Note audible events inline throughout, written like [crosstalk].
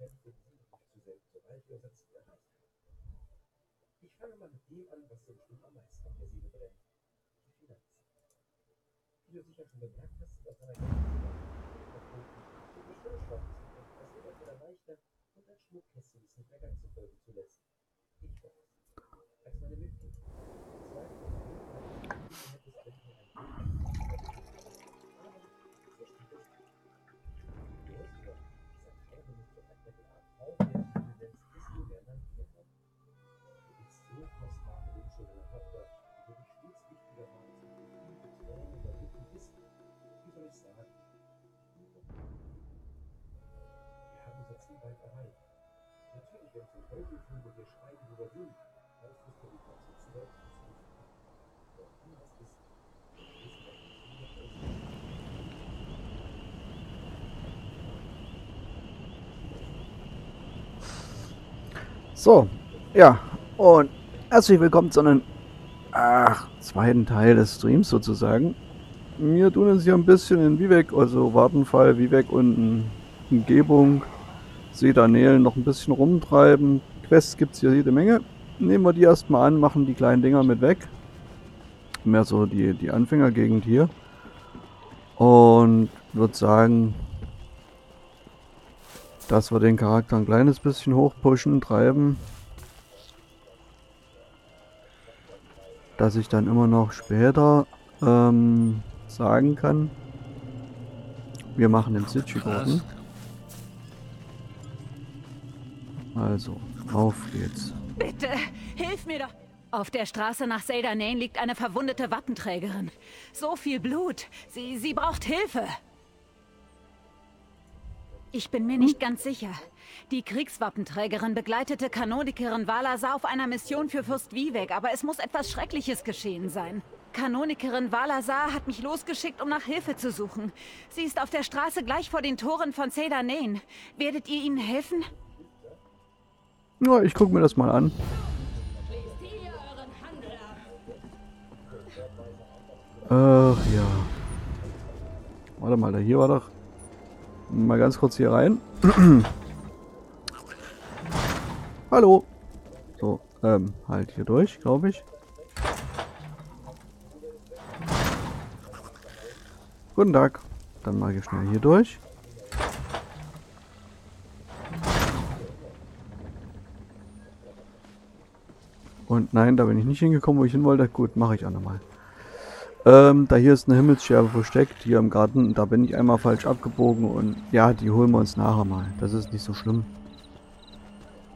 Ich fange mal mit dem an, was so bestimmt am meisten auf der Seele brennt. Die Finanzen. Wie du sicher schon bemerkt hast, auf deiner schon schon, das wird erleichtert und ein Schmuckkästchen ist nicht mehr ganz so voll zuletzt. Ich weiß. Als meine Mitglieder. So, ja, und herzlich willkommen zu einem ach, zweiten Teil des Streams sozusagen. Wir tun uns hier ein bisschen in Vivek, also Wartenfall, Vivek und Umgebung, Sedanel noch ein bisschen rumtreiben. Quests gibt es hier jede Menge. Nehmen wir die erstmal an, machen die kleinen Dinger mit weg. Mehr so die, die Anfängergegend hier. Und würde sagen, dass wir den Charakter ein kleines bisschen hochpushen, treiben. Dass ich dann immer noch später ähm, sagen kann, wir machen den Sitchi-Gurten. Also, auf geht's. Bitte, hilf mir doch. Auf der Straße nach Seldanain liegt eine verwundete Wappenträgerin. So viel Blut. Sie, sie braucht Hilfe. Ich bin mir nicht ganz sicher. Die Kriegswappenträgerin begleitete Kanonikerin Valasa auf einer Mission für Fürst Vivek, aber es muss etwas Schreckliches geschehen sein. Kanonikerin Valasa hat mich losgeschickt, um nach Hilfe zu suchen. Sie ist auf der Straße gleich vor den Toren von Sedanen. Werdet ihr ihnen helfen? Ja, ich guck mir das mal an. Ach ja. Warte mal, da hier war doch. Mal ganz kurz hier rein. [clears throat] Hallo. So, ähm, halt hier durch, glaube ich. Guten Tag. Dann mal hier schnell hier durch. Und nein, da bin ich nicht hingekommen, wo ich hin wollte. Gut, mache ich auch nochmal. Ähm, da hier ist eine Himmelsscherbe versteckt, hier im Garten. Da bin ich einmal falsch abgebogen und ja, die holen wir uns nachher mal. Das ist nicht so schlimm.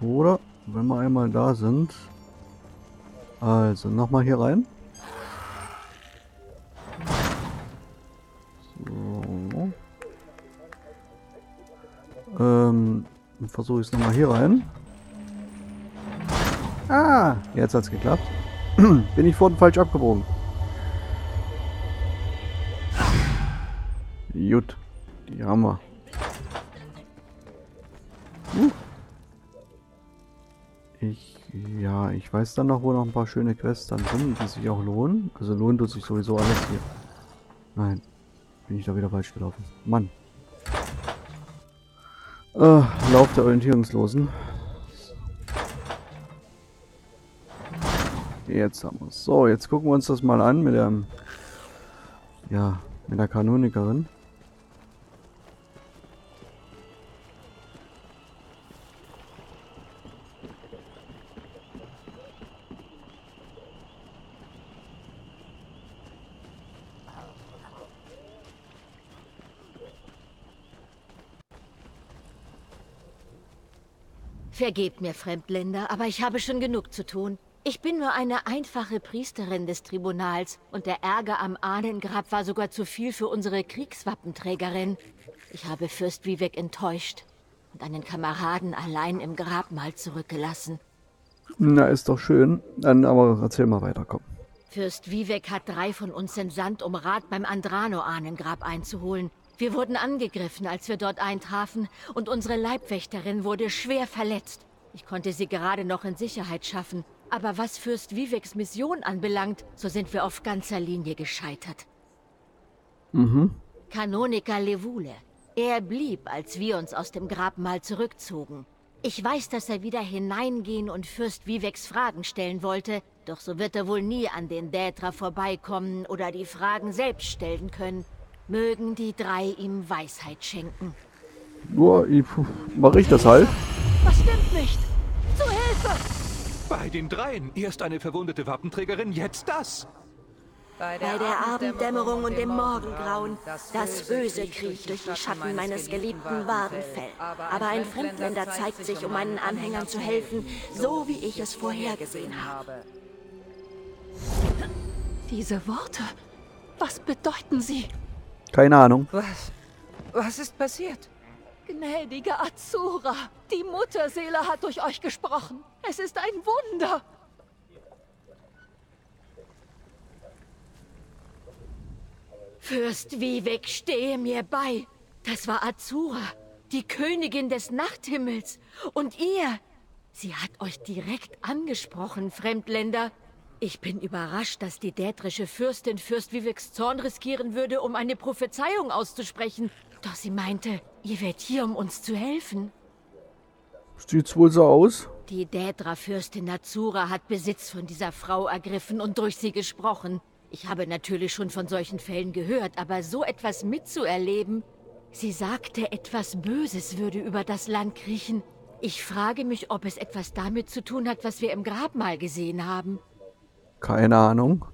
Oder, wenn wir einmal da sind. Also, nochmal hier rein. So. Ähm, versuche ich es nochmal hier rein. Ah, jetzt hat's geklappt. [clears throat] Bin ich vorhin falsch abgebogen. Gut, die wir. Uh. Ich, ja, ich weiß dann noch, wo noch ein paar schöne Quests dann sind, die sich auch lohnen. Also lohnt tut sich sowieso alles hier. Nein, bin ich da wieder falsch gelaufen. Mann. Äh, Lauf der Orientierungslosen. Jetzt haben wir es. So, jetzt gucken wir uns das mal an mit der, ja, mit der Kanonikerin. Vergebt mir, Fremdländer, aber ich habe schon genug zu tun. Ich bin nur eine einfache Priesterin des Tribunals und der Ärger am Ahnengrab war sogar zu viel für unsere Kriegswappenträgerin. Ich habe Fürst Vivek enttäuscht und einen Kameraden allein im Grabmal zurückgelassen. Na, ist doch schön. Dann aber erzähl mal weiter, komm. Fürst Vivek hat drei von uns entsandt, um Rat beim Andrano-Ahnengrab einzuholen. Wir wurden angegriffen, als wir dort eintrafen, und unsere Leibwächterin wurde schwer verletzt. Ich konnte sie gerade noch in Sicherheit schaffen, aber was Fürst Viveks Mission anbelangt, so sind wir auf ganzer Linie gescheitert. Mhm. Kanoniker Levule. Er blieb, als wir uns aus dem Grabmal zurückzogen. Ich weiß, dass er wieder hineingehen und Fürst Viveks Fragen stellen wollte, doch so wird er wohl nie an den Dätra vorbeikommen oder die Fragen selbst stellen können. Mögen die drei ihm Weisheit schenken. Nur mache ich das halt. Was stimmt nicht? Zu Hilfe! Bei den dreien. Erst eine verwundete Wappenträgerin, jetzt das. Bei der Abenddämmerung und dem Morgengrauen, das Böse kriecht durch die Schatten meines geliebten Wadenfell. Aber ein Fremdländer zeigt sich, um meinen Anhängern zu helfen, so wie ich es vorhergesehen habe. Diese Worte, was bedeuten sie? Keine Ahnung. Was? Was ist passiert? Gnädige Azura, die Mutterseele hat durch euch gesprochen. Es ist ein Wunder. Fürst Vivek, stehe mir bei. Das war Azura, die Königin des Nachthimmels. Und ihr, sie hat euch direkt angesprochen, Fremdländer. Ich bin überrascht, dass die dätrische Fürstin Fürst Viveks Zorn riskieren würde, um eine Prophezeiung auszusprechen. Doch sie meinte, ihr wärt hier, um uns zu helfen. Sieht's wohl so aus? Die Dädra-Fürstin Nazura hat Besitz von dieser Frau ergriffen und durch sie gesprochen. Ich habe natürlich schon von solchen Fällen gehört, aber so etwas mitzuerleben... Sie sagte, etwas Böses würde über das Land kriechen. Ich frage mich, ob es etwas damit zu tun hat, was wir im Grabmal gesehen haben. Keine Ahnung.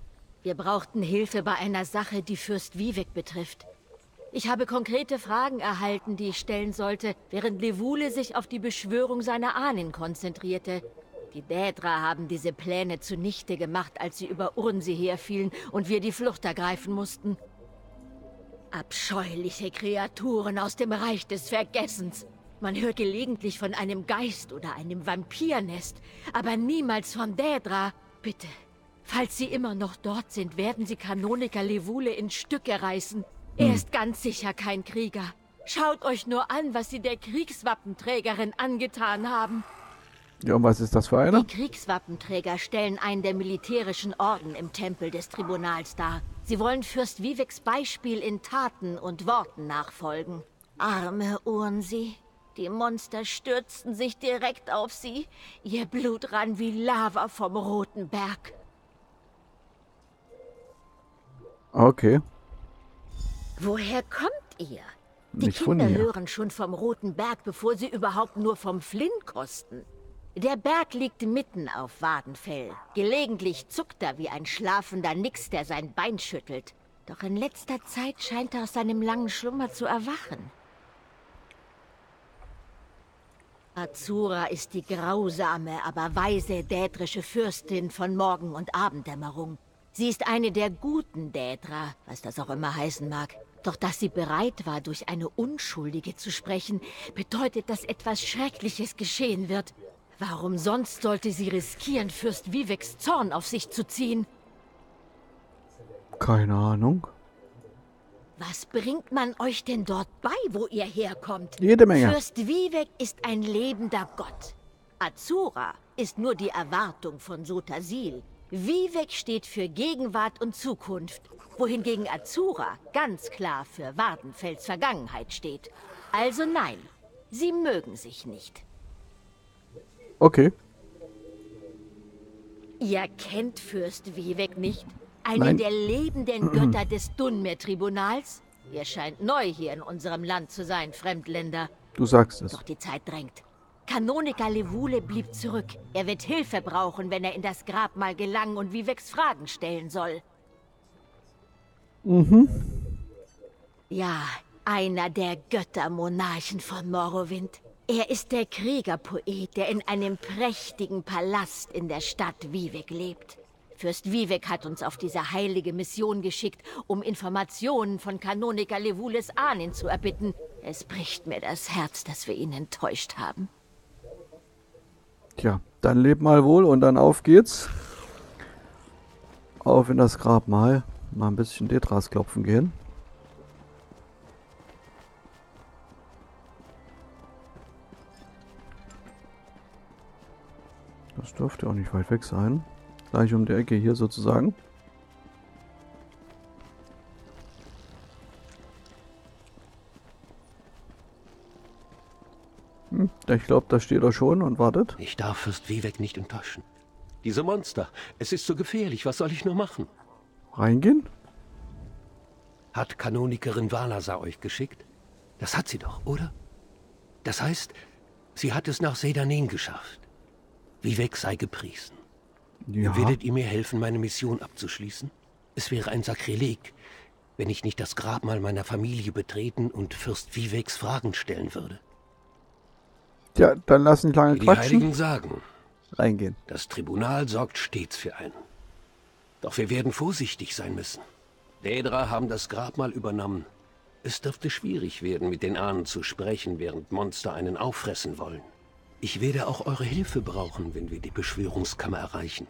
Wir brauchten Hilfe bei einer Sache, die Fürst Vivek betrifft. Ich habe konkrete Fragen erhalten, die ich stellen sollte, während Levule sich auf die Beschwörung seiner Ahnen konzentrierte. Die Dädra haben diese Pläne zunichte gemacht, als sie über Urnsi herfielen und wir die Flucht ergreifen mussten. Abscheuliche Kreaturen aus dem Reich des Vergessens. Man hört gelegentlich von einem Geist oder einem Vampirnest, aber niemals von Dädra. Bitte, falls sie immer noch dort sind, werden sie Kanoniker Levule in Stücke reißen. Er ist ganz sicher kein Krieger. Schaut euch nur an, was sie der Kriegswappenträgerin angetan haben. Ja, und was ist das für einer? Die Kriegswappenträger stellen einen der militärischen Orden im Tempel des Tribunals dar. Sie wollen Fürst Viveks Beispiel in Taten und Worten nachfolgen. Arme Urnsi. Die Monster stürzten sich direkt auf sie. Ihr Blut rann wie Lava vom Roten Berg. Okay. Woher kommt ihr? Die Nicht Kinder hören schon vom Roten Berg, bevor sie überhaupt nur vom Flynn kosten. Der Berg liegt mitten auf Wadenfell. Gelegentlich zuckt er wie ein schlafender Nix, der sein Bein schüttelt. Doch in letzter Zeit scheint er aus seinem langen Schlummer zu erwachen. Azura ist die grausame, aber weise dädrische Fürstin von Morgen- und Abenddämmerung. Sie ist eine der guten Dädra, was das auch immer heißen mag. Doch dass sie bereit war, durch eine Unschuldige zu sprechen, bedeutet, dass etwas Schreckliches geschehen wird. Warum sonst sollte sie riskieren, Fürst Viveks Zorn auf sich zu ziehen? Keine Ahnung. Was bringt man euch denn dort bei, wo ihr herkommt? Jede Menge. Fürst Vivek ist ein lebender Gott. Azura ist nur die Erwartung von Sotasil. Vivek steht für Gegenwart und Zukunft, wohingegen Azura ganz klar für Wardenfels Vergangenheit steht. Also nein, sie mögen sich nicht. Okay. Ihr kennt Fürst Vivek nicht? Einen Nein. der lebenden [clears throat] Götter des Dunmer-Tribunals? Ihr scheint neu hier in unserem Land zu sein, Fremdländer. Du sagst es. Doch die Zeit drängt. Kanoniker Levule blieb zurück. Er wird Hilfe brauchen, wenn er in das Grabmal gelangen und Viveks Fragen stellen soll. Mhm. Ja, einer der Göttermonarchen von Morrowind. Er ist der Kriegerpoet, der in einem prächtigen Palast in der Stadt Vivek lebt. Fürst Vivek hat uns auf diese heilige Mission geschickt, um Informationen von Kanoniker Levules Ahnen zu erbitten. Es bricht mir das Herz, dass wir ihn enttäuscht haben. Tja, dann leb mal wohl und dann auf geht's. Auf in das Grabmal. Mal ein bisschen Detras klopfen gehen. Das dürfte auch nicht weit weg sein. Gleich um die Ecke hier sozusagen. Hm, ich glaube, da steht er schon und wartet. Ich darf Fürst Vivek nicht enttäuschen. Diese Monster, es ist so gefährlich, was soll ich nur machen? Reingehen? Hat Kanonikerin Valasar euch geschickt? Das hat sie doch, oder? Das heißt, sie hat es nach Sedanen geschafft. Vivek sei gepriesen. Ja. Werdet ihr mir helfen, meine Mission abzuschließen? Es wäre ein Sakrileg, wenn ich nicht das Grabmal meiner Familie betreten und Fürst Viveks Fragen stellen würde. Ja, dann lass nicht lange Wie die quatschen. Heiligen sagen, Reingehen. das Tribunal sorgt stets für einen. Doch wir werden vorsichtig sein müssen. Daedra haben das Grabmal übernommen. Es dürfte schwierig werden, mit den Ahnen zu sprechen, während Monster einen auffressen wollen. Ich werde auch eure Hilfe brauchen, wenn wir die Beschwörungskammer erreichen.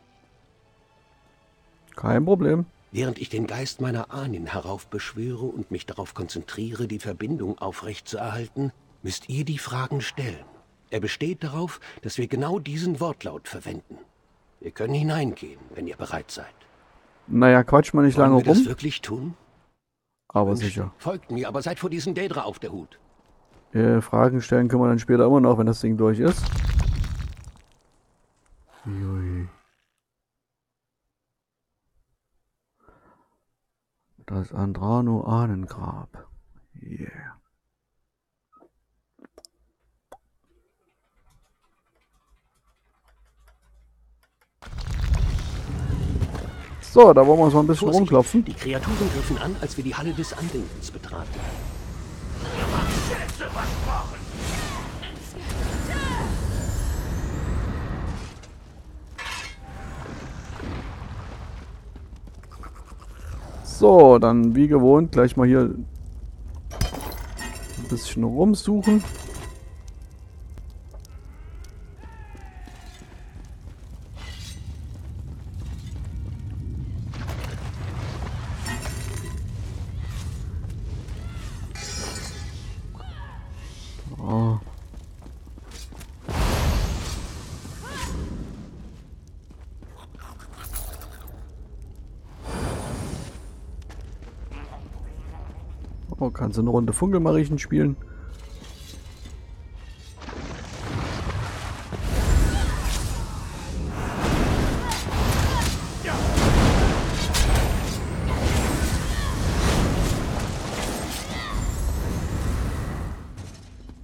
Kein Problem. Während ich den Geist meiner Ahnen heraufbeschwöre und mich darauf konzentriere, die Verbindung aufrechtzuerhalten, müsst ihr die Fragen stellen. Er besteht darauf, dass wir genau diesen Wortlaut verwenden. Wir können hineingehen, wenn ihr bereit seid. Naja, quatsch mal nicht Wollen lange wir das rum. wirklich tun? Aber Wünscht- sicher. Folgt mir, aber seid vor diesen Daedra auf der Hut. Äh, Fragen stellen können wir dann später immer noch, wenn das Ding durch ist. Ui. Das Andrano Ahnengrab. Yeah. So, da wollen wir uns mal ein bisschen Vorsicht, rumklopfen. Die Kreaturen griffen an, als wir die Halle des Andenkens betraten. So, dann wie gewohnt gleich mal hier ein bisschen rumsuchen. Kannst du eine Runde Funkelmariechen spielen?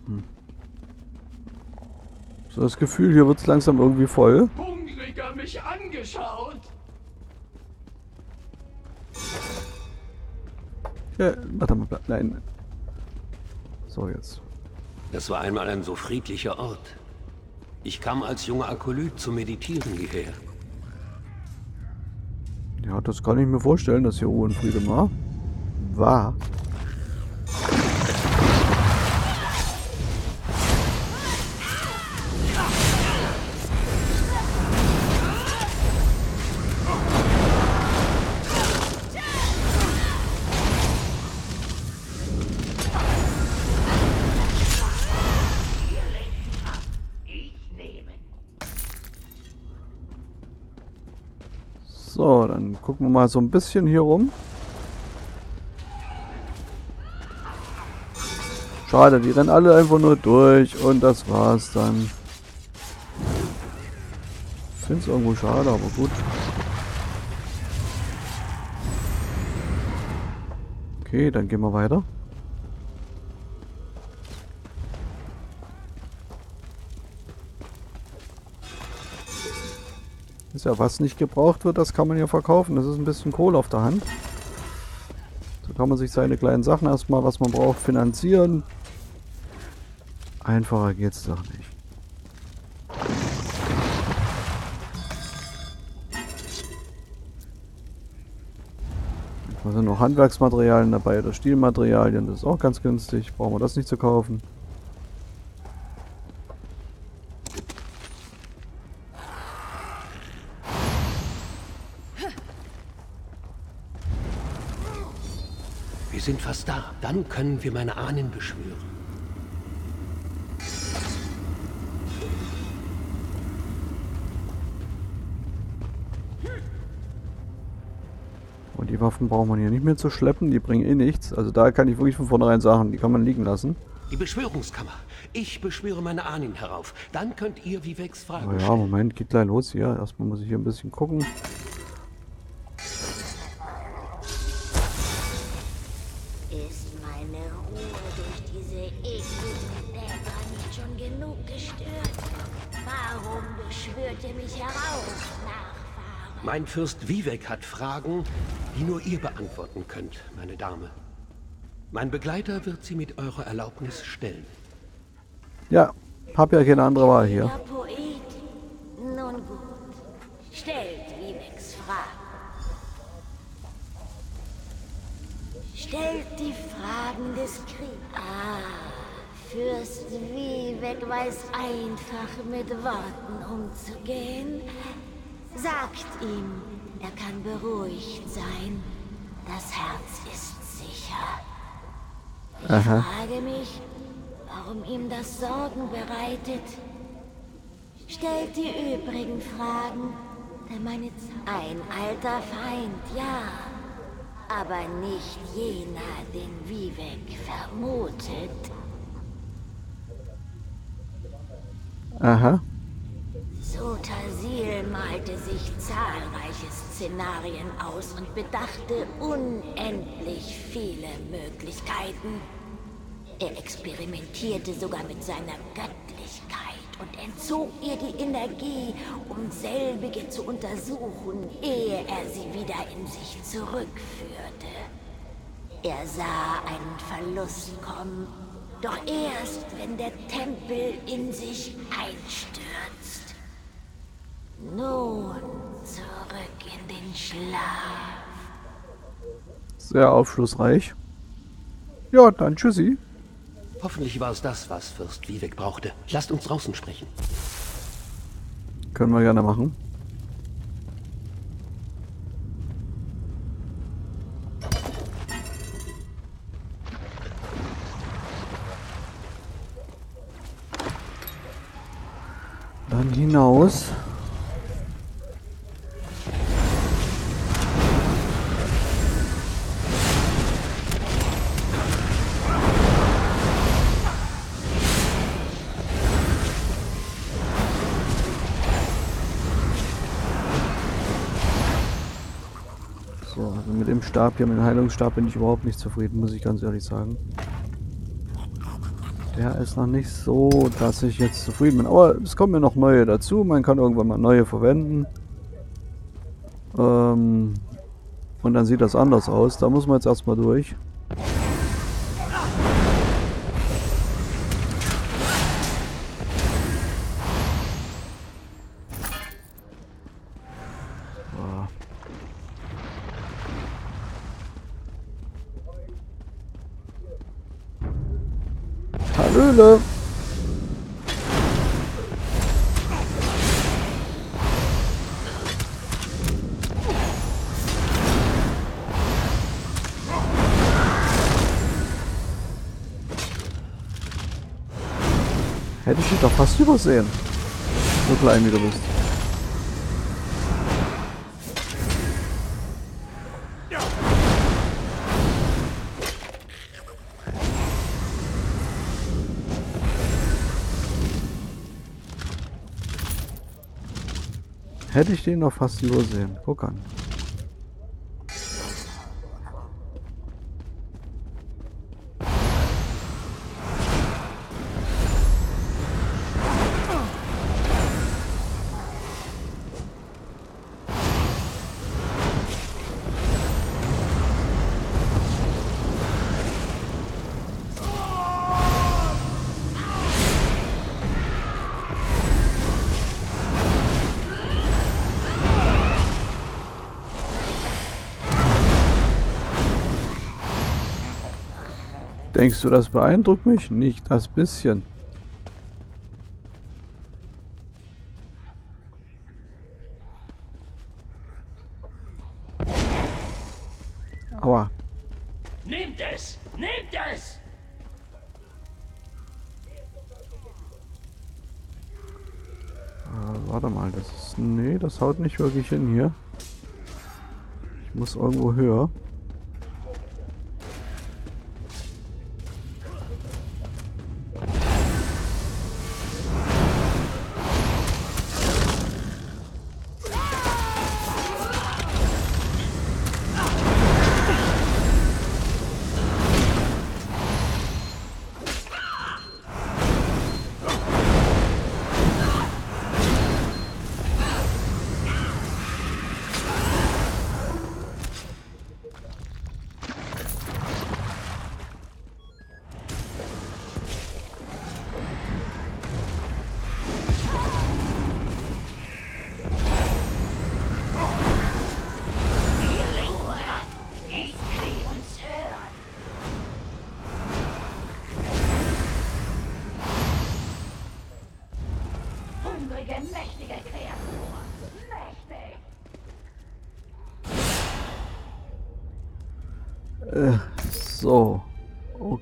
Hm. So das Gefühl, hier wird es langsam irgendwie voll. Hungriger mich angeschaut. Ja, warte mal, nein. So, jetzt. Das war einmal ein so friedlicher Ort. Ich kam als junger Akolyt zum Meditieren hierher. Ja, das kann ich mir vorstellen, dass hier Ruhe und Friede war. War. Gucken wir mal so ein bisschen hier rum. Schade, die rennen alle einfach nur durch und das war's dann. Finde es irgendwo schade, aber gut. Okay, dann gehen wir weiter. Ja was nicht gebraucht wird, das kann man ja verkaufen. Das ist ein bisschen Kohle auf der Hand. So kann man sich seine kleinen Sachen erstmal, was man braucht, finanzieren. Einfacher geht's doch nicht. Da sind noch Handwerksmaterialien dabei oder Stielmaterialien. Das ist auch ganz günstig. Brauchen wir das nicht zu kaufen. Sind fast da. Dann können wir meine Ahnen beschwören. Und die Waffen braucht man hier nicht mehr zu schleppen. Die bringen eh nichts. Also da kann ich wirklich von vornherein sagen, die kann man liegen lassen. Die Beschwörungskammer. Ich beschwöre meine Ahnen herauf. Dann könnt ihr Vivex fragen. Oh ja, Moment, geht gleich los hier. Erstmal muss ich hier ein bisschen gucken. Mein Fürst Vivek hat Fragen, die nur ihr beantworten könnt, meine Dame. Mein Begleiter wird sie mit eurer Erlaubnis stellen. Ja, hab ja keine andere Wahl hier. Der Poet? Nun gut. Stellt Viveks Fragen. Stellt die Fragen des Kriegs. Ah, Fürst Vivek weiß einfach mit Worten umzugehen. Sagt ihm, er kann beruhigt sein. Das Herz ist sicher. Ich Aha. frage mich, warum ihm das Sorgen bereitet. Stellt die übrigen Fragen, denn meine Z Ein alter Feind, ja. Aber nicht jener, den Vivek vermutet. Aha. Sotasil malte sich zahlreiche Szenarien aus und bedachte unendlich viele Möglichkeiten. Er experimentierte sogar mit seiner Göttlichkeit und entzog ihr die Energie, um selbige zu untersuchen, ehe er sie wieder in sich zurückführte. Er sah einen Verlust kommen, doch erst, wenn der Tempel in sich einstürzt. Nun zurück in den Schlaf. Sehr aufschlussreich. Ja, dann tschüssi. Hoffentlich war es das, was Fürst Vivek brauchte. Lasst uns draußen sprechen. Können wir gerne machen. Dann hinaus. Also mit dem Stab hier, mit dem Heilungsstab bin ich überhaupt nicht zufrieden, muss ich ganz ehrlich sagen. Der ist noch nicht so, dass ich jetzt zufrieden bin. Aber es kommen ja noch neue dazu. Man kann irgendwann mal neue verwenden. Ähm, und dann sieht das anders aus. Da muss man jetzt erstmal durch. Hallöle! Hätte ich dich doch fast übersehen. So klein wie du bist. Hätte ich den noch fast übersehen. Guck an. Denkst du, das beeindruckt mich? Nicht das bisschen. Aua. Nehmt es! Nehmt es! Äh, warte mal, das ist... Nee, das haut nicht wirklich hin hier. Ich muss irgendwo höher.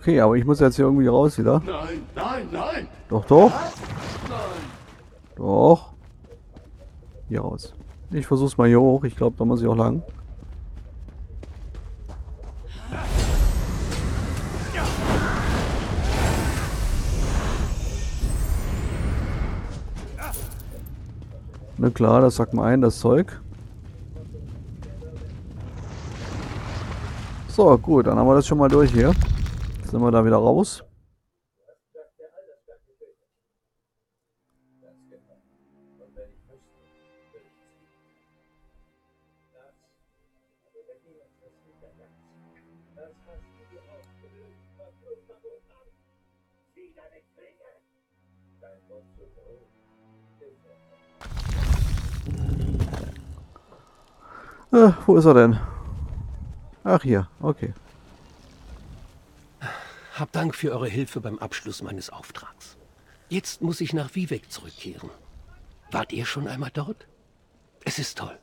Okay, aber ich muss jetzt hier irgendwie raus wieder. Nein, nein, nein. Doch, doch. Doch. Hier raus. Ich versuch's mal hier hoch. Ich glaube, da muss ich auch lang. Na klar, das sagt mal ein, das Zeug. So, gut, dann haben wir das schon mal durch hier. Sind wir da wieder raus. Äh, wo ist er denn? Ach, hier. Okay. Hab Dank für eure Hilfe beim Abschluss meines Auftrags. Jetzt muss ich nach Vivek zurückkehren. Wart ihr schon einmal dort? Es ist toll.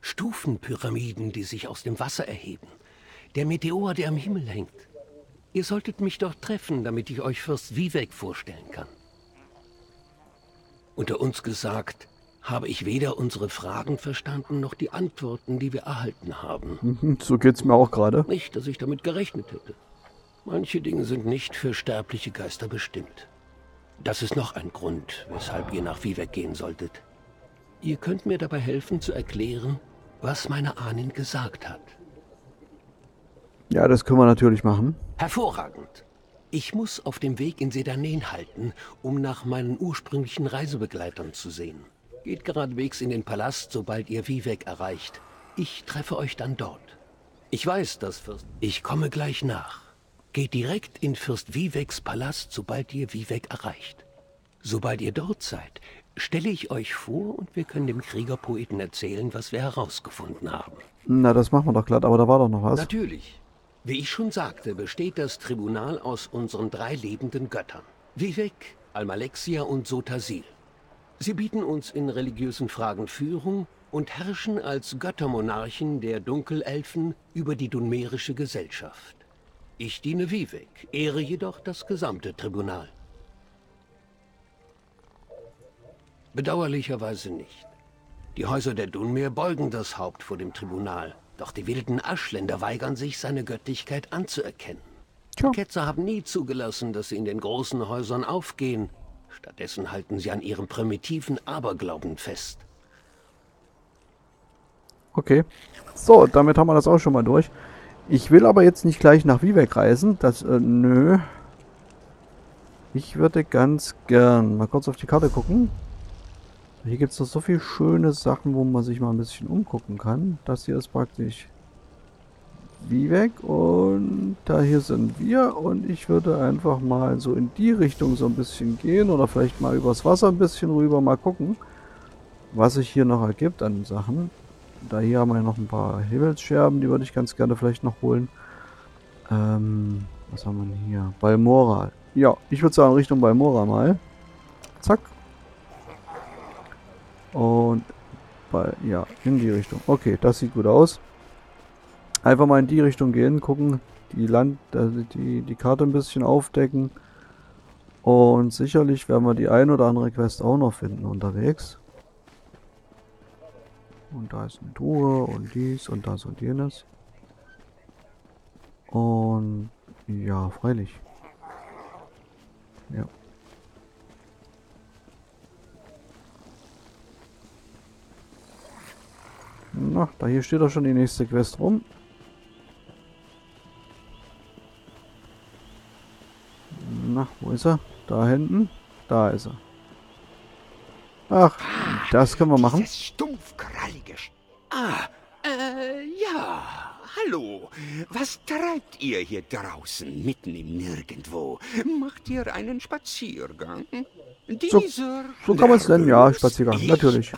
Stufenpyramiden, die sich aus dem Wasser erheben. Der Meteor, der am Himmel hängt. Ihr solltet mich dort treffen, damit ich euch Fürst Vivek vorstellen kann. Unter uns gesagt, habe ich weder unsere Fragen verstanden noch die Antworten, die wir erhalten haben. [laughs] So geht's mir auch gerade. Nicht, dass ich damit gerechnet hätte. Manche Dinge sind nicht für sterbliche Geister bestimmt. Das ist noch ein Grund, weshalb ihr nach Vivek gehen solltet. Ihr könnt mir dabei helfen zu erklären, was meine Ahnen gesagt hat. Ja, das können wir natürlich machen. Hervorragend. Ich muss auf dem Weg in Sedanen halten, um nach meinen ursprünglichen Reisebegleitern zu sehen. Geht geradewegs in den Palast, sobald ihr Vivek erreicht. Ich treffe euch dann dort. Ich weiß, dass Fürst... Ich komme gleich nach. Geht direkt in Fürst Viveks Palast, sobald ihr Vivek erreicht. Sobald ihr dort seid, stelle ich euch vor und wir können dem Kriegerpoeten erzählen, was wir herausgefunden haben. Na, das machen wir doch glatt, aber da war doch noch was. Natürlich. Wie ich schon sagte, besteht das Tribunal aus unseren drei lebenden Göttern. Vivek, Almalexia und Sotasil. Sie bieten uns in religiösen Fragen Führung und herrschen als Göttermonarchen der Dunkelelfen über die dunmerische Gesellschaft. Ich diene Vivek, ehre jedoch das gesamte Tribunal. Bedauerlicherweise nicht. Die Häuser der Dunmer beugen das Haupt vor dem Tribunal, doch die wilden Aschländer weigern sich, seine Göttlichkeit anzuerkennen. Tja. Die Ketzer haben nie zugelassen, dass sie in den großen Häusern aufgehen. Stattdessen halten sie an ihrem primitiven Aberglauben fest. Okay. So, damit haben wir das auch schon mal durch. Ich will aber jetzt nicht gleich nach Vivek reisen. Das, äh, nö. Ich würde ganz gern mal kurz auf die Karte gucken. Hier gibt es noch so viele schöne Sachen, wo man sich mal ein bisschen umgucken kann. Das hier ist praktisch Vivek und da hier sind wir und ich würde einfach mal so in die Richtung so ein bisschen gehen oder vielleicht mal übers Wasser ein bisschen rüber mal gucken, was sich hier noch ergibt an Sachen. Da hier haben wir noch ein paar Himmelsscherben, die würde ich ganz gerne vielleicht noch holen. Ähm, was haben wir denn hier? Balmora. Ja, ich würde sagen Richtung Balmora mal. Zack. Und bei, ja, in die Richtung. Okay, das sieht gut aus. Einfach mal in die Richtung gehen, gucken, die Land, also die, die Karte ein bisschen aufdecken. Und sicherlich werden wir die ein oder andere Quest auch noch finden unterwegs. Und da ist eine Truhe und dies und das und jenes. Und ja, freilich. Ja. Na, da hier steht doch schon die nächste Quest rum. Na, wo ist er? Da hinten? Da ist er. Ach, das können wir machen. Dieses stumpfkrallige... Ah, äh, ja. Hallo. Was treibt ihr hier draußen, mitten im Nirgendwo? Macht ihr einen Spaziergang? Dieser... So kann man es nennen, ja? Spaziergang, Ich? natürlich.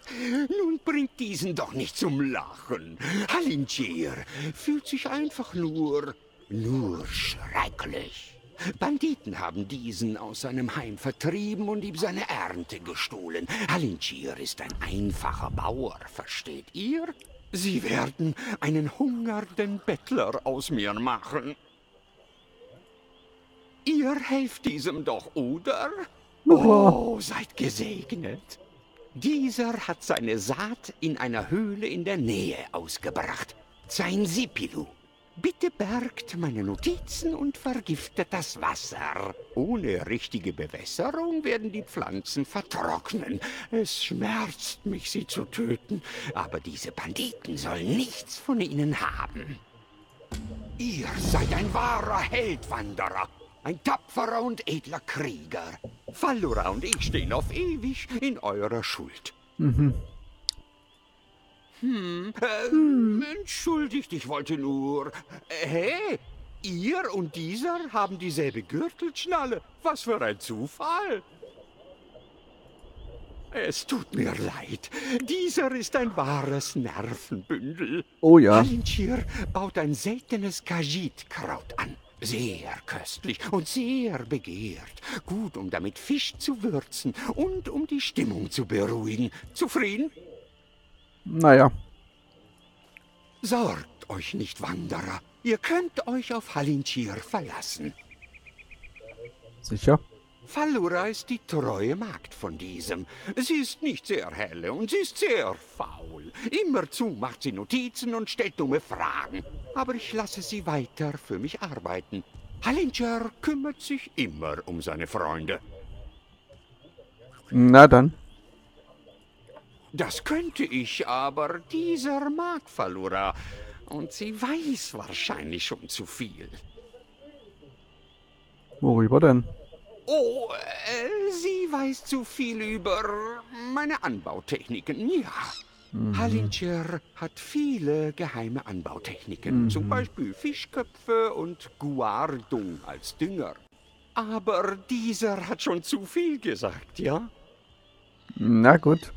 [laughs] Nun bringt diesen doch nicht zum Lachen. Halintier fühlt sich einfach nur... nur schrecklich. Banditen haben diesen aus seinem Heim vertrieben und ihm seine Ernte gestohlen. Halinchir ist ein einfacher Bauer, versteht ihr? Sie werden einen hungernden Bettler aus mir machen. Ihr helft diesem doch, oder? Oh, seid gesegnet. Dieser hat seine Saat in einer Höhle in der Nähe ausgebracht. Sein Sipilu. Bitte bergt meine Notizen und vergiftet das Wasser. Ohne richtige Bewässerung werden die Pflanzen vertrocknen. Es schmerzt mich, sie zu töten, aber diese Banditen sollen nichts von ihnen haben. Ihr seid ein wahrer Heldwanderer, ein tapferer und edler Krieger. Fallura und ich stehen auf ewig in eurer Schuld. Mhm. Hm, äh, entschuldigt, ich wollte nur. Hä? Ihr und dieser haben dieselbe Gürtelschnalle. Was für ein Zufall. Es tut mir leid. Dieser ist ein wahres Nervenbündel. Oh ja. Halinchir baut ein seltenes Kajitkraut an. Sehr köstlich und sehr begehrt. Gut, um damit Fisch zu würzen und um die Stimmung zu beruhigen. Zufrieden? Naja. Sorgt euch nicht, Wanderer. Ihr könnt euch auf Halinchir verlassen. Sicher? Fallura ist die treue Magd von diesem. Sie ist nicht sehr helle und sie ist sehr faul. Immerzu macht sie Notizen und stellt dumme Fragen. Aber ich lasse sie weiter für mich arbeiten. Hallinger kümmert sich immer um seine Freunde. Na dann. Das könnte ich, aber dieser mag Fallura. Und sie weiß wahrscheinlich schon zu viel. Worüber denn? Oh, äh, sie weiß zu viel über meine Anbautechniken, ja. Mhm. Halincher hat viele geheime Anbautechniken, Mhm. zum Beispiel Fischköpfe und Guardung als Dünger. Aber dieser hat schon zu viel gesagt, ja? Na gut.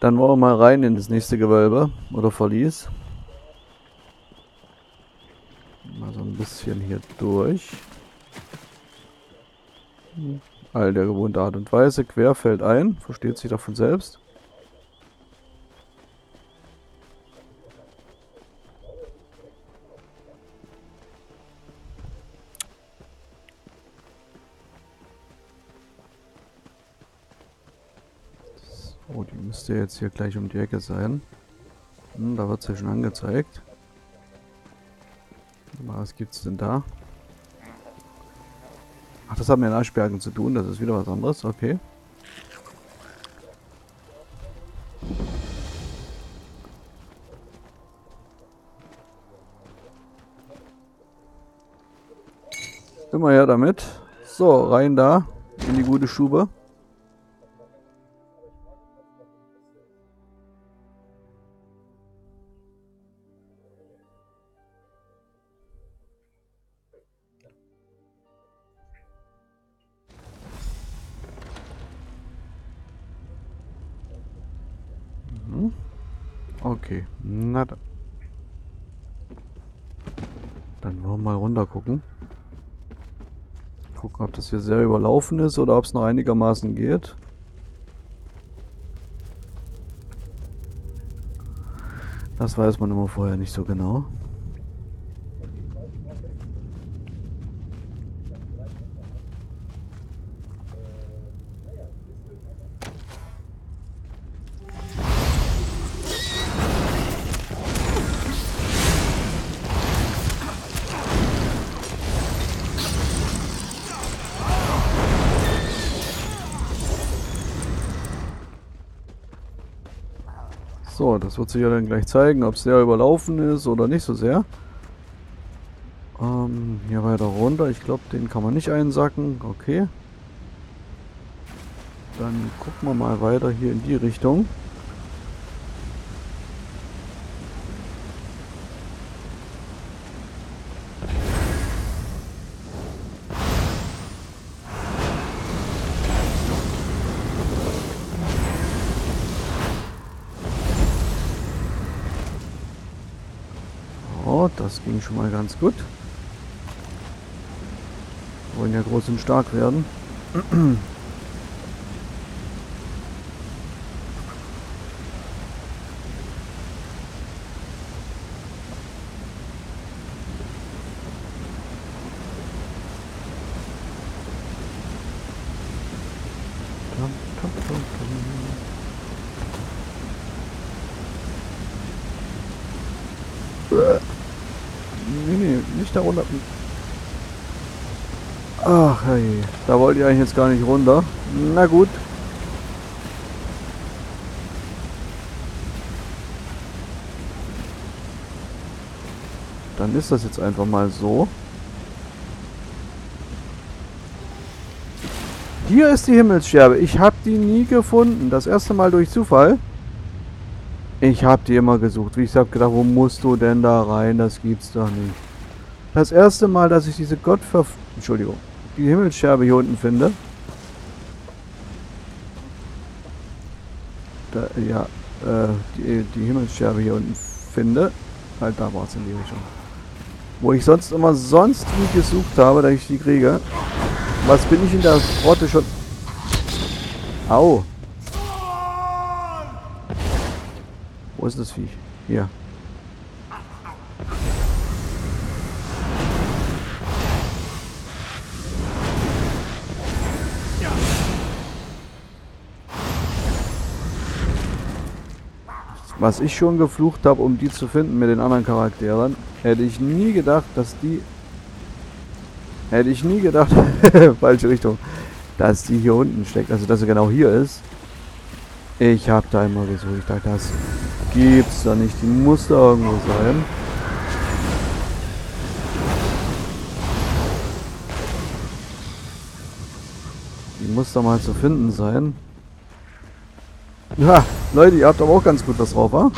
Dann wollen wir mal rein in das nächste Gewölbe oder Verlies. Mal so ein bisschen hier durch. All der gewohnte Art und Weise. Quer fällt ein. Versteht sich doch von selbst. Oh, die müsste jetzt hier gleich um die Ecke sein. Hm, da wird sie schon angezeigt. Was gibt's denn da? Ach, das hat mit den Eisbergen zu tun. Das ist wieder was anderes. Okay. Immer her damit. So, rein da. In die gute Stube. Dann. Dann wollen wir mal runter gucken. Gucken, ob das hier sehr überlaufen ist oder ob es noch einigermaßen geht. Das weiß man immer vorher nicht so genau. Das wird sich ja dann gleich zeigen, ob es sehr überlaufen ist oder nicht so sehr. Ähm, hier weiter runter. Ich glaube, den kann man nicht einsacken. Okay. Dann gucken wir mal weiter hier in die Richtung. schon mal ganz gut. Wir wollen ja groß und stark werden. [clears throat] wollte ich eigentlich jetzt gar nicht runter. Na gut. Dann ist das jetzt einfach mal so. Hier ist die Himmelsscherbe. Ich habe die nie gefunden. Das erste Mal durch Zufall. Ich habe die immer gesucht. Wie ich habe gedacht, wo musst du denn da rein? Das gibt's doch nicht. Das erste Mal, dass ich diese Gottverf... Entschuldigung. Die Himmelsscherbe hier unten finde. Da, ja, äh, die, die Himmelsscherbe hier unten finde. Halt, da war es in die Richtung. Wo ich sonst immer sonst nie gesucht habe, dass ich die kriege. Was bin ich in der Grotte schon... Au. Wo ist das Viech? Hier. Was ich schon geflucht habe, um die zu finden mit den anderen Charakteren, hätte ich nie gedacht, dass die... Hätte ich nie gedacht, [laughs] falsche Richtung, dass die hier unten steckt, also dass sie genau hier ist. Ich habe da immer gesucht, ich dachte, das gibt's da nicht, die muss da irgendwo sein. Die muss da mal zu finden sein. Ja, Leute, ihr habt aber auch ganz gut was drauf, wa?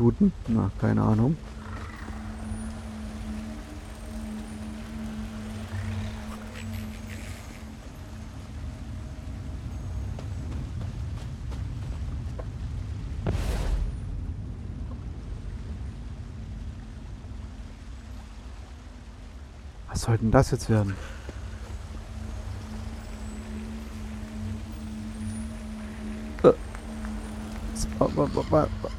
Looten? Na, keine Ahnung. Was soll denn das jetzt werden? Äh. S- wa- wa- wa- wa- wa-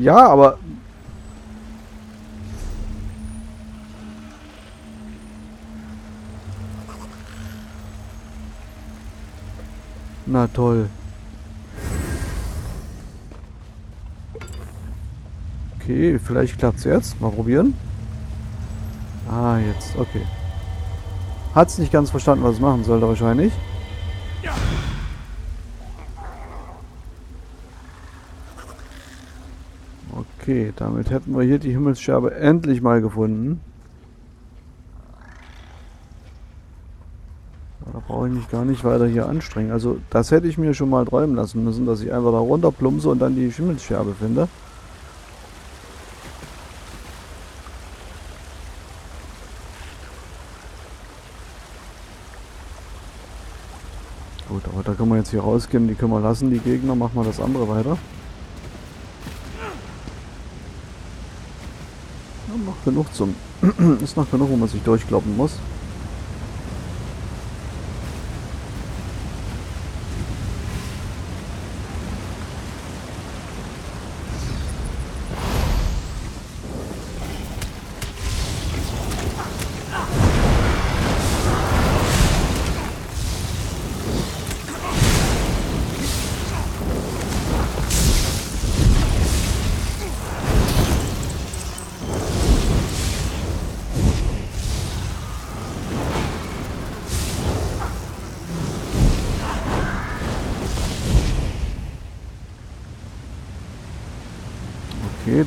Ja, aber... Na toll. Okay, vielleicht klappt's jetzt. Mal probieren. Ah, jetzt. Okay. Hat's nicht ganz verstanden, was es machen sollte wahrscheinlich. Okay, damit hätten wir hier die Himmelsscherbe endlich mal gefunden. Da brauche ich mich gar nicht weiter hier anstrengen. Also das hätte ich mir schon mal träumen lassen müssen, dass ich einfach da runter plumpse und dann die Himmelsscherbe finde. Gut, aber da können wir jetzt hier rausgehen, die können wir lassen, die Gegner, machen wir das andere weiter. Noch genug zum... [clears throat] ist noch genug, wo man sich durchkloppen muss.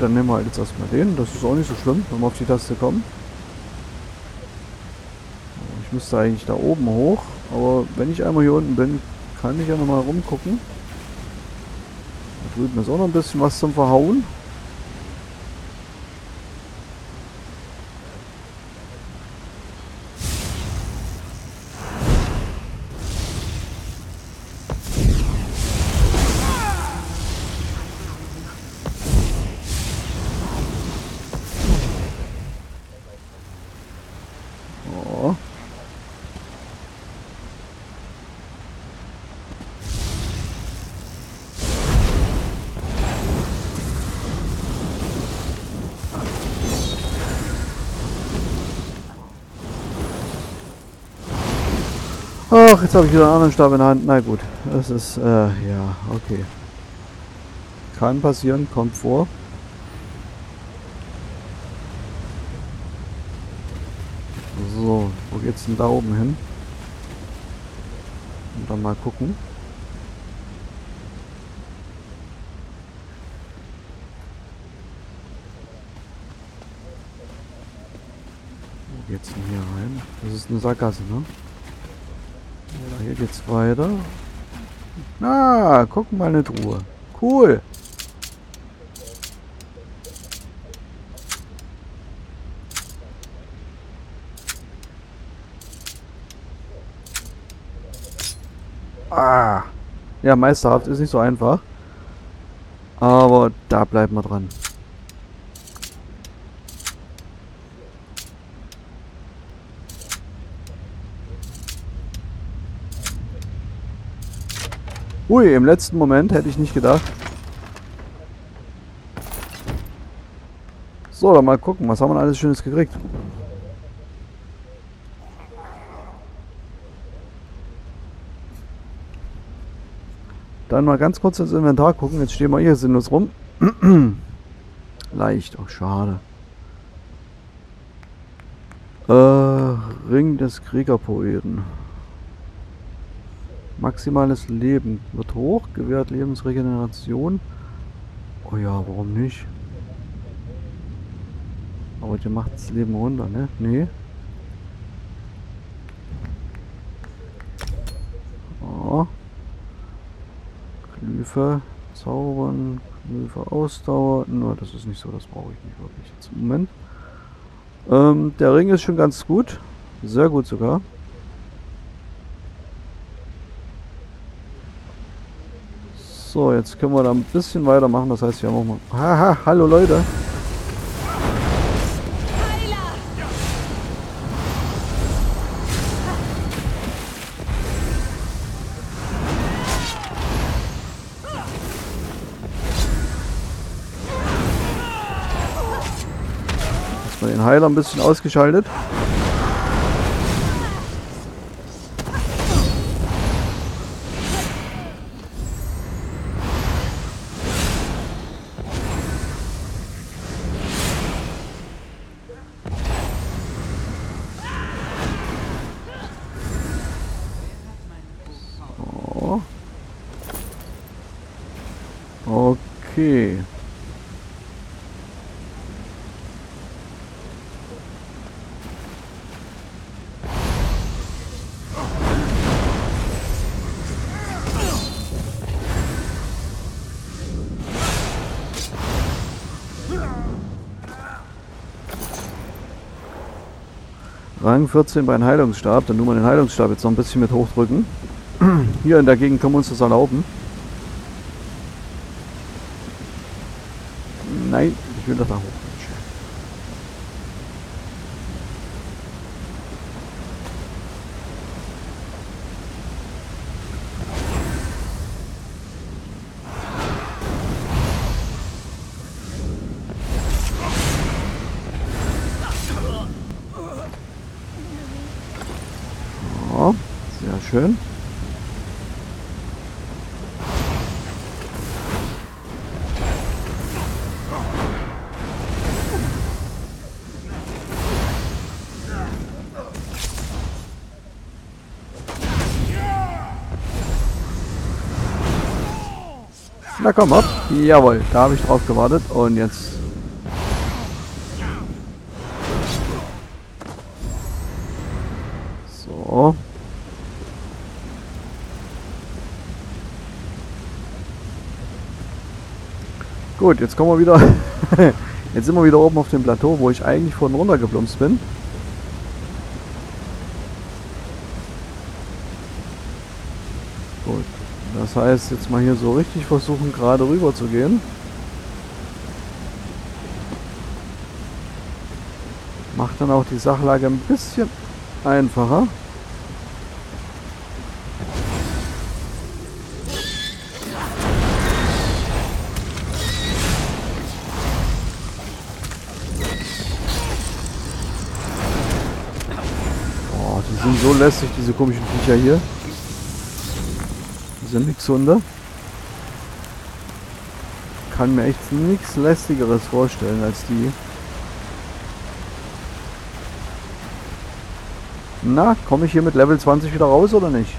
Dann nehmen wir halt jetzt erstmal den. Das ist auch nicht so schlimm, wenn wir auf die Taste kommen. Ich müsste eigentlich da oben hoch. Aber wenn ich einmal hier unten bin, kann ich ja nochmal rumgucken. Da drüben ist auch noch ein bisschen was zum Verhauen. Ach, jetzt habe ich wieder einen anderen Stab in der Hand. Na gut, das ist, äh, ja, okay. Kann passieren, kommt vor. So, wo geht's denn da oben hin? Und dann mal gucken. Wo geht's denn hier rein? Das ist eine Sackgasse, ne? Hier geht's weiter. Ah, guck mal eine Truhe. Cool. Ah. Ja, meisterhaft ist nicht so einfach. Aber da bleiben wir dran. Ui, im letzten Moment hätte ich nicht gedacht. So, dann mal gucken, was haben wir alles Schönes gekriegt. Dann mal ganz kurz ins Inventar gucken. Jetzt stehen wir hier sinnlos rum. [clears throat] Leicht, auch schade. Äh, Ring des Kriegerpoeten. Maximales Leben wird hoch, gewährt Lebensregeneration. Oh ja, warum nicht? Aber der macht das Leben runter, ne? Nee. Oh. Glyphe zaubern, Glyphe Ausdauer. Nur, das ist nicht so, das brauche ich nicht wirklich jetzt im Moment. Ähm, der Ring ist schon ganz gut. Sehr gut sogar. So, jetzt können wir da ein bisschen weitermachen. Das heißt, wir haben auch mal... Haha, hallo Leute. Den Heiler ein bisschen ausgeschaltet. Okay. Rang 14 bei einem Heilungsstab. Dann tun wir den Heilungsstab jetzt noch ein bisschen mit hochdrücken. [clears throat] Hier in der Gegend können wir uns das erlauben. Nein, ich will doch Komm, hopp. Jawohl, da habe ich drauf gewartet und jetzt... So. Gut, jetzt kommen wir wieder... [laughs] jetzt sind wir wieder oben auf dem Plateau, wo ich eigentlich vorhin runtergeplumpt bin. Das heißt, jetzt mal hier so richtig versuchen, gerade rüber zu gehen. Macht dann auch die Sachlage ein bisschen einfacher. Oh, die sind so lästig, diese komischen Viecher hier. Die sind nix Hunde. Kann mir echt nichts lästigeres vorstellen als die. Na, komme ich hier mit Level 20 wieder raus oder nicht?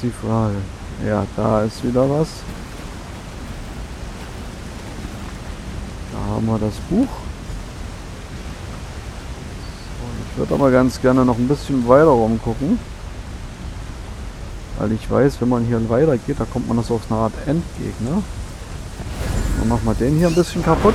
Ist die Frage. Ja, da ist wieder was. Da haben wir das Buch. Ich würde aber ganz gerne noch ein bisschen weiter rumgucken. Weil ich weiß, wenn man hier weiter geht, da kommt man das auf eine Art Endgegner. Dann machen wir den hier ein bisschen kaputt.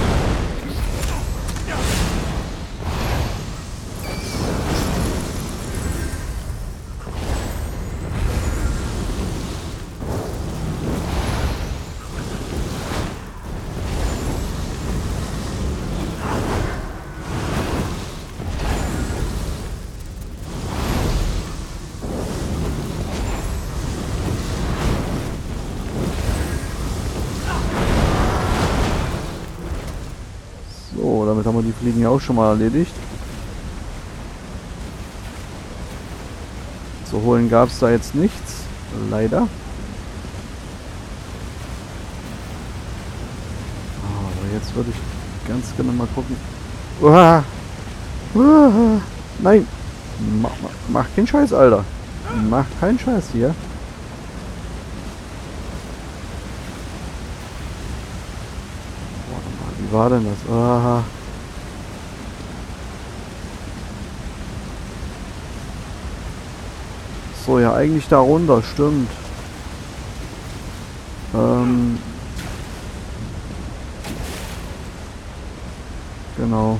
Ja auch schon mal erledigt. Zu holen gab es da jetzt nichts. Leider. Aber jetzt würde ich ganz gerne mal gucken. Uah. Uah. Nein! Mach, mach, mach keinen Scheiß, Alter. Mach keinen Scheiß hier. Warte mal, wie war denn das? Ah. So, ja, eigentlich da runter, stimmt. Ähm. Genau.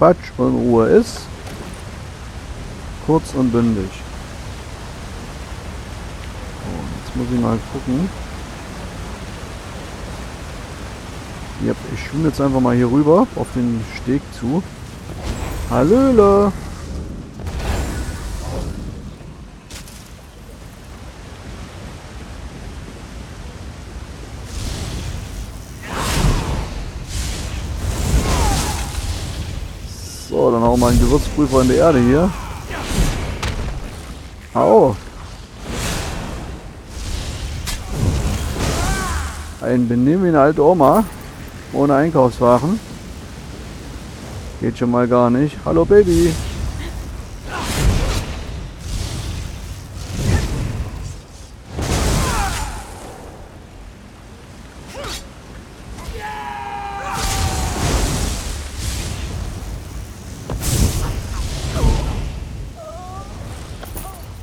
Quatsch und Ruhe ist. Kurz und bündig. So, jetzt muss ich mal gucken. Ich schwimme jetzt einfach mal hier rüber auf den Steg zu. Hallöle! Einen Gewürzprüfer in der Erde hier. Au! Ein Benehmen wie eine alte Oma. Ohne Einkaufswagen. Geht schon mal gar nicht. Hallo Baby.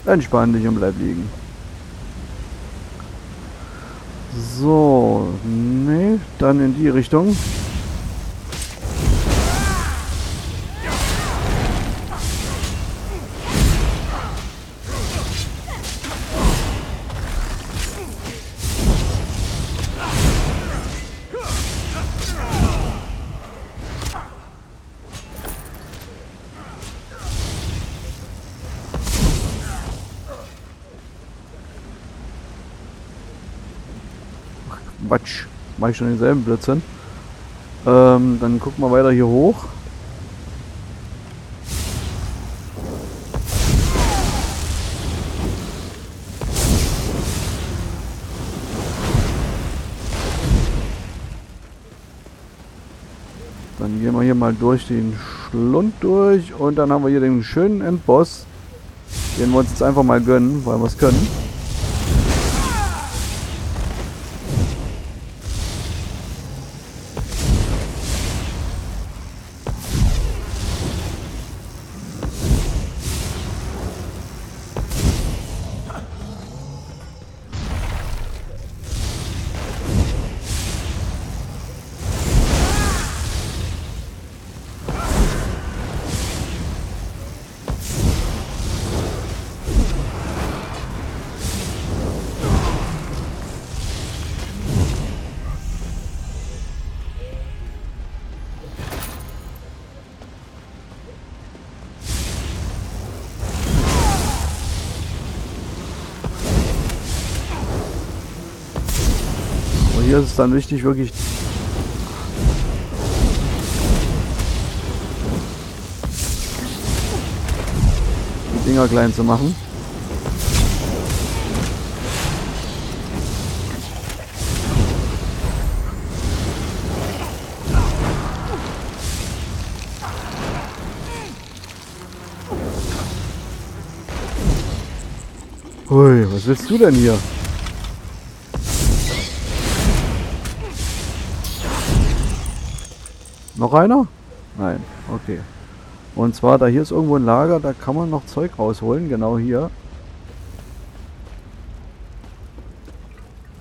Entspann dich und bleib liegen. So, nee, dann in die Richtung. Quatsch. Mach ich schon denselben Blödsinn. Ähm, dann gucken wir weiter hier hoch. Dann gehen wir hier mal durch den Schlund durch und dann haben wir hier den schönen Endboss. Den wir uns jetzt einfach mal gönnen, weil wir es können. Dann wichtig, wirklich die Dinger klein zu machen. Hui, was willst du denn hier? Noch einer? Nein, okay. Und zwar, da hier ist irgendwo ein Lager, da kann man noch Zeug rausholen, genau hier.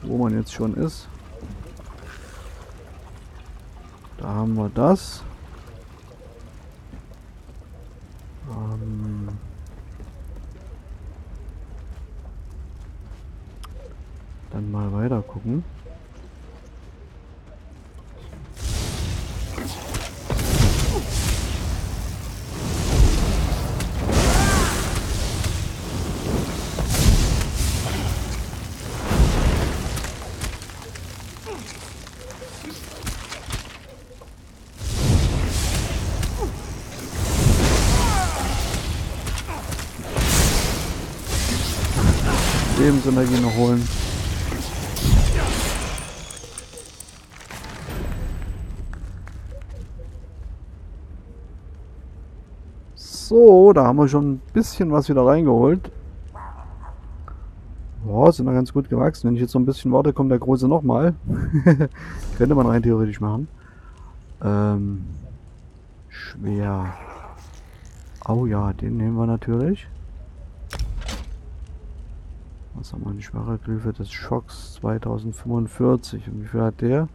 Wo man jetzt schon ist. Da haben wir das. Ähm Dann mal weiter gucken. Lebensenergie noch holen. So, da haben wir schon ein bisschen was wieder reingeholt. Boah, sind da ganz gut gewachsen. Wenn ich jetzt so ein bisschen warte, kommt der große nochmal. [laughs] Könnte man rein theoretisch machen. Ähm, schwer. Oh ja, den nehmen wir natürlich. Was haben wir? Die schwache Glyphe des Schocks 2045. Und wie viel hat der?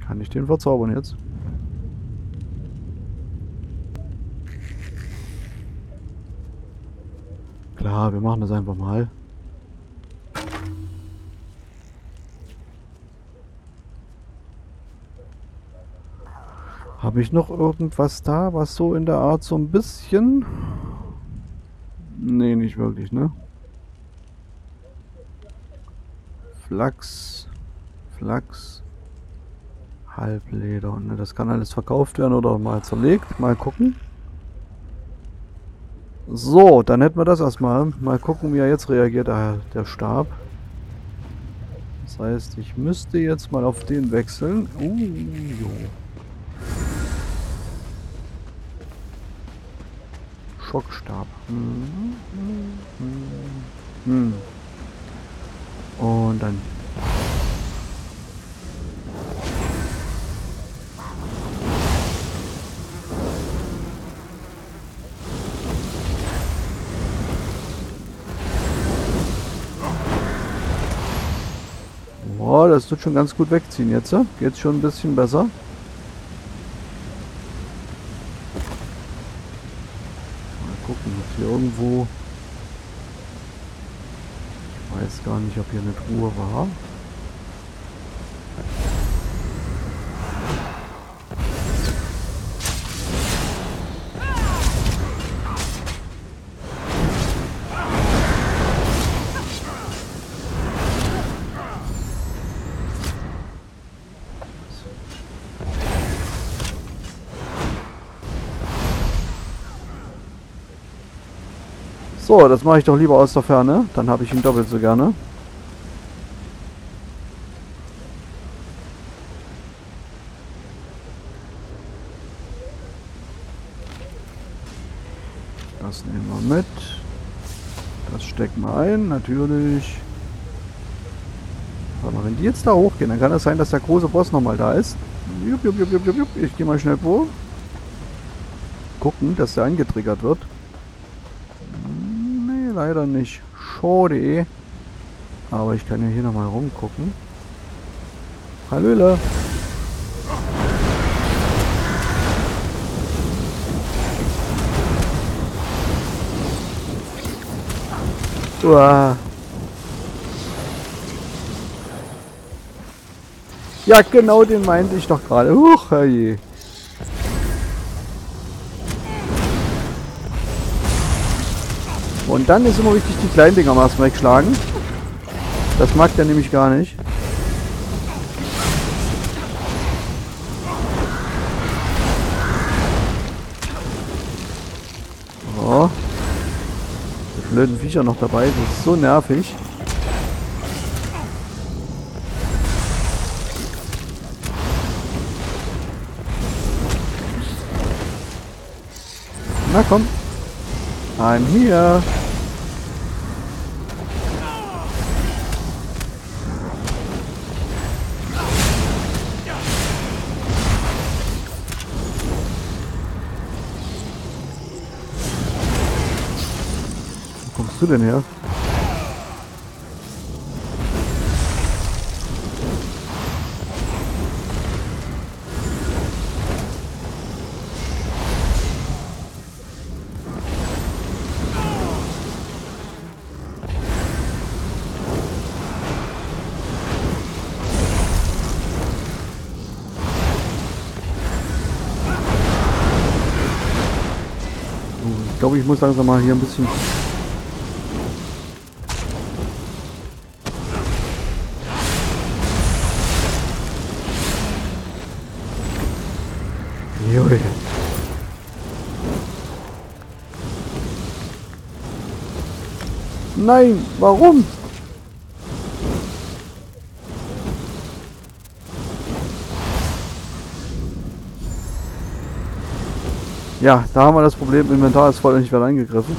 Kann ich den verzaubern jetzt? Klar, wir machen das einfach mal. Habe ich noch irgendwas da, was so in der Art so ein bisschen... Nee, nicht wirklich, ne? Flachs. Flachs. Halbleder. Ne, das kann alles verkauft werden oder mal zerlegt. Mal gucken. So, dann hätten wir das erstmal. Mal gucken, wie er jetzt reagiert, der, der Stab. Das heißt, ich müsste jetzt mal auf den wechseln. Uh, jo. Schockstab. Hm. Und dann. Das tut schon ganz gut wegziehen jetzt. Geht's schon ein bisschen besser. gucken, ob hier irgendwo... Ich weiß gar nicht, ob hier eine Truhe war. So, das mache ich doch lieber aus der Ferne. Dann habe ich ihn doppelt so gerne. Das nehmen wir mit. Das stecken wir ein, natürlich. Mal, wenn die jetzt da hochgehen, dann kann es sein, dass der große Boss nochmal da ist. Jupp, jupp, jupp, jupp, jupp. Ich gehe mal schnell vor. Gucken, dass der angetriggert wird. Leider nicht. Schade. Aber ich kann ja hier nochmal rumgucken. Hallöle. Uah. Ja, genau den meinte ich doch gerade. Huch, herrje. Und dann ist immer wichtig, die kleinen Dinger mal wegschlagen. Das mag der nämlich gar nicht. Oh. Blöden Viecher noch dabei. Das ist so nervig. Na komm. I'm here. Kommst du denn her? Ich glaube, ich muss langsam mal hier ein bisschen... Nein, warum? Ja, da haben wir das Problem, Inventar ist voll und ich werde angegriffen.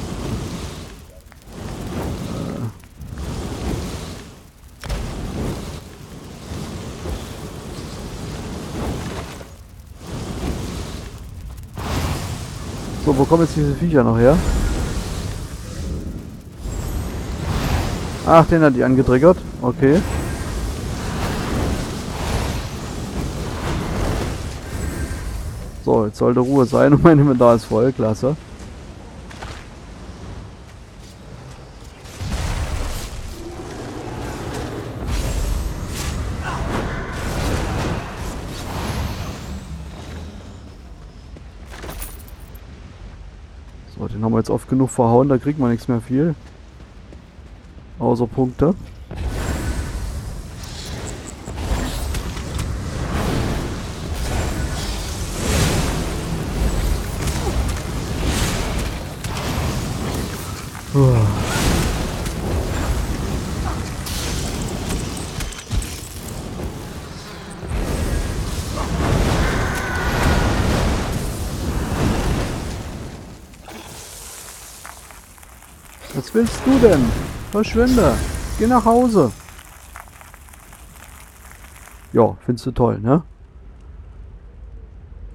So, wo kommen jetzt diese Viecher noch her? Ach, den hat die angetriggert. Okay. So, jetzt sollte Ruhe sein und mein Inventar ist voll. Klasse. So, den haben wir jetzt oft genug verhauen, da kriegt man nichts mehr viel. Außer Punkte. Was willst du denn? Verschwinde. Geh nach Hause. Ja, findest du toll, ne?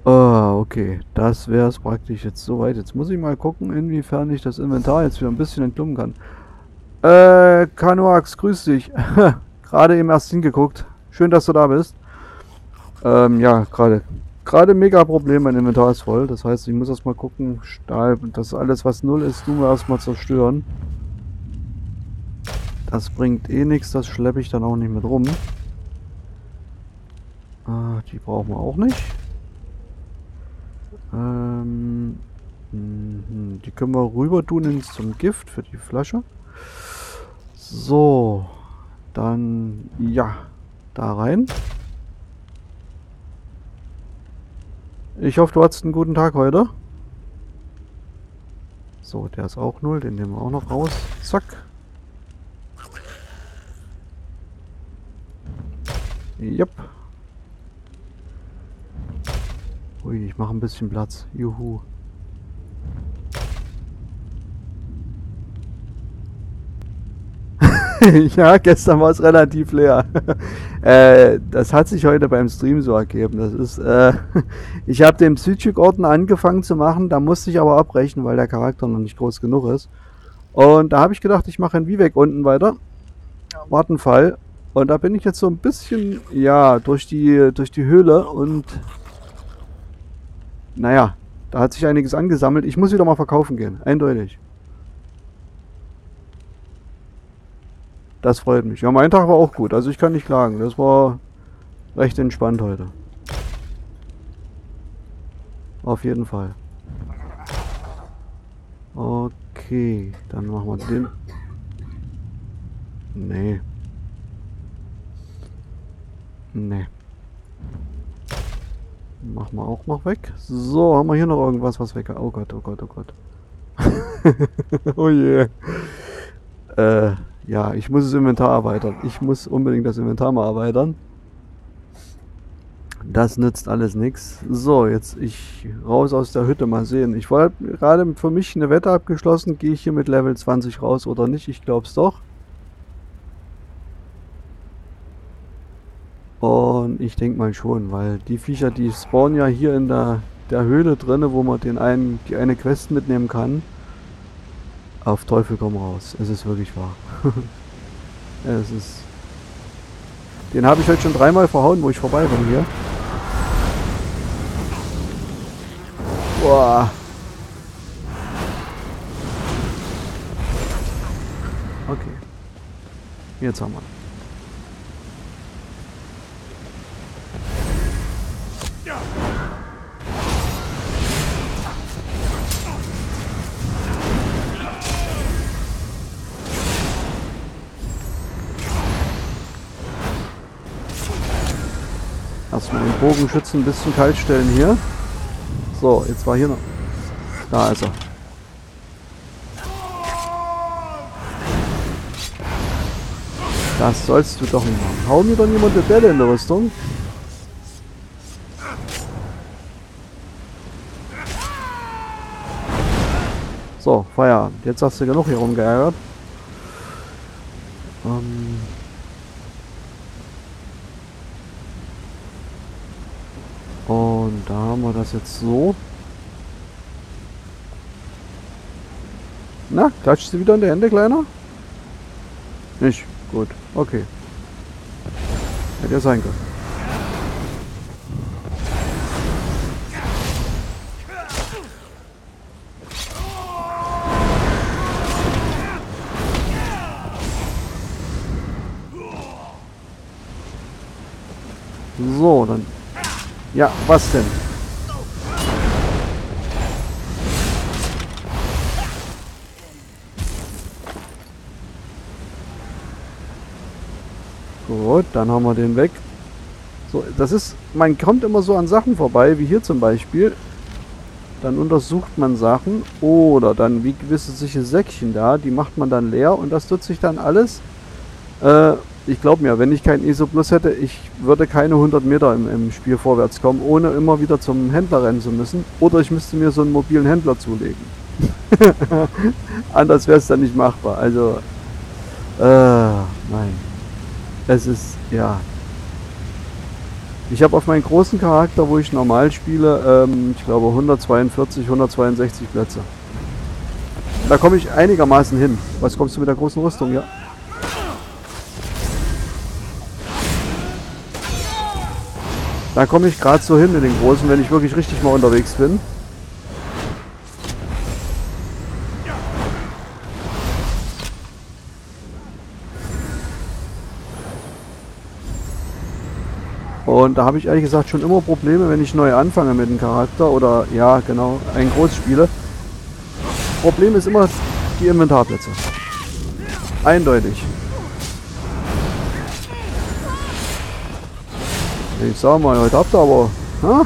Ah, okay. Das wäre es praktisch jetzt soweit. Jetzt muss ich mal gucken, inwiefern ich das Inventar jetzt wieder ein bisschen entklummen kann. Äh, Kanoax, grüß dich. [laughs] gerade eben erst hingeguckt. Schön, dass du da bist. Ähm, ja, gerade. Gerade mega Problem, mein Inventar ist voll. Das heißt, ich muss erstmal gucken, Stahl, das alles, was null ist, tun wir erstmal zerstören. Das bringt eh nichts, das schleppe ich dann auch nicht mit rum. Ah, die brauchen wir auch nicht. Ähm, mhm, die können wir rüber tun ins zum Gift für die Flasche. So, dann ja, da rein. Ich hoffe, du hattest einen guten Tag heute. So, der ist auch null, den nehmen wir auch noch raus. Zack. Jupp. Ui, ich mache ein bisschen Platz. Juhu. [laughs] ja, gestern war es relativ leer. [laughs] äh, das hat sich heute beim Stream so ergeben. Das ist, äh, [laughs] ich habe den Psychic-Orden angefangen zu machen, da musste ich aber abbrechen, weil der Charakter noch nicht groß genug ist. Und da habe ich gedacht, ich mache in Vivek unten weiter. Wartenfall. Und da bin ich jetzt so ein bisschen, ja, durch die, durch die Höhle und naja, da hat sich einiges angesammelt. Ich muss wieder mal verkaufen gehen, eindeutig. Das freut mich. Ja, mein Tag war auch gut. Also ich kann nicht klagen. Das war recht entspannt heute. Auf jeden Fall. Okay, dann machen wir den. Nee. Nee. Machen wir auch noch weg. So, haben wir hier noch irgendwas, was weg... Oh Gott, oh Gott, oh Gott. [laughs] oh je. Äh... Ja, ich muss das Inventar erweitern. Ich muss unbedingt das Inventar mal erweitern. Das nützt alles nichts. So, jetzt ich raus aus der Hütte mal sehen. Ich wollte gerade für mich eine Wette abgeschlossen. Gehe ich hier mit Level 20 raus oder nicht? Ich glaube es doch. Und ich denke mal schon, weil die Viecher, die spawnen ja hier in der, der Höhle drinne, wo man den einen, die eine Quest mitnehmen kann. Auf Teufel komm raus. Es ist wirklich wahr. [laughs] es ist... Den habe ich heute schon dreimal verhauen, wo ich vorbei bin hier. Boah. Okay. Jetzt haben wir. Erstmal den Bogenschützen ein bisschen kalt stellen hier. So, jetzt war hier noch... Da ist er. Das sollst du doch nicht machen. Hau mir doch niemand eine Bälle in der Rüstung. So, Feierabend. Jetzt hast du genug hier rumgeärgert. Ähm... Haben wir das jetzt so. Na, klatscht sie wieder in die Hände, Kleiner? Nicht? Gut. Okay. Hätte ja sein können. So, dann ja, was denn? Gut, dann haben wir den weg. So, das ist, man kommt immer so an Sachen vorbei, wie hier zum Beispiel. Dann untersucht man Sachen oder dann wie gewisse solche Säckchen da, die macht man dann leer und das tut sich dann alles äh, ich glaube mir, wenn ich kein ESO Plus hätte, ich würde keine 100 Meter im, im, Spiel vorwärts kommen, ohne immer wieder zum Händler rennen zu müssen. Oder ich müsste mir so einen mobilen Händler zulegen. [laughs] Anders wäre es dann nicht machbar. Also, äh, nein. Es ist, ja. Ich habe auf meinen großen Charakter, wo ich normal spiele, ähm, ich glaube 142, 162 Plätze. Da komme ich einigermaßen hin. Was kommst du mit der großen Rüstung, ja? Da komme ich gerade so hin in den großen, wenn ich wirklich richtig mal unterwegs bin. Und da habe ich ehrlich gesagt schon immer Probleme, wenn ich neu anfange mit dem Charakter oder ja, genau, ein Groß spiele. Problem ist immer die Inventarplätze. Eindeutig. Ich sag mal, heute habt ihr aber ha?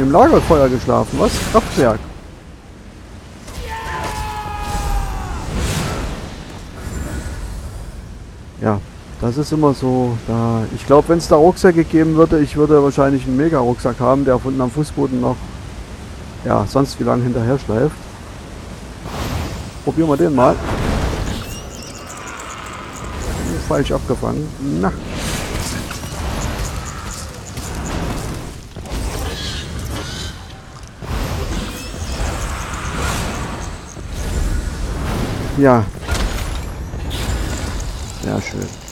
im Lagerfeuer geschlafen. Was? Kraftwerk. Ja, das ist immer so, da. Ich glaube, wenn es da Rucksäcke geben würde, ich würde wahrscheinlich einen Mega-Rucksack haben, der von am Fußboden noch, ja, sonst wie lange hinterher schleift. Probieren wir den mal. Falsch abgefangen. Na. Ja. Sehr schön.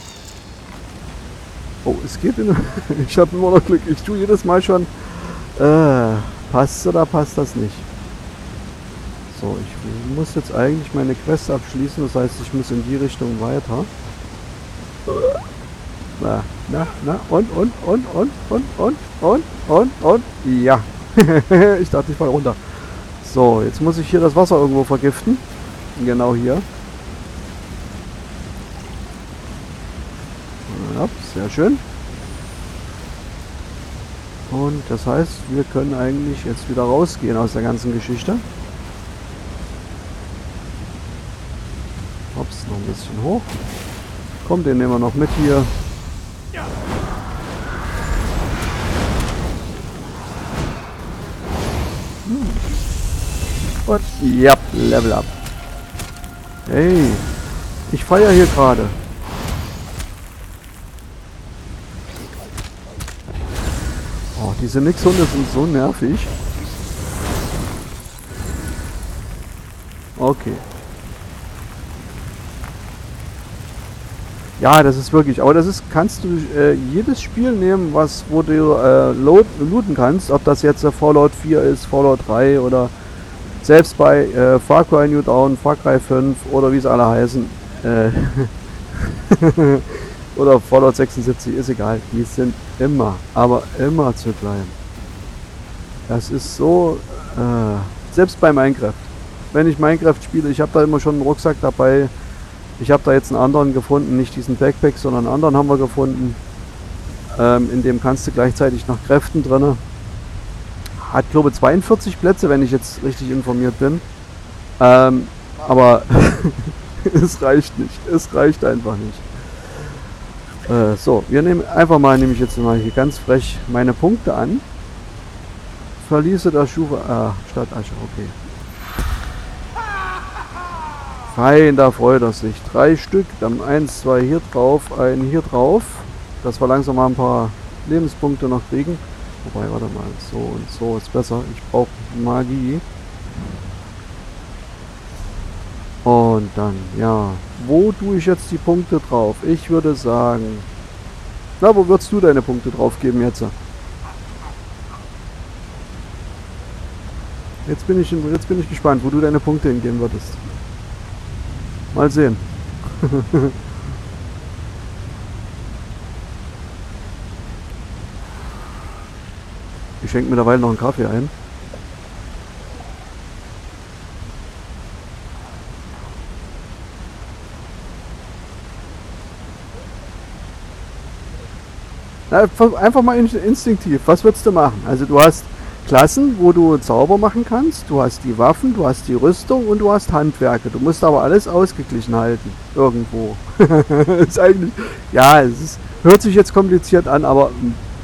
Oh, es geht in... [laughs] Ich habe immer noch Glück. Ich tue jedes Mal schon... Äh, passt oder passt das nicht? So, ich muss jetzt eigentlich meine Quest abschließen. Das heißt, ich muss in die Richtung weiter. Na, na, na, und, und, und, und, und, und, und, und, und, ja. [laughs] ich dachte, ich fall runter. So, jetzt muss ich hier das Wasser irgendwo vergiften. Genau hier. Ja, sehr schön. Und das heißt, wir können eigentlich jetzt wieder rausgehen aus der ganzen Geschichte. Ups, noch ein bisschen hoch. Komm, den nehmen wir noch mit hier. Und ja, Level up. Hey, ich feiere hier gerade. Diese Nixhunde sind so nervig. Okay. Ja, das ist wirklich, aber das ist, kannst du äh, jedes Spiel nehmen, was, wo du äh, load, looten kannst, ob das jetzt äh, Fallout 4 ist, Fallout 3 oder selbst bei äh, Far Cry New Dawn, Far Cry 5 oder wie sie alle heißen, äh, [laughs] oder Fallout 76, ist egal, die sind immer, aber immer zu klein. Das ist so, äh, selbst bei Minecraft. Wenn ich Minecraft spiele, ich habe da immer schon einen Rucksack dabei, ich habe da jetzt einen anderen gefunden, nicht diesen Backpack, sondern einen anderen haben wir gefunden. Ähm, in dem kannst du gleichzeitig nach Kräften drin. Hat glaube 42 Plätze, wenn ich jetzt richtig informiert bin. Ähm, aber [laughs] es reicht nicht. Es reicht einfach nicht. Äh, so, wir nehmen einfach mal, nehme ich jetzt mal hier ganz frech meine Punkte an. Verließe das Schufa. Ah, Stadt Asche, okay. Fein, da freut er sich. Drei Stück, dann eins, zwei hier drauf, einen hier drauf. Dass wir langsam mal ein paar Lebenspunkte noch kriegen. Wobei, warte mal, so und so ist besser. Ich brauche Magie. Und dann, ja, wo tue ich jetzt die Punkte drauf? Ich würde sagen, na, wo würdest du deine Punkte drauf geben jetzt? Jetzt bin ich, jetzt bin ich gespannt, wo du deine Punkte hingehen würdest. Mal sehen. [laughs] ich schenke mittlerweile noch einen Kaffee ein. Einfach mal instinktiv. Was würdest du machen? Also du hast Klassen, wo du Zauber machen kannst. Du hast die Waffen, du hast die Rüstung und du hast Handwerke. Du musst aber alles ausgeglichen halten. Irgendwo. [laughs] ist eigentlich. Ja, es ist, hört sich jetzt kompliziert an, aber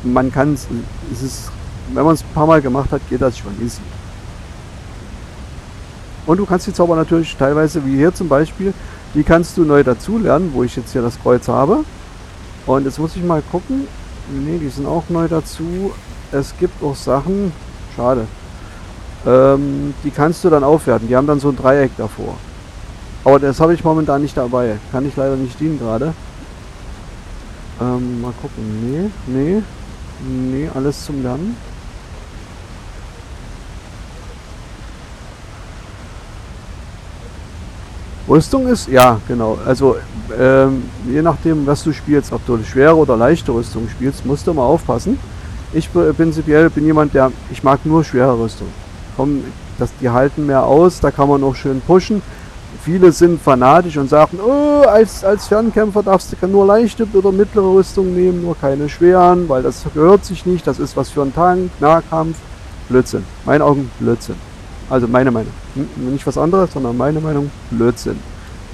man kann es. Es ist. Wenn man es ein paar Mal gemacht hat, geht das schon easy. Und du kannst die Zauber natürlich teilweise, wie hier zum Beispiel, die kannst du neu dazulernen, wo ich jetzt hier das Kreuz habe. Und jetzt muss ich mal gucken. Ne, die sind auch neu dazu. Es gibt auch Sachen, schade, ähm, die kannst du dann aufwerten. Die haben dann so ein Dreieck davor. Aber das habe ich momentan nicht dabei. Kann ich leider nicht dienen gerade. Ähm, mal gucken. Nee, nee, nee, alles zum Lernen. Rüstung ist, ja, genau. Also, ähm, je nachdem, was du spielst, ob du schwere oder leichte Rüstung spielst, musst du mal aufpassen. Ich prinzipiell bin jemand, der, ich mag nur schwere Rüstung. Komm, das, die halten mehr aus, da kann man auch schön pushen. Viele sind fanatisch und sagen, oh, als, als Fernkämpfer darfst du nur leichte oder mittlere Rüstung nehmen, nur keine schweren, weil das gehört sich nicht, das ist was für einen Tank, Nahkampf. Blödsinn. Meine Augen, Blödsinn. Also meine Meinung. Nicht was anderes, sondern meine Meinung, Blödsinn.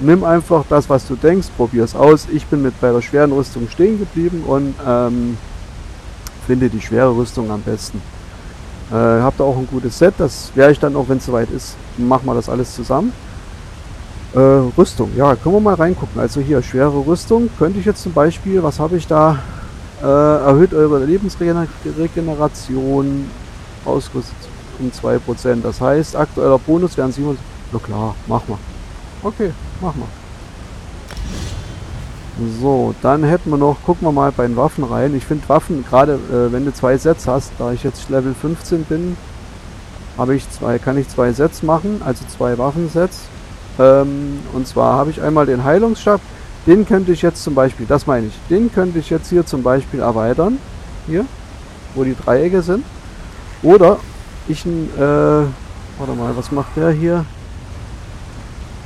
nimm einfach das, was du denkst, probier es aus. Ich bin mit bei der schweren Rüstung stehen geblieben und ähm, finde die schwere Rüstung am besten. Äh, hab da auch ein gutes Set, das werde ich dann auch, wenn es soweit ist, machen wir das alles zusammen. Äh, Rüstung, ja, können wir mal reingucken. Also hier, schwere Rüstung, könnte ich jetzt zum Beispiel, was habe ich da? Äh, erhöht eure Lebensregeneration, ausgerüstet um 2%. Das heißt, aktueller Bonus wären 7. Na klar, mach mal. Okay, mach mal. So, dann hätten wir noch, gucken wir mal bei den Waffen rein. Ich finde Waffen, gerade äh, wenn du zwei Sets hast, da ich jetzt Level 15 bin, habe ich zwei, kann ich zwei Sets machen, also zwei Waffensets. Ähm, und zwar habe ich einmal den Heilungsstab, den könnte ich jetzt zum Beispiel, das meine ich, den könnte ich jetzt hier zum Beispiel erweitern. Hier, wo die Dreiecke sind. Oder ich ein, äh, warte mal, was macht der hier?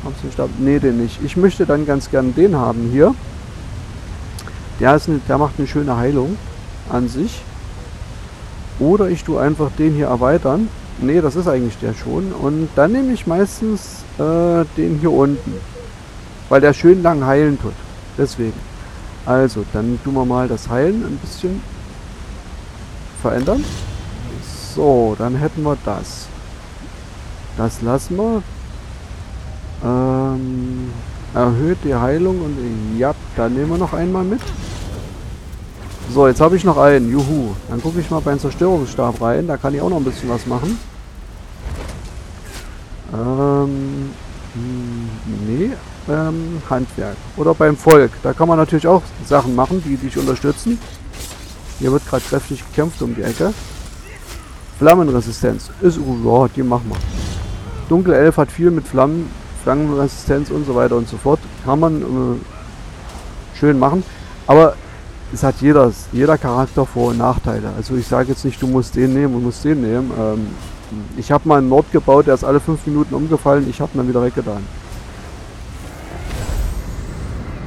Haben Sie Stab? Nee, den nicht. Ich möchte dann ganz gern den haben hier. Der, ist eine, der macht eine schöne Heilung an sich. Oder ich tue einfach den hier erweitern. Nee, das ist eigentlich der schon. Und dann nehme ich meistens äh, den hier unten. Weil der schön lang heilen tut. Deswegen. Also, dann tun wir mal das Heilen ein bisschen verändern. So, dann hätten wir das. Das lassen wir. Ähm, erhöht die Heilung und ja, dann nehmen wir noch einmal mit. So, jetzt habe ich noch einen. Juhu. Dann gucke ich mal beim Zerstörungsstab rein. Da kann ich auch noch ein bisschen was machen. Ähm, hm, nee. Ähm, Handwerk. Oder beim Volk. Da kann man natürlich auch Sachen machen, die dich unterstützen. Hier wird gerade kräftig gekämpft um die Ecke. Flammenresistenz. Ist, ja, die machen wir. Dunkle Elf hat viel mit Flammen, Flammenresistenz und so weiter und so fort. Kann man äh, schön machen. Aber es hat jeder, jeder Charakter Vor- und Nachteile. Also ich sage jetzt nicht, du musst den nehmen und musst den nehmen. Ähm, ich habe mal einen Nord gebaut, der ist alle fünf Minuten umgefallen. Ich habe ihn dann wieder weggetan.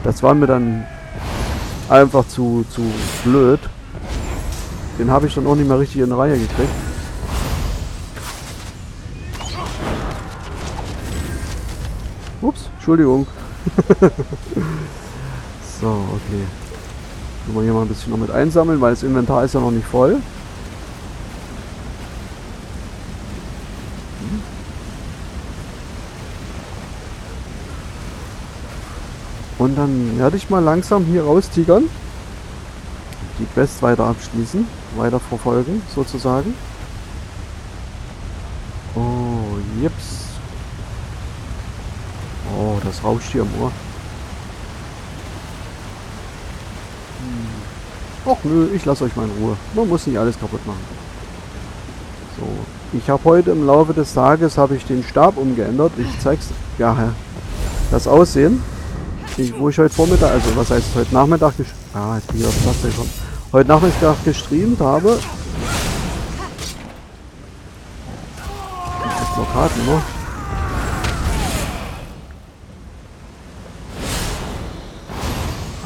Das war mir dann einfach zu, zu blöd. Den habe ich dann auch nicht mehr richtig in die Reihe gekriegt. Ups, Entschuldigung. [laughs] so, okay. Können wir hier mal ein bisschen noch mit einsammeln, weil das Inventar ist ja noch nicht voll. Und dann werde ich mal langsam hier raustigern. Die Quest weiter abschließen, weiter verfolgen, sozusagen. Oh, jips. Oh, das rauscht hier im Ohr. Hm. Och nö, ich lasse euch mal in Ruhe. Man muss nicht alles kaputt machen. So, ich habe heute im Laufe des Tages habe ich den Stab umgeändert. Ich zeig's. Ja, das Aussehen. Ich, wo ich heute Vormittag, also was heißt heute Nachmittag, ah, jetzt bin ich auf das gekommen. Heute Nachmittag gestreamt habe. Blockaden, ne?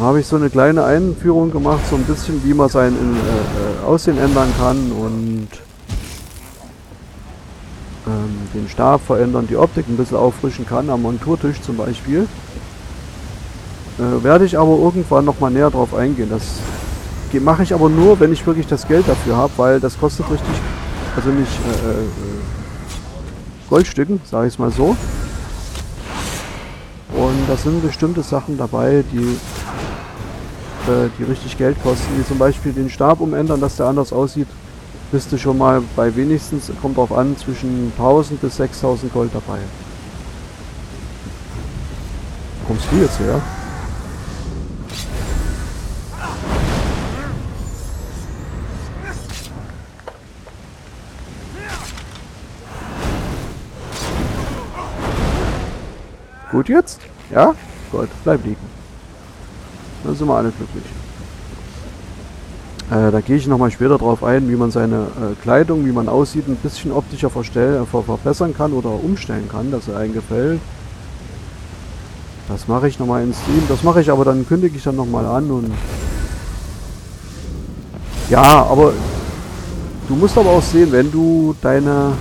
Habe ich so eine kleine Einführung gemacht, so ein bisschen, wie man sein äh, Aussehen ändern kann und ähm, den Stab verändern, die Optik ein bisschen auffrischen kann, am Monturtisch zum Beispiel. Äh, werde ich aber irgendwann nochmal näher drauf eingehen. Das mache ich aber nur, wenn ich wirklich das Geld dafür habe, weil das kostet richtig, also nicht äh, äh, Goldstücken, sage ich es mal so. Und da sind bestimmte Sachen dabei, die äh, die richtig Geld kosten, wie zum Beispiel den Stab umändern, dass der anders aussieht, bist du schon mal bei wenigstens, kommt drauf an, zwischen 1000 bis 6000 Gold dabei. Wo kommst du jetzt her? Gut jetzt? Ja? Gut, bleib liegen. Dann sind wir alle glücklich. Äh, da gehe ich nochmal später drauf ein, wie man seine äh, Kleidung, wie man aussieht, ein bisschen optischer verstell, äh, ver verbessern kann oder umstellen kann, dass er einen gefällt. Das mache ich nochmal in Stream. Das mache ich aber dann, kündige ich dann nochmal an und... Ja, aber du musst aber auch sehen, wenn du deine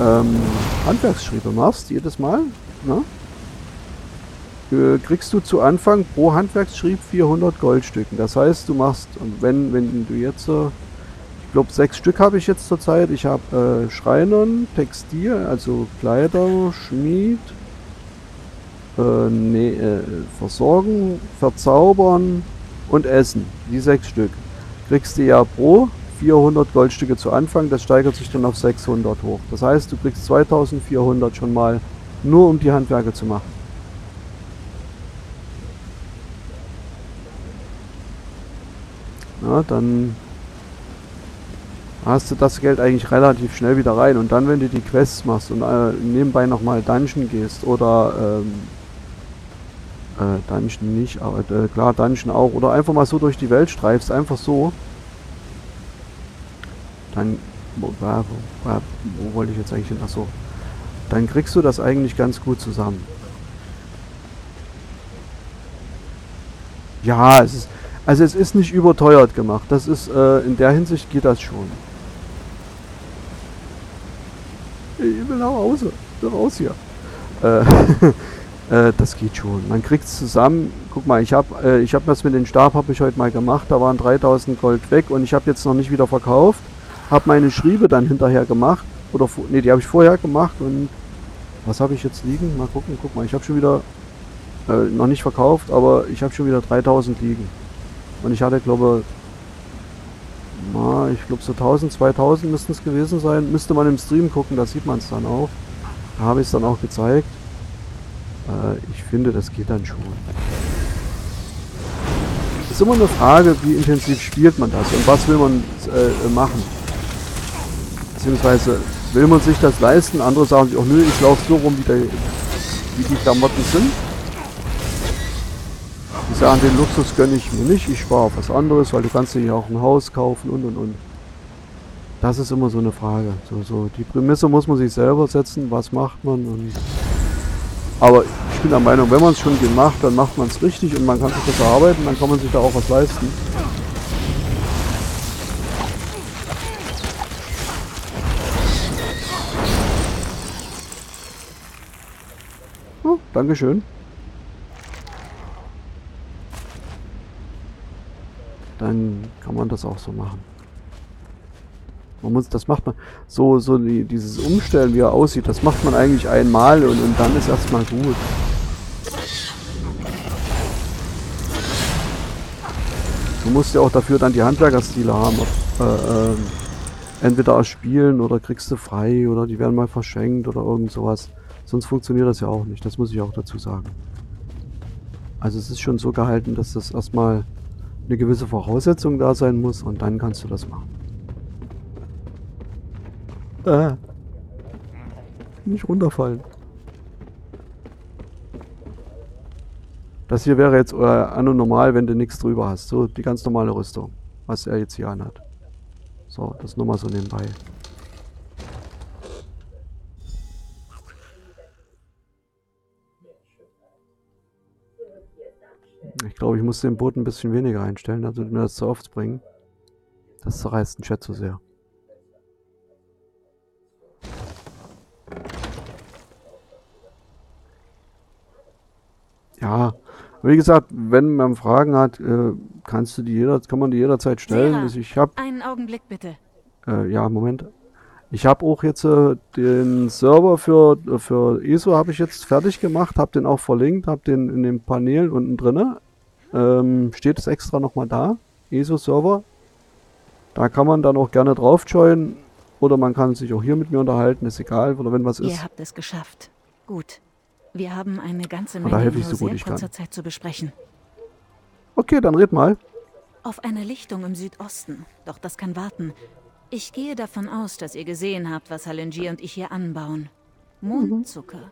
ähm, Handwerksschriebe machst, jedes Mal, ne? Äh, kriegst du zu Anfang pro Handwerksschrieb 400 Goldstücken. Das heißt, du machst, wenn, wenn du jetzt, äh, ich glaube, sechs Stück habe ich jetzt zurzeit. Ich habe äh, Schreinern, Textil, also Kleider, Schmied, äh, nee, äh, Versorgen, Verzaubern und Essen. Die sechs Stück. Kriegst du ja pro 400 Goldstücke zu Anfang, das steigert sich dann auf 600 hoch. Das heißt, du kriegst 2400 schon mal nur um die Handwerke zu machen. Na, dann hast du das Geld eigentlich relativ schnell wieder rein. Und dann, wenn du die Quests machst und äh, nebenbei nochmal Dungeon gehst oder ähm, äh, Dungeon nicht, aber äh, klar, Dungeon auch, oder einfach mal so durch die Welt streifst, einfach so, dann, wo, wo, wo, wo wollte ich jetzt eigentlich hin? Achso, dann kriegst du das eigentlich ganz gut zusammen. Ja, es ist, also es ist nicht überteuert gemacht. Das ist, äh, in der Hinsicht geht das schon. Ich will nach Hause. Raus hier. Äh, [laughs] äh, das geht schon. Man kriegt es zusammen. Guck mal, ich habe äh, ich hab das mit dem Stab habe ich heute mal gemacht. Da waren 3000 Gold weg und ich habe jetzt noch nicht wieder verkauft. Habe meine Schriebe dann hinterher gemacht. Oder, ne, die habe ich vorher gemacht und was habe ich jetzt liegen? Mal gucken, guck mal. Ich habe schon wieder, äh, noch nicht verkauft, aber ich habe schon wieder 3000 liegen. Und ich hatte, glaube na, ich glaube so 1000, 2000 müssten es gewesen sein. Müsste man im Stream gucken, da sieht man es dann auch. Da habe ich es dann auch gezeigt. Äh, ich finde, das geht dann schon. Ist immer eine Frage, wie intensiv spielt man das und was will man äh, machen. Beziehungsweise will man sich das leisten. Andere sagen sich auch, nö, ich laufe so rum, wie, der, wie die Klamotten sind. Die sagen, den Luxus gönne ich mir nicht, ich spare auf was anderes, weil du kannst dir ja auch ein Haus kaufen und und und. Das ist immer so eine Frage. So, so die Prämisse muss man sich selber setzen, was macht man und aber ich bin der Meinung, wenn man es schon gemacht, dann macht man es richtig und man kann sich das erarbeiten, dann kann man sich da auch was leisten. Oh, Dankeschön. Dann kann man das auch so machen. Man muss, das macht man, so, so die, dieses Umstellen, wie er aussieht, das macht man eigentlich einmal und, und dann ist erstmal gut. Du musst ja auch dafür dann die Handwerkerstile haben. Ob, äh, äh, entweder erspielen oder kriegst du frei oder die werden mal verschenkt oder irgend sowas. Sonst funktioniert das ja auch nicht, das muss ich auch dazu sagen. Also es ist schon so gehalten, dass das erstmal eine gewisse Voraussetzung da sein muss und dann kannst du das machen. Äh. Nicht runterfallen. Das hier wäre jetzt äh, an und normal, wenn du nichts drüber hast. So die ganz normale Rüstung, was er jetzt hier anhat. So, das nur mal so nebenbei. Glaube, ich muss den Boot ein bisschen weniger einstellen, also mir das zu oft bringen. Das zerreißt den Chat zu sehr. Ja, wie gesagt, wenn man Fragen hat, äh, kannst du die jeder, kann man die jederzeit stellen. Sarah, Also ich habe, Einen Augenblick bitte. äh, ja, Moment. Ich habe auch jetzt äh, den Server für, für ESO habe ich jetzt fertig gemacht, habe den auch verlinkt, habe den in den Paneelen unten drinne. Ähm, steht es extra nochmal da, ESO-Server. Da kann man dann auch gerne drauf joinen oder man kann sich auch hier mit mir unterhalten, ist egal, oder wenn was ist. Ihr habt es geschafft. Gut. Wir haben eine ganze Menge in so sehr kurzer Zeit zu besprechen. Okay, dann red mal. Auf einer Lichtung im Südosten. Doch das kann warten. Ich gehe davon aus, dass ihr gesehen habt, was Halengier und ich hier anbauen. Mondzucker.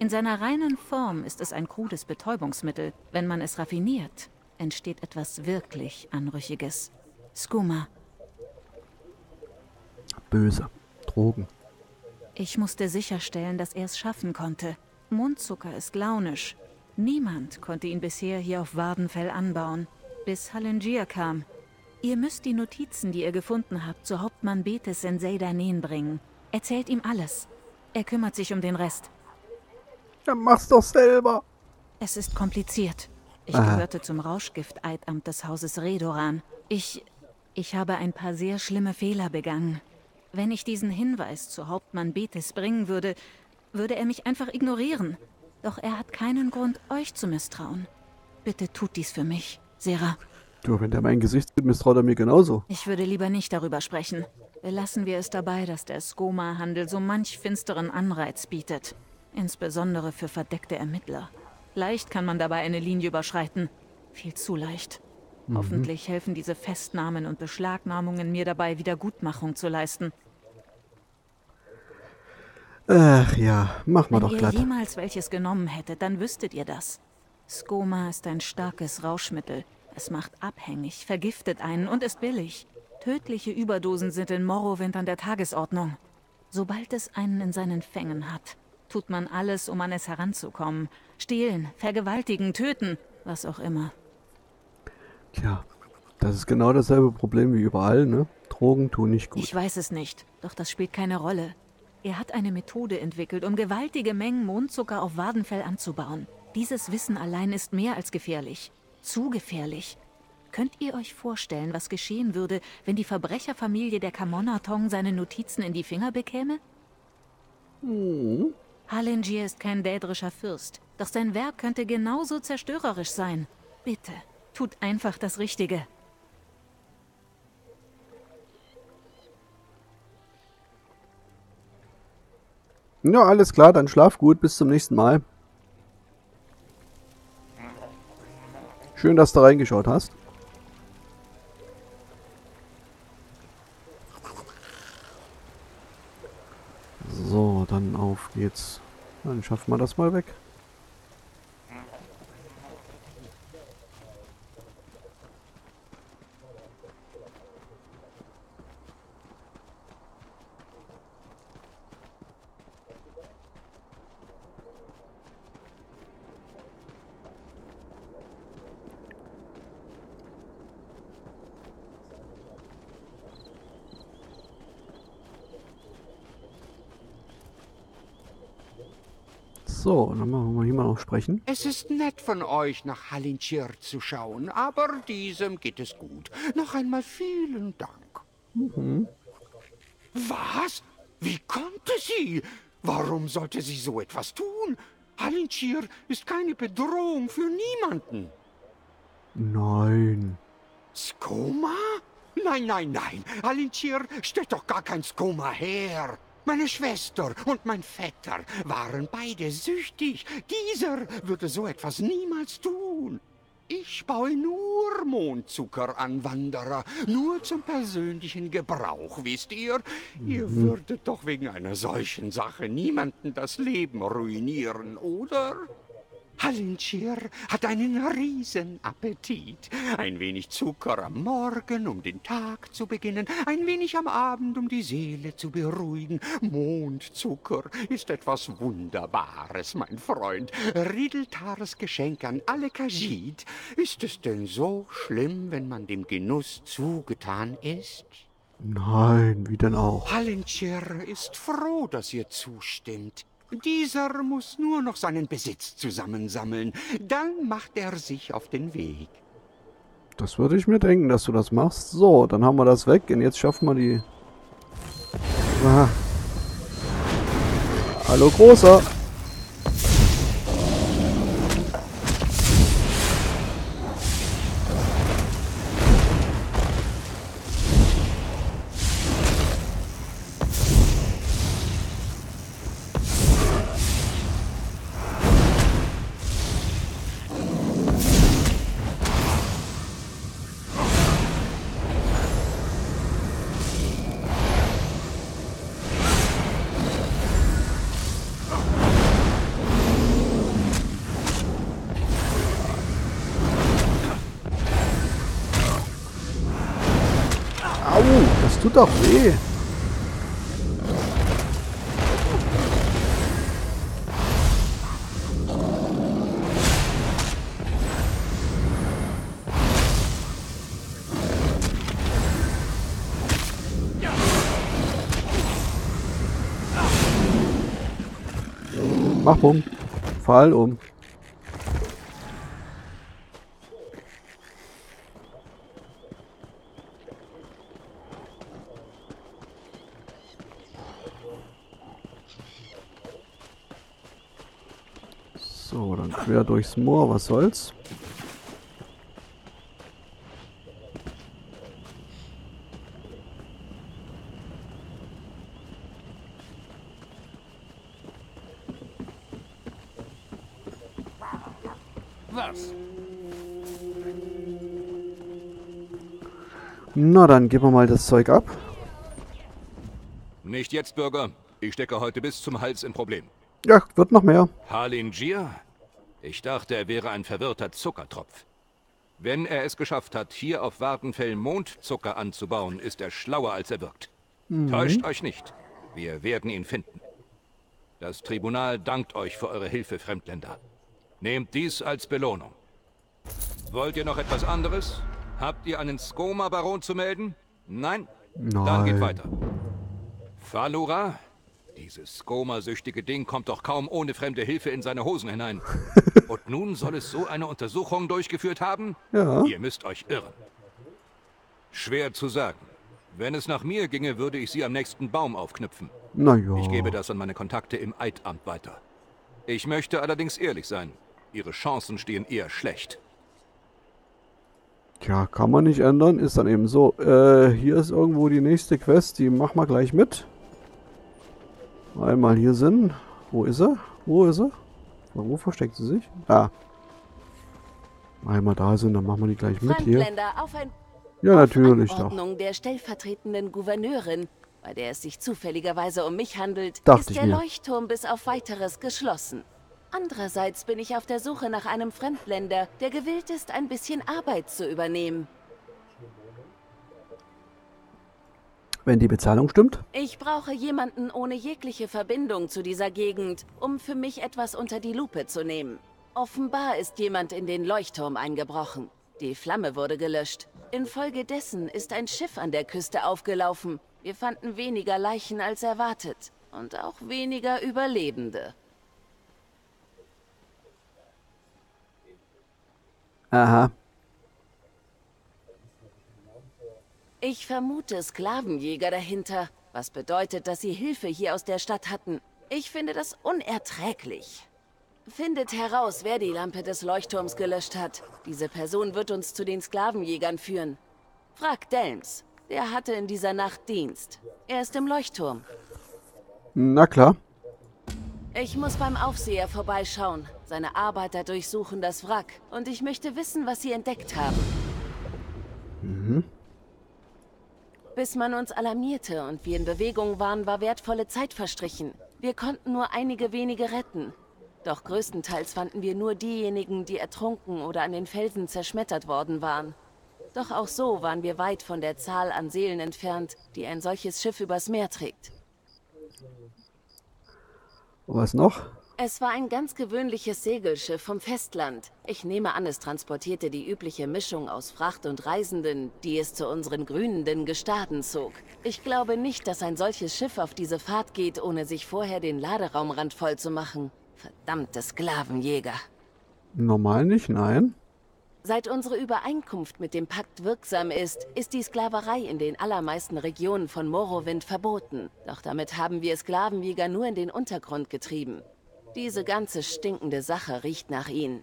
In seiner reinen Form ist es ein krudes Betäubungsmittel. Wenn man es raffiniert, entsteht etwas wirklich Anrüchiges. Skuma. Böse. Drogen. Ich musste sicherstellen, dass er es schaffen konnte. Mondzucker ist launisch. Niemand konnte ihn bisher hier auf Wadenfell anbauen, bis Halengier kam. Ihr müsst die Notizen, die ihr gefunden habt, zu Hauptmann Betes Sensei Danen bringen. Erzählt ihm alles. Er kümmert sich um den Rest. Dann mach's doch selber. Es ist kompliziert. Ich Aha. gehörte zum Rauschgifteidamt des Hauses Redoran. Ich. Ich habe ein paar sehr schlimme Fehler begangen. Wenn ich diesen Hinweis zu Hauptmann Betis bringen würde, würde er mich einfach ignorieren. Doch er hat keinen Grund, euch zu misstrauen. Bitte tut dies für mich, Sarah. Du, wenn der mein Gesicht sieht, misstraut er mir genauso. Ich würde lieber nicht darüber sprechen. Belassen wir es dabei, dass der Skoma-Handel so manch finsteren Anreiz bietet. Insbesondere für verdeckte Ermittler. Leicht kann man dabei eine Linie überschreiten. Viel zu leicht. Hoffentlich helfen diese Festnahmen und Beschlagnahmungen mir dabei, Wiedergutmachung zu leisten. Ach ja, mach mal Wenn doch ihr glatt. jemals welches genommen hättet, dann wüsstet ihr das. Skoma ist ein starkes Rauschmittel. Es macht abhängig, vergiftet einen und ist billig. Tödliche Überdosen sind in Morrowind an der Tagesordnung. Sobald es einen in seinen Fängen hat, tut man alles, um an es heranzukommen. Stehlen, vergewaltigen, töten, was auch immer. Tja, das ist genau dasselbe Problem wie überall, ne? Drogen tun nicht gut. Ich weiß es nicht, doch das spielt keine Rolle. Er hat eine Methode entwickelt, um gewaltige Mengen Mondzucker auf Wadenfell anzubauen. Dieses Wissen allein ist mehr als gefährlich. Zu gefährlich. Könnt ihr euch vorstellen, was geschehen würde, wenn die Verbrecherfamilie der Kamonatong seine Notizen in die Finger bekäme? Halingir ist kein dädrischer Fürst, doch sein Werk könnte genauso zerstörerisch sein. Bitte, tut einfach das Richtige. Ja, alles klar, dann schlaf gut, bis zum nächsten Mal. Schön, dass du reingeschaut hast. So, dann auf geht's. Dann schaffen wir das mal weg. So, dann machen wir hier mal noch sprechen. Es ist nett von euch, nach Halinchir zu schauen, aber diesem geht es gut. Noch einmal vielen Dank. Was? Wie konnte sie? Warum sollte sie so etwas tun? Halinchir ist keine Bedrohung für niemanden. Nein. Skoma? Nein, nein, nein. Halinchir stellt doch gar kein Skoma her. Meine Schwester und mein Vetter waren beide süchtig. Dieser würde so etwas niemals tun. Ich baue nur Mondzucker an Wanderer, nur zum persönlichen Gebrauch, wisst ihr? Ihr würdet doch wegen einer solchen Sache niemanden das Leben ruinieren, oder? Hallenschir hat einen Riesenappetit. Ein wenig Zucker am Morgen, um den Tag zu beginnen, ein wenig am Abend, um die Seele zu beruhigen. Mondzucker ist etwas Wunderbares, mein Freund. Riddeltars Geschenk an alle Kajit. Ist es denn so schlimm, wenn man dem Genuss zugetan ist? Nein, wie denn auch? Hallenschir ist froh, dass ihr zustimmt. Dieser muss nur noch seinen Besitz zusammensammeln. Dann macht er sich auf den Weg. Das würde ich mir denken, dass du das machst. So, dann haben wir das weg und jetzt schaffen wir die... Ah. Hallo, Großer. Fall um. So, dann quer durchs Moor, was soll's. Na, dann geben wir mal das Zeug ab. Nicht jetzt, Bürger. Ich stecke heute bis zum Hals im Problem. Ja, wird noch mehr. Halingir? Ich dachte, er wäre ein verwirrter Zuckertropf. Wenn er es geschafft hat, hier auf Wartenfell Mondzucker anzubauen, ist er schlauer, als er wirkt. Täuscht euch nicht. Wir werden ihn finden. Das Tribunal dankt euch für eure Hilfe, Fremdländer. Nehmt dies als Belohnung. Wollt ihr noch etwas anderes? Habt ihr einen Skoma-Baron zu melden? Nein? Dann geht Nein. weiter. Falura? Dieses Skoma-süchtige Ding kommt doch kaum ohne fremde Hilfe in seine Hosen hinein. [laughs] Und nun soll es so eine Untersuchung durchgeführt haben? Ja. Ihr müsst euch irren. Schwer zu sagen. Wenn es nach mir ginge, würde ich sie am nächsten Baum aufknüpfen. Naja. Ich gebe das an meine Kontakte im Eidamt weiter. Ich möchte allerdings ehrlich sein. Ihre Chancen stehen eher schlecht. Tja, kann man nicht ändern. Ist dann eben so. Äh, hier ist irgendwo die nächste Quest. Die machen wir gleich mit. Einmal hier sind. Wo ist er? Wo ist er? Wo versteckt sie sich? Da. Einmal da sind, dann machen wir die gleich mit hier. Ja, natürlich doch. Der stellvertretenden Gouverneurin, bei der es sich zufälligerweise um mich handelt, Dachte ist der mir. Leuchtturm bis auf weiteres geschlossen. Andererseits bin ich auf der Suche nach einem Fremdländer, der gewillt ist, ein bisschen Arbeit zu übernehmen. Wenn die Bezahlung stimmt. Ich brauche jemanden ohne jegliche Verbindung zu dieser Gegend, um für mich etwas unter die Lupe zu nehmen. Offenbar ist jemand in den Leuchtturm eingebrochen. Die Flamme wurde gelöscht. Infolgedessen ist ein Schiff an der Küste aufgelaufen. Wir fanden weniger Leichen als erwartet. Und auch weniger Überlebende. Aha. Ich vermute Sklavenjäger dahinter, was bedeutet, dass sie Hilfe hier aus der Stadt hatten. Ich finde das unerträglich. Findet heraus, wer die Lampe des Leuchtturms gelöscht hat. Diese Person wird uns zu den Sklavenjägern führen. Frag Delms. Der hatte in dieser Nacht Dienst. Er ist im Leuchtturm. Na klar. Ich muss beim Aufseher vorbeischauen. Seine Arbeiter durchsuchen das Wrack. Und ich möchte wissen, was sie entdeckt haben. Mhm. Bis man uns alarmierte und wir in Bewegung waren, war wertvolle Zeit verstrichen. Wir konnten nur einige wenige retten. Doch größtenteils fanden wir nur diejenigen, die ertrunken oder an den Felsen zerschmettert worden waren. Doch auch so waren wir weit von der Zahl an Seelen entfernt, die ein solches Schiff übers Meer trägt. Was noch? Es war ein ganz gewöhnliches Segelschiff vom Festland. Ich nehme an, es transportierte die übliche Mischung aus Fracht und Reisenden, die es zu unseren grünenden Gestaden zog. Ich glaube nicht, dass ein solches Schiff auf diese Fahrt geht, ohne sich vorher den Laderaumrand voll zu machen. Verdammte Sklavenjäger. Normal nicht, nein. Seit unsere Übereinkunft mit dem Pakt wirksam ist, ist die Sklaverei in den allermeisten Regionen von Morrowind verboten. Doch damit haben wir Sklavenjäger nur in den Untergrund getrieben. Diese ganze stinkende Sache riecht nach ihnen.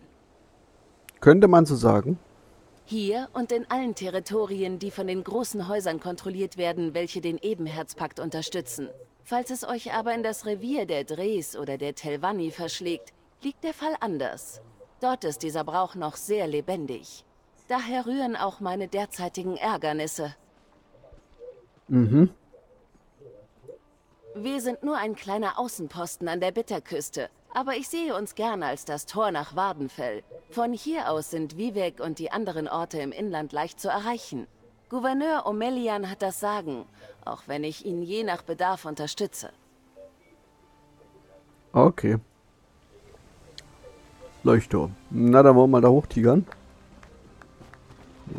Könnte man so sagen. Hier und in allen Territorien, die von den großen Häusern kontrolliert werden, welche den Ebenherzpakt unterstützen. Falls es euch aber in das Revier der Dres oder der Telvanni verschlägt, liegt der Fall anders. Dort ist dieser Brauch noch sehr lebendig. Daher rühren auch meine derzeitigen Ärgernisse. Mhm. Wir sind nur ein kleiner Außenposten an der Bitterküste, aber ich sehe uns gern als das Tor nach Wardenfell. Von hier aus sind Vivek und die anderen Orte im Inland leicht zu erreichen. Gouverneur Omelian hat das Sagen, auch wenn ich ihn je nach Bedarf unterstütze. Okay. Leuchtturm. Na, dann wollen wir mal da hochtigern.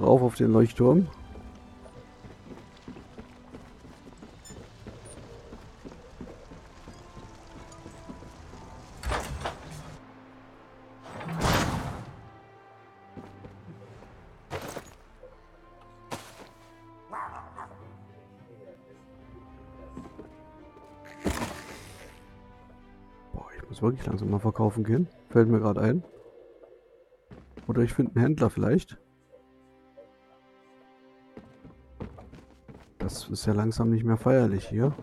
Rauf auf den Leuchtturm. Mal verkaufen gehen. Fällt mir gerade ein. Oder ich finde einen Händler vielleicht. Das ist ja langsam nicht mehr feierlich hier.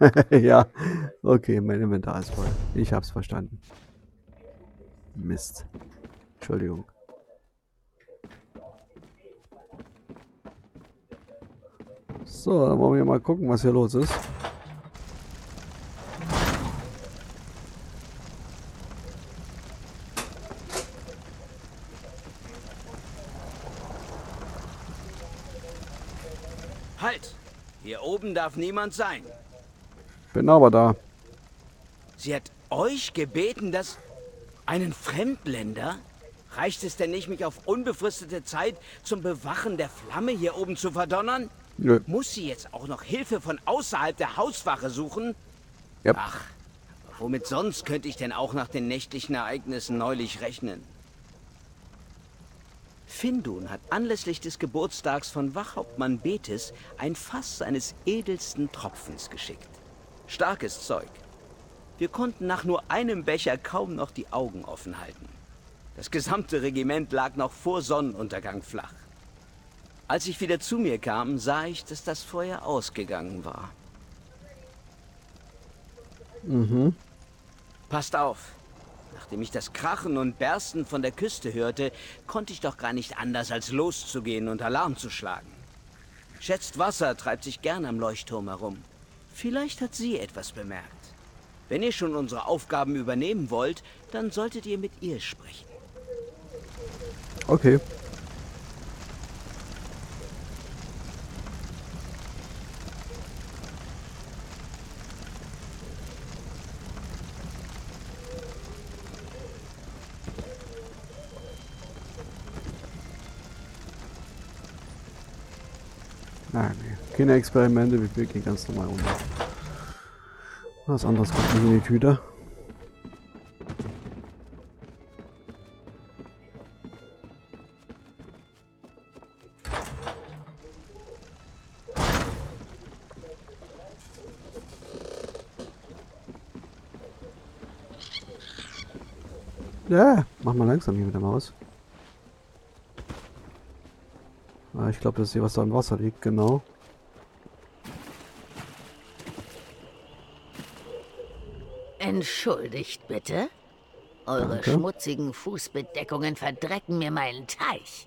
[laughs] ja, okay, mein Inventar ist voll. Ich hab's verstanden. Mist. Entschuldigung. So, dann wollen wir mal gucken, was hier los ist. Halt! Hier oben darf niemand sein. Bin aber da. Sie hat euch gebeten, dass... Einen Fremdländer? Reicht es denn nicht, mich auf unbefristete Zeit zum Bewachen der Flamme hier oben zu verdonnern? Nö. Muss sie jetzt auch noch Hilfe von außerhalb der Hauswache suchen? Yep. Ach, womit sonst könnte ich denn auch nach den nächtlichen Ereignissen neulich rechnen? Findun hat anlässlich des Geburtstags von Wachhauptmann Betis ein Fass seines edelsten Tropfens geschickt. Starkes Zeug. Wir konnten nach nur einem Becher kaum noch die Augen offen halten. Das gesamte Regiment lag noch vor Sonnenuntergang flach. Als ich wieder zu mir kam, sah ich, dass das Feuer ausgegangen war. Mhm. Passt auf. Nachdem ich das Krachen und Bersten von der Küste hörte, konnte ich doch gar nicht anders, als loszugehen und Alarm zu schlagen. Schätzt Wasser treibt sich gern am Leuchtturm herum. Vielleicht hat sie etwas bemerkt. Wenn ihr schon unsere Aufgaben übernehmen wollt, dann solltet ihr mit ihr sprechen. Okay. Nein, nee. Keine Experimente, wir gehen ganz normal um. Was anderes kommt nicht in die Tüte. Ja, mach mal langsam hier mit der Maus. Ah, ich glaube, das ist hier, was da im Wasser liegt, genau. Entschuldigt bitte. Eure Danke. schmutzigen Fußbedeckungen verdrecken mir meinen Teich.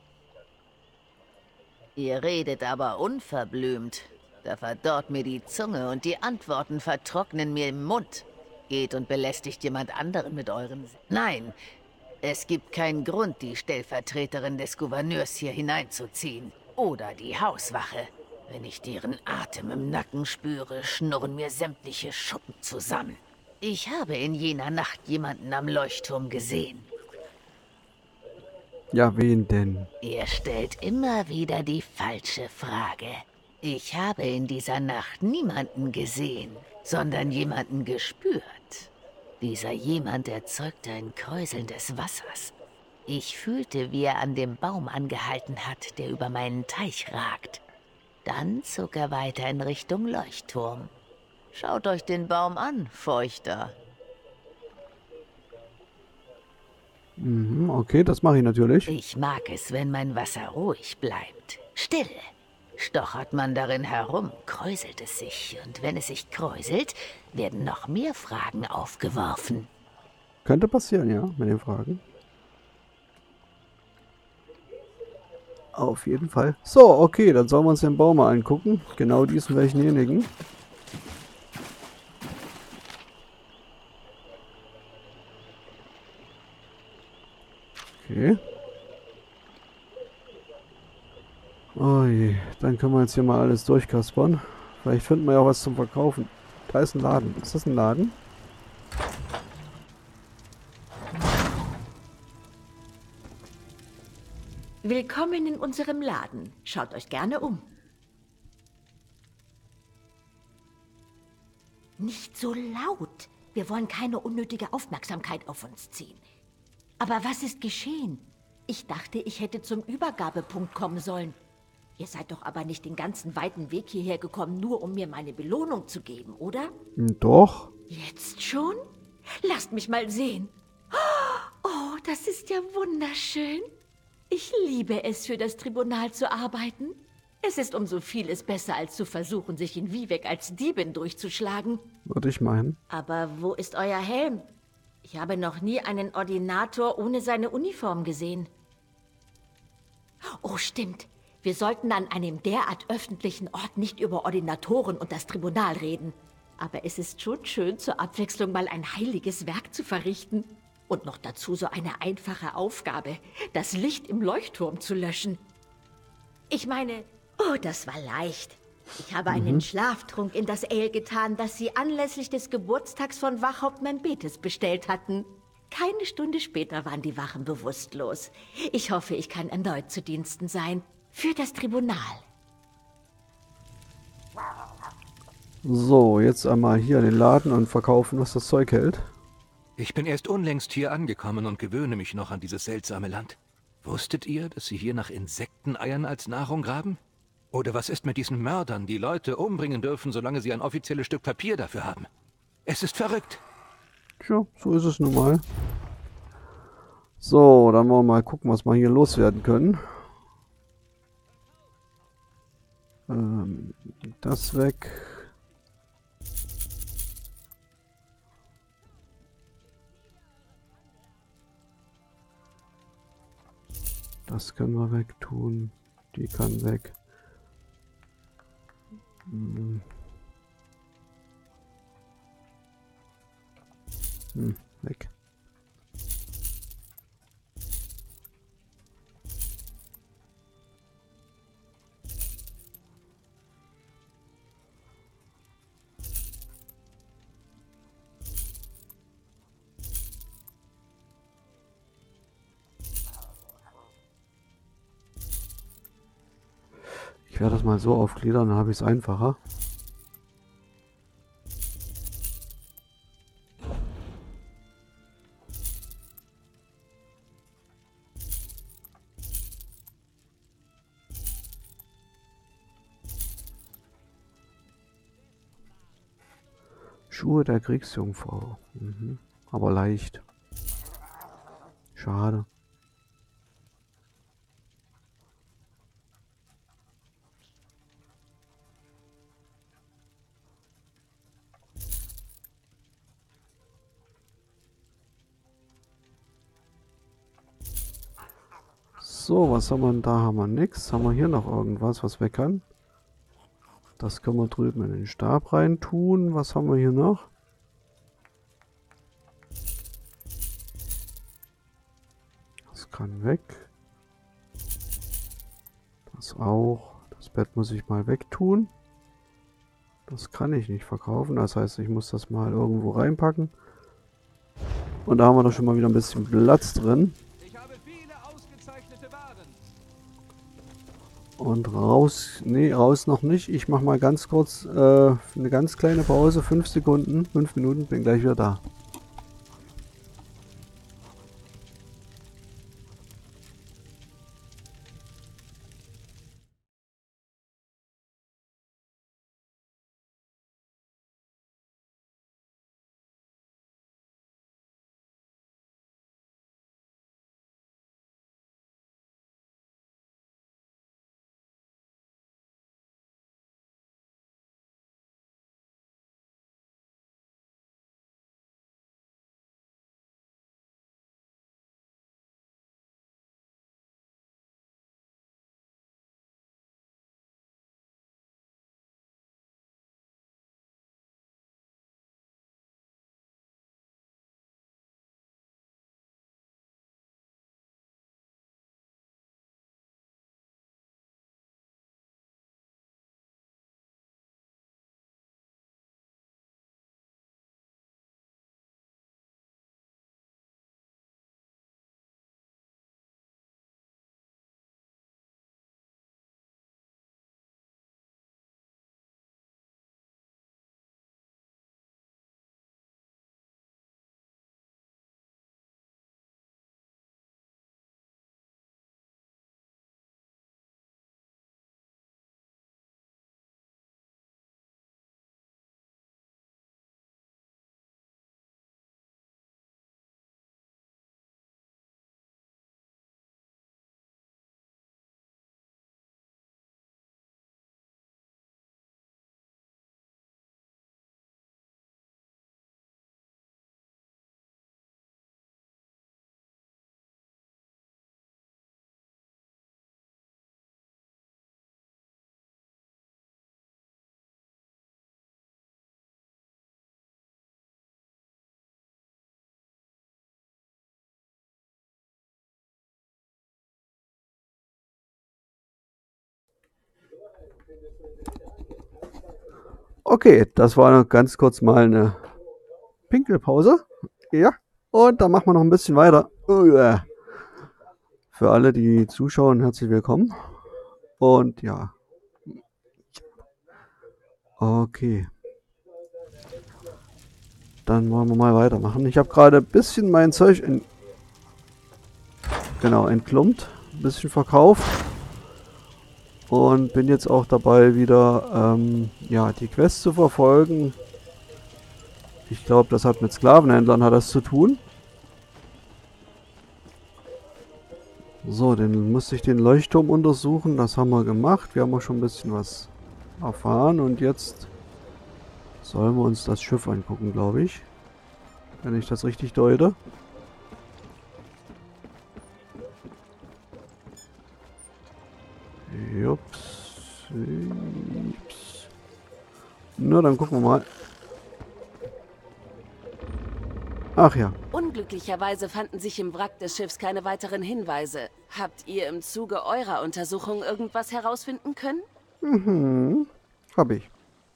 Ihr redet aber unverblümt. Da verdorrt mir die Zunge und die Antworten vertrocknen mir im Mund. Geht und belästigt jemand anderen mit euren... Nein, es gibt keinen Grund, die Stellvertreterin des Gouverneurs hier hineinzuziehen. Oder die Hauswache. Wenn ich deren Atem im Nacken spüre, schnurren mir sämtliche Schuppen zusammen. Ich habe in jener Nacht jemanden am Leuchtturm gesehen. Ja, wen denn? Ihr stellt immer wieder die falsche Frage. Ich habe in dieser Nacht niemanden gesehen, sondern jemanden gespürt. Dieser jemand erzeugte ein Kräuseln des Wassers. Ich fühlte, wie er an dem Baum angehalten hat, der über meinen Teich ragt. Dann zog er weiter in Richtung Leuchtturm. Schaut euch den Baum an, Feuchter. Mhm, okay, das mache ich natürlich. Ich mag es, wenn mein Wasser ruhig bleibt. Still. Stochert man darin herum, kräuselt es sich. Und wenn es sich kräuselt, werden noch mehr Fragen aufgeworfen. Könnte passieren, ja, mit den Fragen. Auf jeden Fall. So, okay, dann sollen wir uns den Baum mal angucken. Genau diesen welchenjenigen. Okay. Oh je, dann können wir jetzt hier mal alles durchkaspern. Vielleicht finden wir ja auch was zum Verkaufen. Da ist ein Laden. Ist das ein Laden? Willkommen in unserem Laden. Schaut euch gerne um. Nicht so laut. Wir wollen keine unnötige Aufmerksamkeit auf uns ziehen. Aber was ist geschehen? Ich dachte, ich hätte zum Übergabepunkt kommen sollen. Ihr seid doch aber nicht den ganzen weiten Weg hierher gekommen, nur um mir meine Belohnung zu geben, oder? Hm, Doch. Jetzt schon? Lasst mich mal sehen. Oh, das ist ja wunderschön. Ich liebe es, für das Tribunal zu arbeiten. Es ist um so vieles besser, als zu versuchen, sich in Vivek als Diebin durchzuschlagen. Würde ich meinen. Aber wo ist euer Helm? Ich habe noch nie einen Ordinator ohne seine Uniform gesehen. Oh, stimmt. Wir sollten an einem derart öffentlichen Ort nicht über Ordinatoren und das Tribunal reden. Aber es ist schon schön, zur Abwechslung mal ein heiliges Werk zu verrichten. Und noch dazu so eine einfache Aufgabe, das Licht im Leuchtturm zu löschen. Ich meine, oh, das war leicht. Ich habe einen Mhm. Schlaftrunk in das Ale getan, das Sie anlässlich des Geburtstags von Wachhauptmann Betes bestellt hatten. Keine Stunde später waren die Wachen bewusstlos. Ich hoffe, ich kann erneut zu Diensten sein. Für das Tribunal. So, jetzt einmal hier in den Laden und verkaufen, was das Zeug hält. Ich bin erst unlängst hier angekommen und gewöhne mich noch an dieses seltsame Land. Wusstet ihr, dass sie hier nach Insekteneiern als Nahrung graben? Oder was ist mit diesen Mördern, die Leute umbringen dürfen, solange sie ein offizielles Stück Papier dafür haben? Es ist verrückt. Tja, so ist es nun mal. So, dann wollen wir mal gucken, was wir hier loswerden können. Ähm, das weg. Das können wir wegtun. Die kann weg. Hm. Hm, weg. Werde das mal so aufgliedern, dann habe ich es einfacher. Schuhe der Kriegsjungfrau. Mhm. Aber leicht. Schade. So, was haben wir denn da? Haben wir nichts. Haben wir hier noch irgendwas, was weg kann? Das können wir drüben in den Stab rein tun. Was haben wir hier noch? Das kann weg. Das auch. Das Bett muss ich mal wegtun. Das kann ich nicht verkaufen. Das heißt, ich muss das mal irgendwo reinpacken. Und da haben wir doch schon mal wieder ein bisschen Platz drin. Und raus, nee, raus noch nicht. Ich mache mal ganz kurz äh, eine ganz kleine Pause, fünf Sekunden, fünf Minuten, bin gleich wieder da. Okay, das war noch ganz kurz mal eine Pinkelpause. Ja, und dann machen wir noch ein bisschen weiter. Uah. Für alle, die zuschauen, herzlich willkommen. Und ja. Okay. Dann wollen wir mal weitermachen. Ich habe gerade ein bisschen mein Zeug in genau entklumpt, ein bisschen verkauft und bin jetzt auch dabei wieder ähm, ja die Quest zu verfolgen. Ich glaube, das hat mit Sklavenhändlern hat das zu tun. So, dann musste ich den Leuchtturm untersuchen. Das haben wir gemacht. Wir haben auch schon ein bisschen was erfahren. Und jetzt sollen wir uns das Schiff angucken, glaube ich. Wenn ich das richtig deute. Jups. Jups. Na, dann gucken wir mal. Ach ja. Unglücklicherweise fanden sich im Wrack des Schiffs keine weiteren Hinweise. Habt ihr im Zuge eurer Untersuchung irgendwas herausfinden können? Mhm. Hab ich.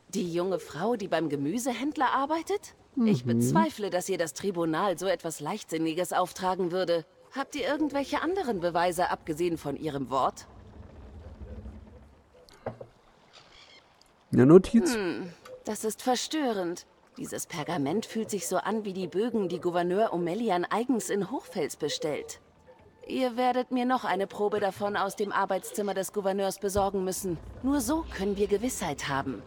Die junge Frau, die beim Gemüsehändler arbeitet? Ich Mhm. bezweifle, dass ihr das Tribunal so etwas Leichtsinniges auftragen würde. Habt ihr irgendwelche anderen Beweise abgesehen von ihrem Wort? Eine Notiz. Hm, das ist verstörend. Dieses Pergament fühlt sich so an wie die Bögen, die Gouverneur Omelian eigens in Hochfels bestellt. Ihr werdet mir noch eine Probe davon aus dem Arbeitszimmer des Gouverneurs besorgen müssen. Nur so können wir Gewissheit haben.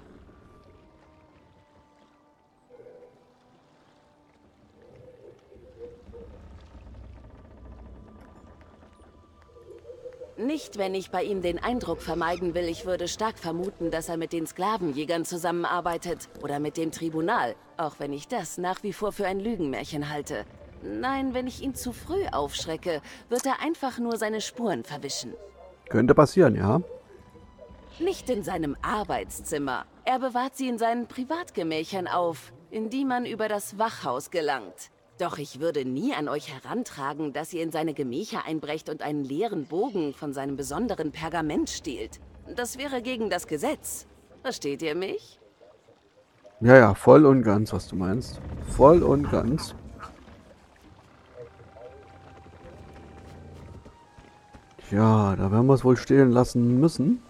Nicht, wenn ich bei ihm den Eindruck vermeiden will, ich würde stark vermuten, dass er mit den Sklavenjägern zusammenarbeitet oder mit dem Tribunal, auch wenn ich das nach wie vor für ein Lügenmärchen halte. Nein, wenn ich ihn zu früh aufschrecke, wird er einfach nur seine Spuren verwischen. Könnte passieren, ja. Nicht in seinem Arbeitszimmer. Er bewahrt sie in seinen Privatgemächern auf, in die man über das Wachhaus gelangt. Doch ich würde nie an euch herantragen, dass ihr in seine Gemächer einbrecht und einen leeren Bogen von seinem besonderen Pergament stehlt. Das wäre gegen das Gesetz. Versteht ihr mich? Ja, ja, voll und ganz, was du meinst. Voll und ganz. Ja, da werden wir es wohl stehlen lassen müssen.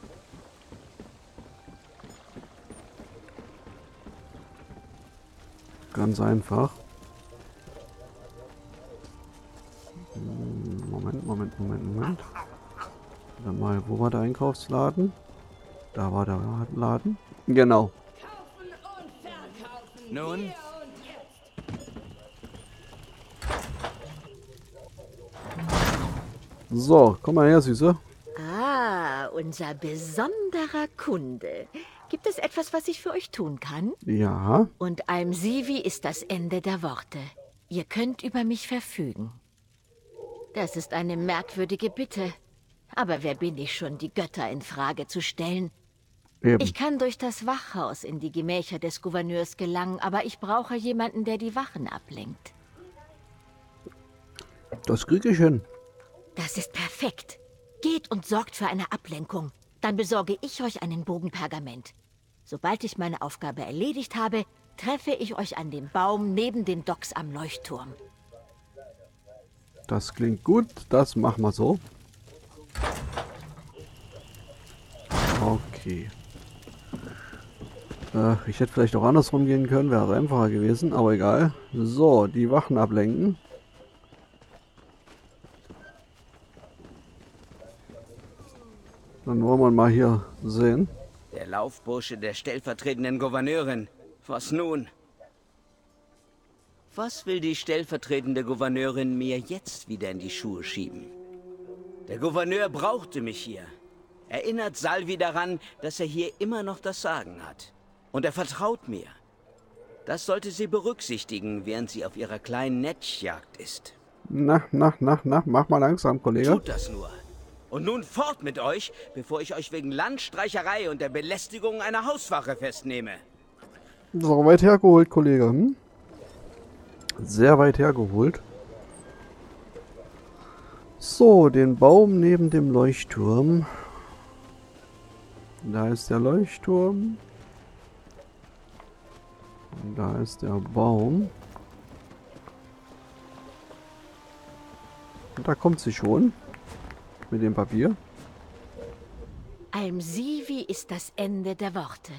Ganz einfach. Moment, Moment, Moment, Moment. Warte mal, wo war der Einkaufsladen? Da war der Laden. Genau. Nun, So, komm mal her, Süße. Ah, unser besonderer Kunde. Gibt es etwas, was ich für euch tun kann? Ja. Und einem Sivi ist das Ende der Worte. Ihr könnt über mich verfügen. Das ist eine merkwürdige Bitte. Aber wer bin ich schon, die Götter in Frage zu stellen? Eben. Ich kann durch das Wachhaus in die Gemächer des Gouverneurs gelangen, aber ich brauche jemanden, der die Wachen ablenkt. Das krieg ich hin. Das ist perfekt. Geht und sorgt für eine Ablenkung. Dann besorge ich euch einen Bogen Pergament. Sobald ich meine Aufgabe erledigt habe, treffe ich euch an dem Baum neben den Docks am Leuchtturm. Das klingt gut. Das machen wir so. Okay. Äh, ich hätte vielleicht auch andersrum gehen können. Wäre einfacher gewesen. Aber egal. So, die Wachen ablenken. Dann wollen wir mal hier sehen. der Laufbursche der stellvertretenden Gouverneurin. Was nun? Was will die stellvertretende Gouverneurin mir jetzt wieder in die Schuhe schieben? Der Gouverneur brauchte mich hier. Erinnert Salvi daran, dass er hier immer noch das Sagen hat. Und er vertraut mir. Das sollte sie berücksichtigen, während sie auf ihrer kleinen Netzjagd ist. Na, na, na, na, mach mal langsam, Kollege. Tut das nur. Und nun fort mit euch, bevor ich euch wegen Landstreicherei und der Belästigung einer Hauswache festnehme. So weit hergeholt, Kollege. Hm? Sehr weit hergeholt. So, den Baum neben dem Leuchtturm. Da ist der Leuchtturm. Und da ist der Baum. Und da kommt sie schon. Mit dem Papier. Almsivi ist das Ende der Worte.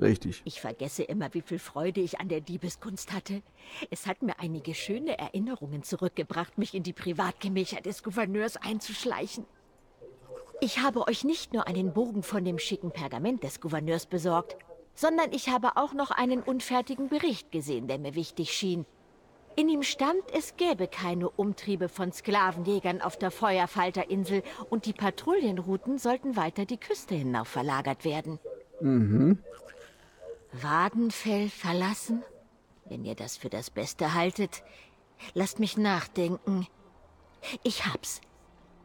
Richtig. Ich vergesse immer, wie viel Freude ich an der Diebeskunst hatte. Es hat mir einige schöne Erinnerungen zurückgebracht, mich in die Privatgemächer des Gouverneurs einzuschleichen. Ich habe euch nicht nur einen Bogen von dem schicken Pergament des Gouverneurs besorgt, sondern ich habe auch noch einen unfertigen Bericht gesehen, der mir wichtig schien. In ihm stand, es gäbe keine Umtriebe von Sklavenjägern auf der Feuerfalterinsel und die Patrouillenrouten sollten weiter die Küste hinauf verlagert werden. Mhm. Wadenfell verlassen? Wenn ihr das für das Beste haltet, lasst mich nachdenken. Ich hab's.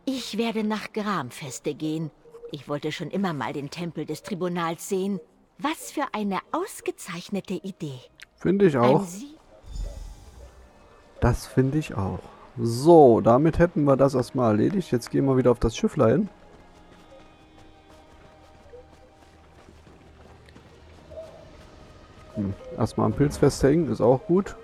Ich werde nach Gramfeste gehen. Ich wollte schon immer mal den Tempel des Tribunals sehen. Was für eine ausgezeichnete Idee. Finde ich auch. Das finde ich auch. So, damit hätten wir das erstmal erledigt. Jetzt gehen wir wieder auf das Schifflein. Hm. Erstmal am Pilz festhängen, ist auch gut.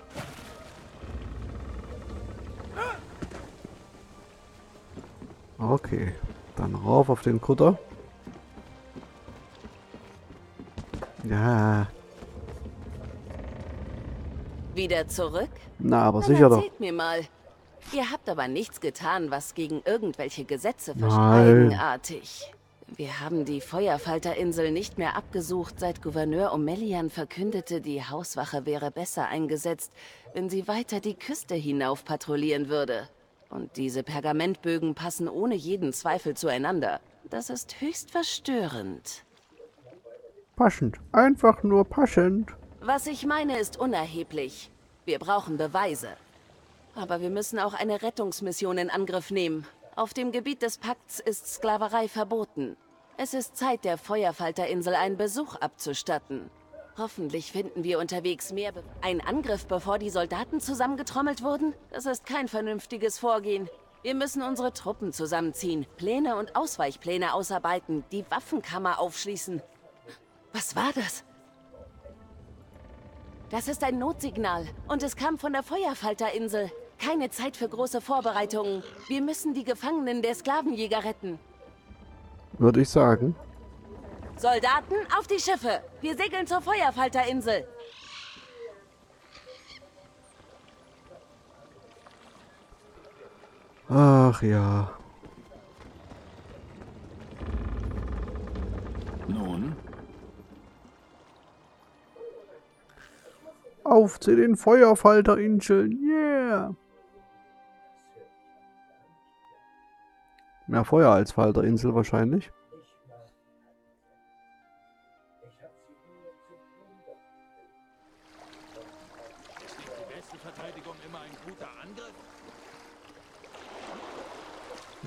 Okay, dann rauf auf den Kutter. Ja, Wieder zurück? na, aber Dann sicher doch. mir mal. Ihr habt aber nichts getan, was gegen irgendwelche Gesetze verstößt. Eigenartig. Wir haben die Feuerfalterinsel nicht mehr abgesucht, seit Gouverneur Omelian verkündete, die Hauswache wäre besser eingesetzt, wenn sie weiter die Küste hinauf patrouillieren würde. Und diese Pergamentbögen passen ohne jeden Zweifel zueinander. Das ist höchst verstörend. Passend. Einfach nur passend. Was ich meine, ist unerheblich. Wir brauchen Beweise. Aber wir müssen auch eine Rettungsmission in Angriff nehmen. Auf dem Gebiet des Pakts ist Sklaverei verboten. Es ist Zeit, der Feuerfalterinsel einen Besuch abzustatten. Hoffentlich finden wir unterwegs mehr. Be Ein Angriff, bevor die Soldaten zusammengetrommelt wurden? Das ist kein vernünftiges Vorgehen. Wir müssen unsere Truppen zusammenziehen, Pläne und Ausweichpläne ausarbeiten, die Waffenkammer aufschließen. Was war das? Das ist ein Notsignal und es kam von der Feuerfalterinsel. Keine Zeit für große Vorbereitungen. Wir müssen die Gefangenen der Sklavenjäger retten. Würde ich sagen. Soldaten, auf die Schiffe! Wir segeln zur Feuerfalterinsel. Ach ja. Nun, Auf zu den Feuerfalterinseln. Yeah. Mehr Feuer als Falterinsel wahrscheinlich.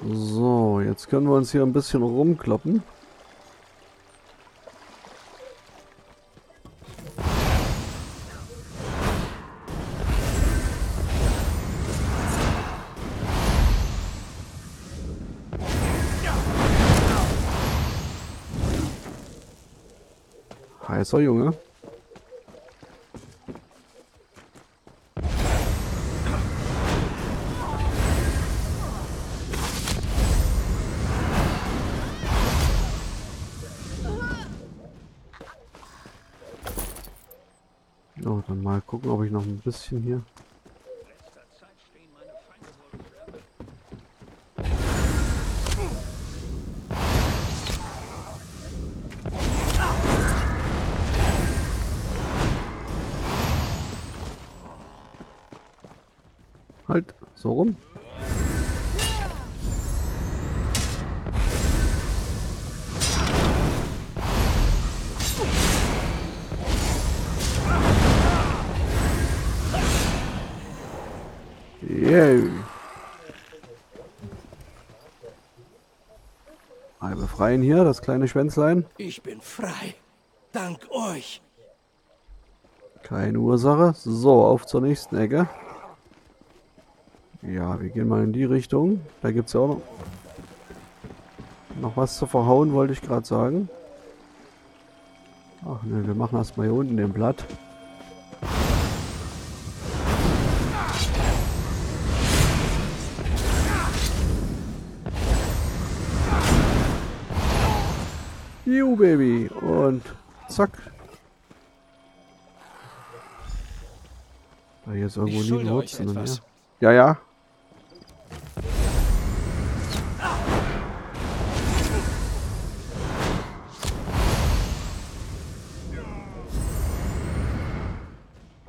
So, jetzt können wir uns hier ein bisschen rumkloppen. Heißer Junge. So, dann mal gucken, ob ich noch ein bisschen hier. Befreien hier, das kleine Schwänzlein. Ich bin frei. Dank euch. Keine Ursache. So, auf zur nächsten Ecke. Ja, wir gehen mal in die Richtung. Da gibt es ja auch noch, noch was zu verhauen, wollte ich gerade sagen. Ach ne, wir machen erstmal hier unten den Blatt. Baby. Und zack. Da hier ist irgendwo euch Wurzeln etwas. Ja, ja.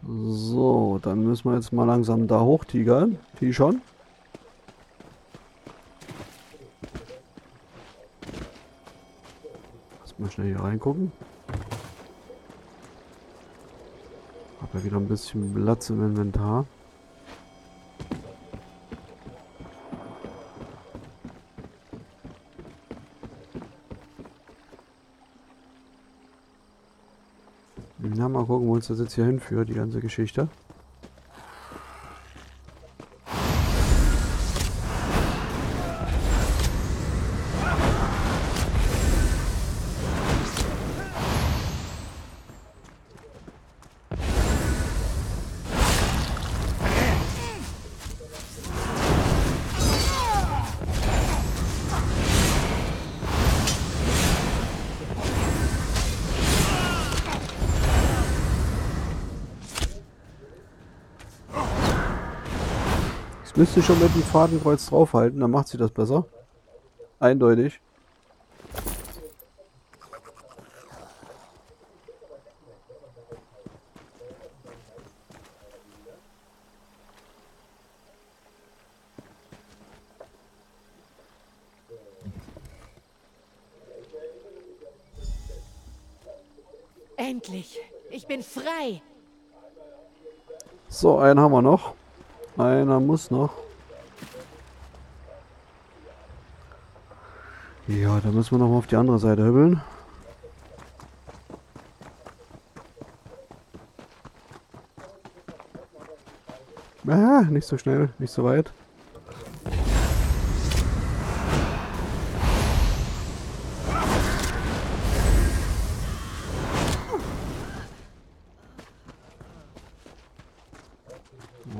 So, dann müssen wir jetzt mal langsam da hochtigern. Die schon. Mal schnell hier reingucken. Hab ja wieder ein bisschen Platz im Inventar. Na, mal gucken, wo uns das jetzt hier hinführt, die ganze Geschichte. Ich müsste schon mit dem Fadenkreuz draufhalten, dann macht sie das besser. Eindeutig. Endlich. Ich bin frei. So, einen haben wir noch. Einer muss noch. Ja, da müssen wir noch mal auf die andere Seite hübbeln. Ah, nicht so schnell, nicht so weit.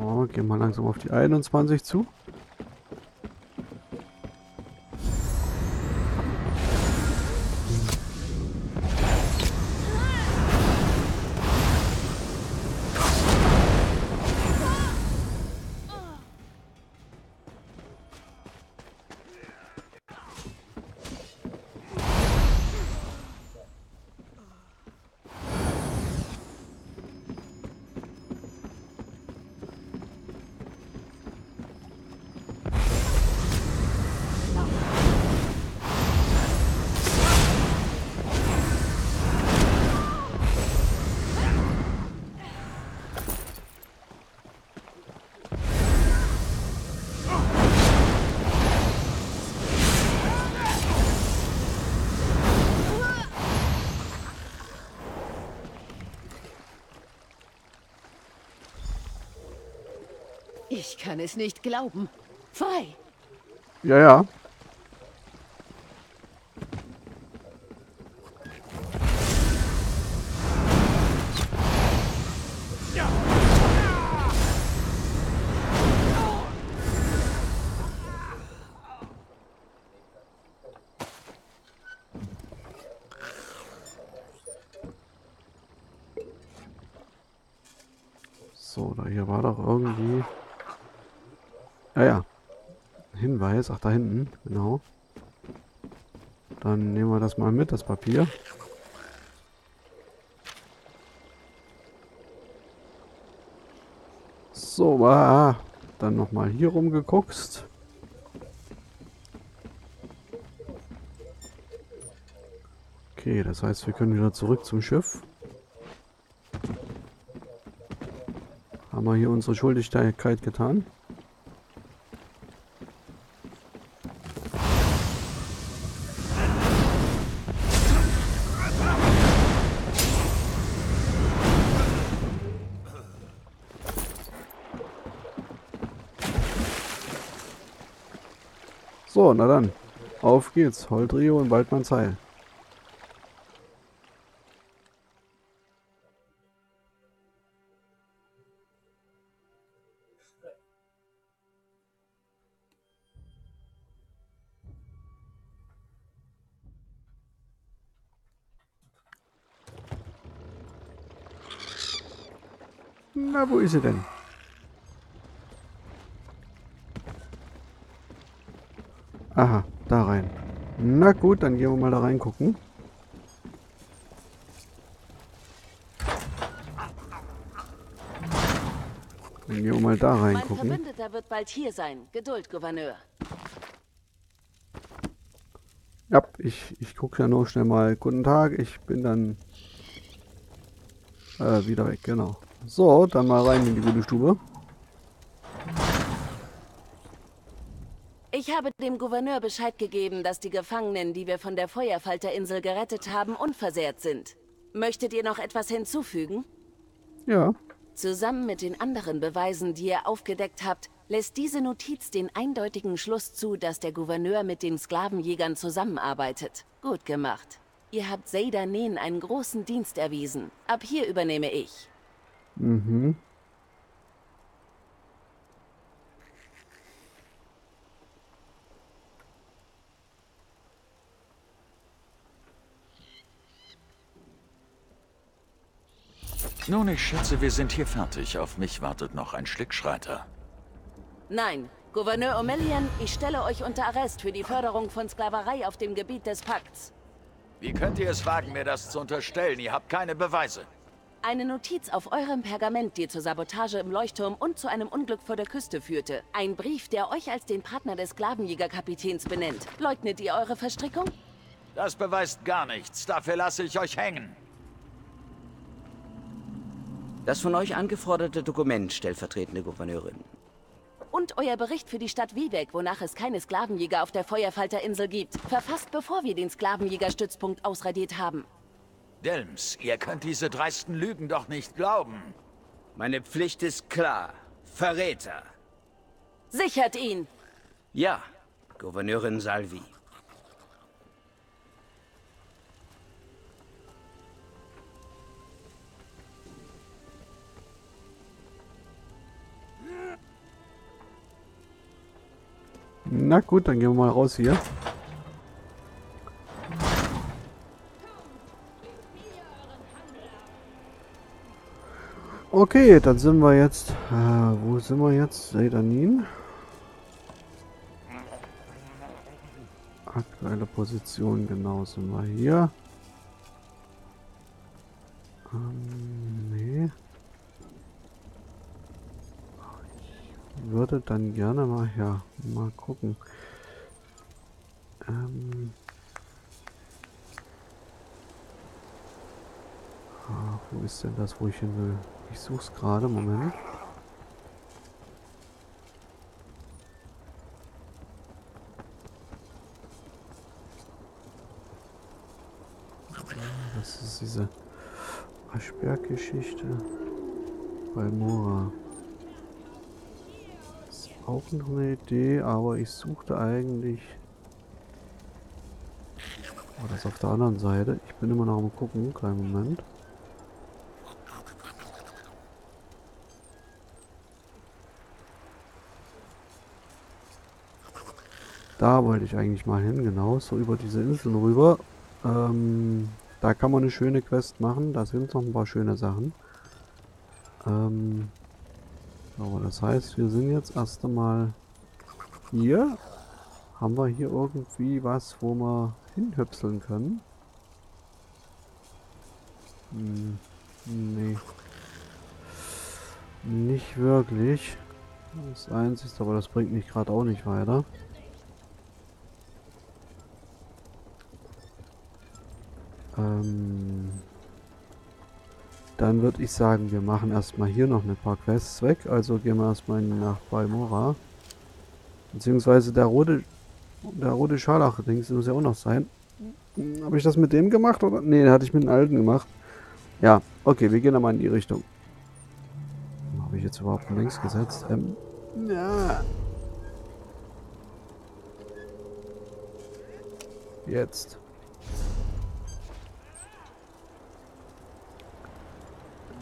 Oh, gehen wir langsam auf die 21 zu. Es nicht glauben. Frei. Ja, ja. Hinweis, ach da hinten, genau. Dann nehmen wir das mal mit, das Papier. So, ah, dann nochmal hier rumgeguckst. Okay, das heißt, wir können wieder zurück zum Schiff. Haben wir hier unsere Schuldigkeit getan? Na dann. Auf geht's. Holdrio und Waldmanns Heil. Na, wo ist sie denn? Aha, da rein. Na gut, dann gehen wir mal da reingucken. Dann gehen wir mal da Mein reingucken. Verbündeter wird bald hier sein. Geduld, Gouverneur. Ja, ich, ich gucke ja nur schnell mal. Guten Tag, ich bin dann äh, wieder weg, genau. So, dann mal rein in die gute Stube. Ich habe dem Gouverneur Bescheid gegeben, dass die Gefangenen, die wir von der Feuerfalterinsel gerettet haben, unversehrt sind. Möchtet ihr noch etwas hinzufügen? Ja. Zusammen mit den anderen Beweisen, die ihr aufgedeckt habt, lässt diese Notiz den eindeutigen Schluss zu, dass der Gouverneur mit den Sklavenjägern zusammenarbeitet. Gut gemacht. Ihr habt Seyda Nen einen großen Dienst erwiesen. Ab hier übernehme ich. Mhm. Nun, ich schätze, wir sind hier fertig. Auf mich wartet noch ein Schlickschreiter. Nein, Gouverneur Omelian, ich stelle euch unter Arrest für die Förderung von Sklaverei auf dem Gebiet des Pakts. Wie könnt ihr es wagen, mir das zu unterstellen? Ihr habt keine Beweise. Eine Notiz auf eurem Pergament, die zur Sabotage im Leuchtturm und zu einem Unglück vor der Küste führte. Ein Brief, der euch als den Partner des Sklavenjägerkapitäns benennt. Leugnet ihr eure Verstrickung? Das beweist gar nichts. Dafür lasse ich euch hängen. Das von euch angeforderte Dokument, stellvertretende Gouverneurin. Und euer Bericht für die Stadt Wiebeck, wonach es keine Sklavenjäger auf der Feuerfalterinsel gibt. Verfasst, bevor wir den Sklavenjägerstützpunkt ausradiert haben. Delms, ihr könnt diese dreisten Lügen doch nicht glauben. Meine Pflicht ist klar. Verräter. Sichert ihn! Ja, Gouverneurin Salvi. Na gut, dann gehen wir mal raus hier. Okay, dann sind wir jetzt. Äh, wo sind wir jetzt? Seidanin. Aktuelle Position, genau, sind wir hier. Ähm, nee. Ich würde dann gerne mal, ja, mal gucken. Ähm. Ah, wo ist denn das, wo ich hin will? Ich suche es gerade, Moment. Das ist diese Aschberg-Geschichte. Balmora. Ist auch noch eine Idee, aber ich suchte eigentlich... Oh, das auf der anderen Seite. Ich bin immer noch am gucken. Kleinen Moment. Da wollte ich eigentlich mal hin, genau, so über diese Inseln rüber. Ähm, da kann man eine schöne Quest machen, da sind noch ein paar schöne Sachen. Ähm, aber das heißt, wir sind jetzt erst einmal hier. Haben wir hier irgendwie was, wo wir hinhüpseln können? Hm, nee. Nicht wirklich. Das Einzige, aber das bringt mich gerade auch nicht weiter. Ähm, dann würde ich sagen, wir machen erstmal hier noch ein paar Quests weg. Also gehen wir erstmal nach Balmora. Beziehungsweise der rote, der rote Scharlach-Dings muss ja auch noch sein. Habe ich das mit dem gemacht oder? Ne, hatte ich mit dem alten gemacht. Ja, okay, wir gehen mal in die Richtung. Habe ich jetzt überhaupt links gesetzt? Ähm, ja. Jetzt.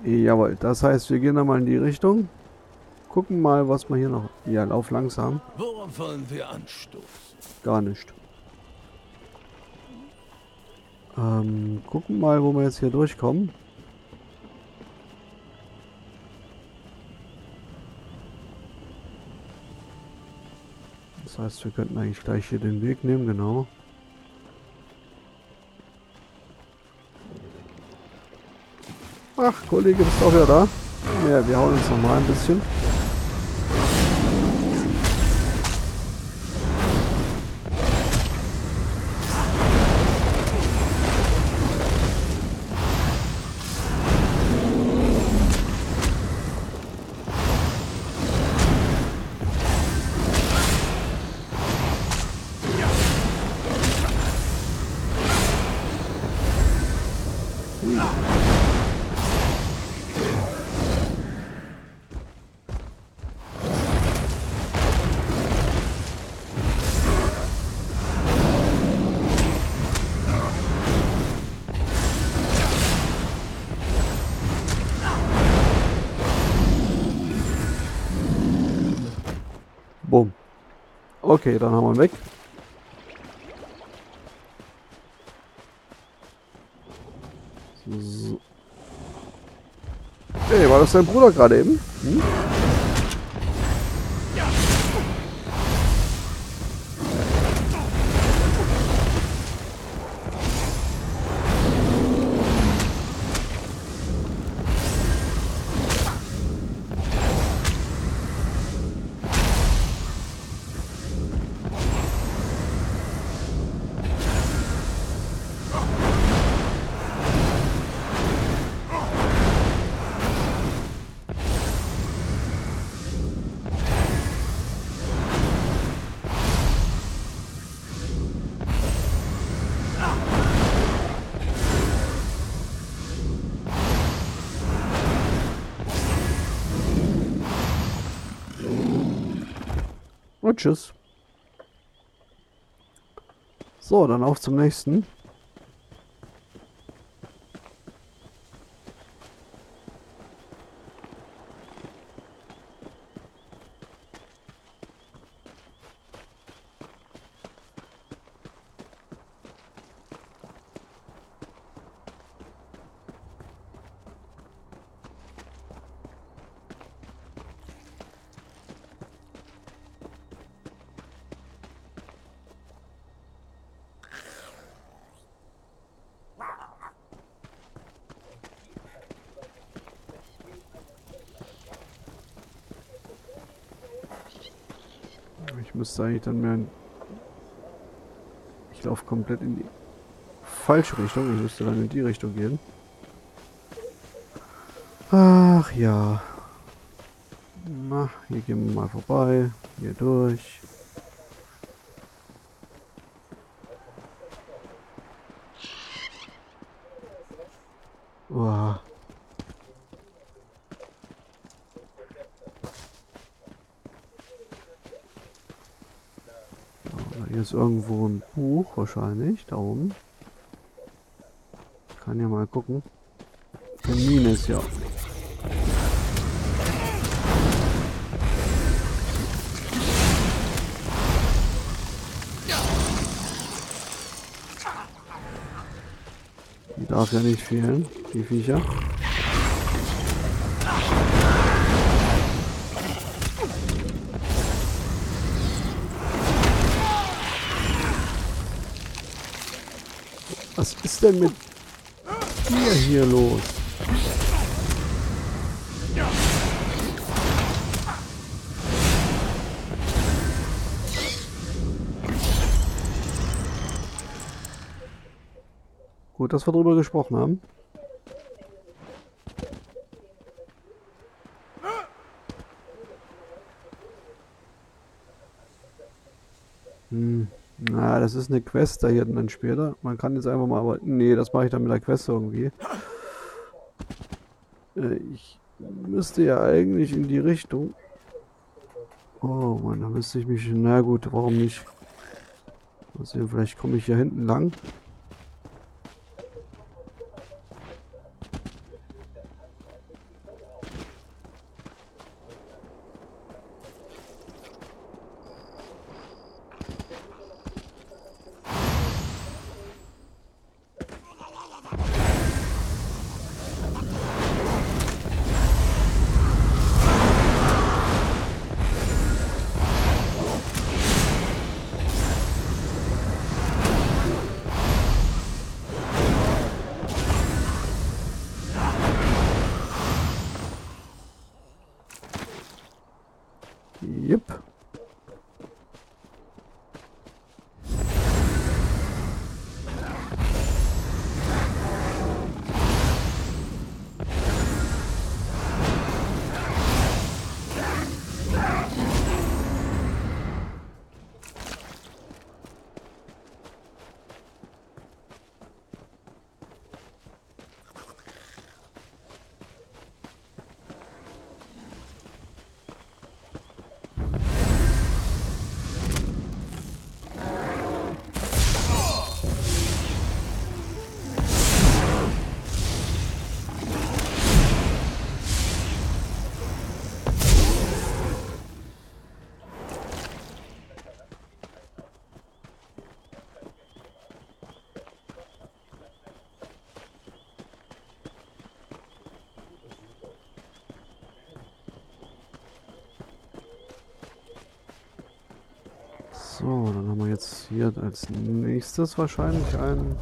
Jawohl, das heißt, wir gehen da mal in die Richtung. Gucken mal, was wir hier noch... Ja, lauf langsam. Worauf wollen wir anstoßen? Gar nicht. Ähm, gucken mal, wo wir jetzt hier durchkommen. Das heißt, wir könnten eigentlich gleich hier den Weg nehmen, genau. Ach, Kollege, bist auch wieder da? Ja, wir hauen uns noch mal ein bisschen. Bumm. Okay, dann haben wir ihn weg. So. Hey, war das dein Bruder gerade eben? Hm? Tschüss. So, dann auf zum nächsten. Ich müsste eigentlich dann mehr... Ich laufe komplett in die falsche Richtung. Ich müsste dann in die Richtung gehen. Ach ja. Na, hier gehen wir mal vorbei. Hier durch. Uah. Hier ist irgendwo ein Buch wahrscheinlich, da oben. Ich kann ja mal gucken. Mine ist ja. Die darf ja nicht fehlen, die Viecher. Denn mit dir hier los? Gut, dass wir drüber gesprochen haben. Hm. Das ist eine Quest da hier dann später. Man kann jetzt einfach mal, aber nee, das mache ich dann mit der Quest irgendwie. Äh, ich müsste ja eigentlich in die Richtung. Oh Mann, da müsste ich mich. Na gut, warum nicht? Mal sehen, vielleicht komme ich hier hinten lang. So, dann haben wir jetzt hier als nächstes wahrscheinlich einen.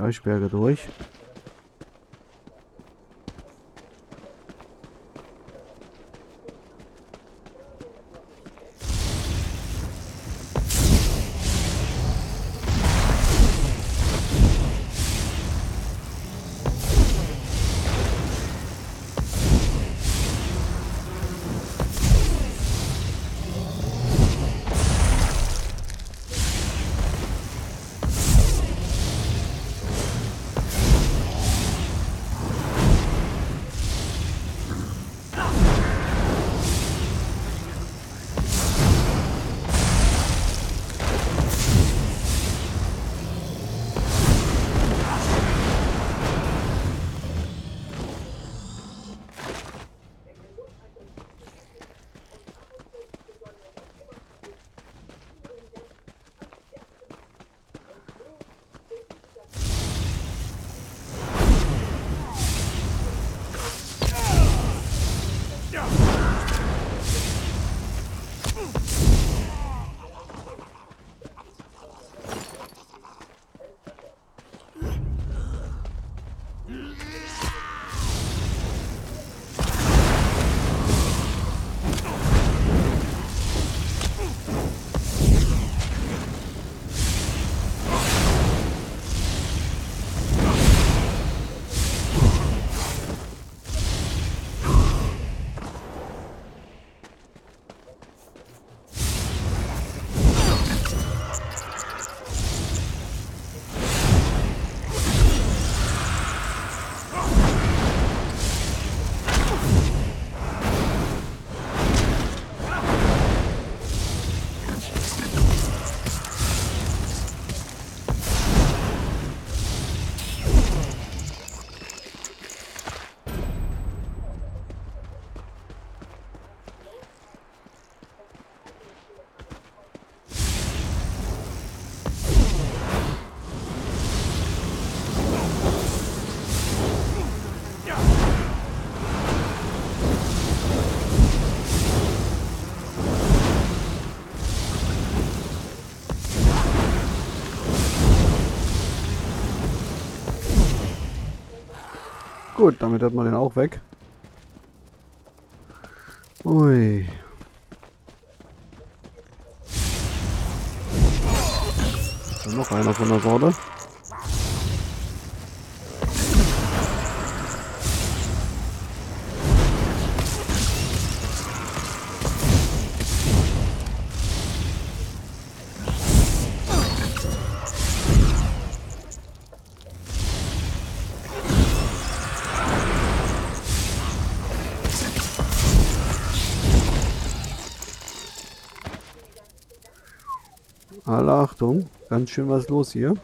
Iceberg 2. Gut, damit hat man den auch weg. Ui. Noch einer von der Sorte. Alle Achtung, ganz schön was los hier.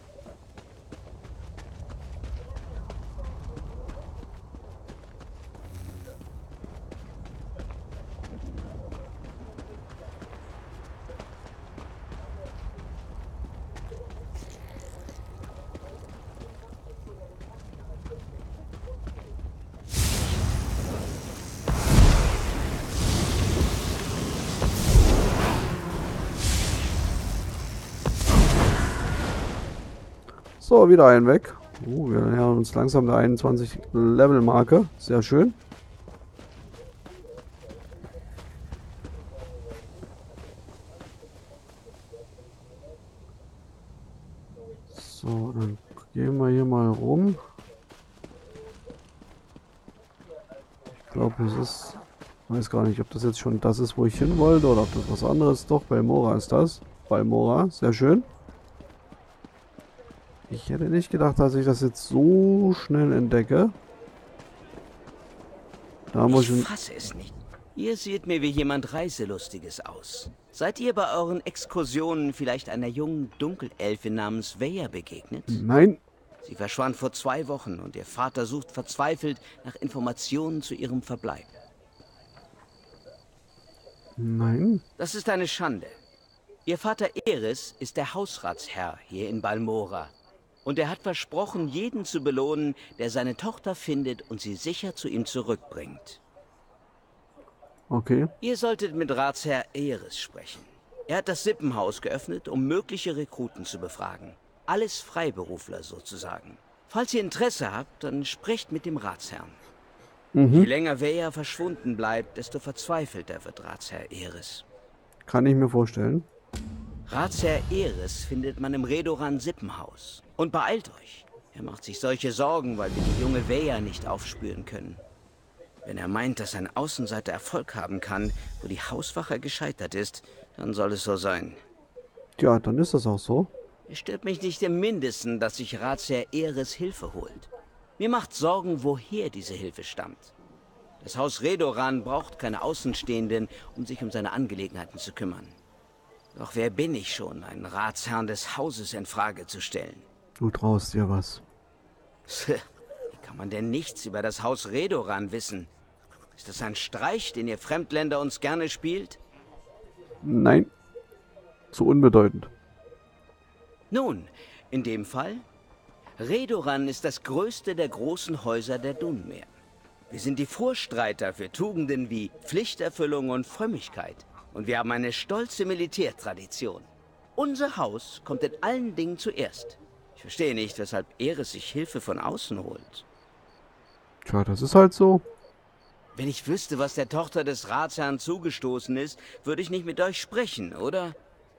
So, wieder einen weg. Uh, wir nähern uns langsam der 21 Level Marke. Sehr schön. So, dann gehen wir hier mal rum. Ich glaube, es ist... Weiß gar nicht, ob das jetzt schon das ist, wo ich hin wollte oder ob das was anderes. Doch, Balmora ist das. Balmora, sehr schön. Ich hätte nicht gedacht, dass ich das jetzt so schnell entdecke. Da muss ich ich... fasse es nicht. Ihr seht mir wie jemand Reiselustiges aus. Seid ihr bei euren Exkursionen vielleicht einer jungen Dunkelelfe namens Weyer begegnet? Nein. Sie verschwand vor zwei Wochen und ihr Vater sucht verzweifelt nach Informationen zu ihrem Verbleib. Nein. Das ist eine Schande. Ihr Vater Eris ist der Hausratsherr hier in Balmora. Und er hat versprochen, jeden zu belohnen, der seine Tochter findet und sie sicher zu ihm zurückbringt. Okay. Ihr solltet mit Ratsherr Eris sprechen. Er hat das Sippenhaus geöffnet, um mögliche Rekruten zu befragen. Alles Freiberufler sozusagen. Falls ihr Interesse habt, dann sprecht mit dem Ratsherrn. Mhm. Je länger Weya verschwunden bleibt, desto verzweifelter wird Ratsherr Eris. Kann ich mir vorstellen. Ratsherr Eris findet man im Redoran Sippenhaus. Und beeilt euch. Er macht sich solche Sorgen, weil wir die junge Weya nicht aufspüren können. Wenn er meint, dass ein Außenseiter Erfolg haben kann, wo die Hauswache gescheitert ist, dann soll es so sein. Ja, dann ist das auch so. Es stört mich nicht im Mindesten, dass sich Ratsherr Eris Hilfe holt. Mir macht Sorgen, woher diese Hilfe stammt. Das Haus Redoran braucht keine Außenstehenden, um sich um seine Angelegenheiten zu kümmern. Doch wer bin ich schon, einen Ratsherrn des Hauses in Frage zu stellen? Du traust dir was. Wie kann man denn nichts über das Haus Redoran wissen? Ist das ein Streich, den ihr Fremdländer uns gerne spielt? Nein. Zu unbedeutend. Nun, in dem Fall, Redoran ist das größte der großen Häuser der Dunmer. Wir sind die Vorstreiter für Tugenden wie Pflichterfüllung und Frömmigkeit. Und wir haben eine stolze Militärtradition. Unser Haus kommt in allen Dingen zuerst. Ich verstehe nicht, weshalb Eris sich Hilfe von außen holt. Tja, das ist halt so. Wenn ich wüsste, was der Tochter des Ratsherrn zugestoßen ist, würde ich nicht mit euch sprechen, oder?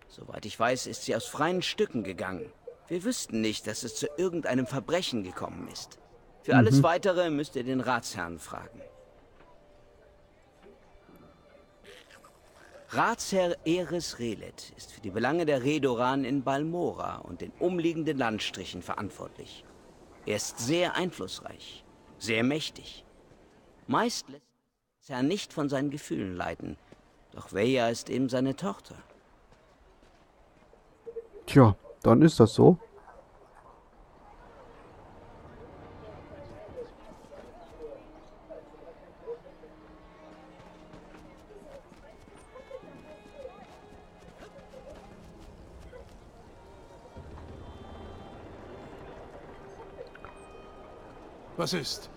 Soweit ich weiß, ist sie aus freien Stücken gegangen. Wir wüssten nicht, dass es zu irgendeinem Verbrechen gekommen ist. Für alles Mhm. Weitere müsst ihr den Ratsherrn fragen. Ratsherr Eris Relet ist für die Belange der Redoran in Balmora und den umliegenden Landstrichen verantwortlich. Er ist sehr einflussreich, sehr mächtig. Meist lässt er nicht von seinen Gefühlen leiten, doch Veya ist eben seine Tochter. Tja, dann ist das so. Was ist?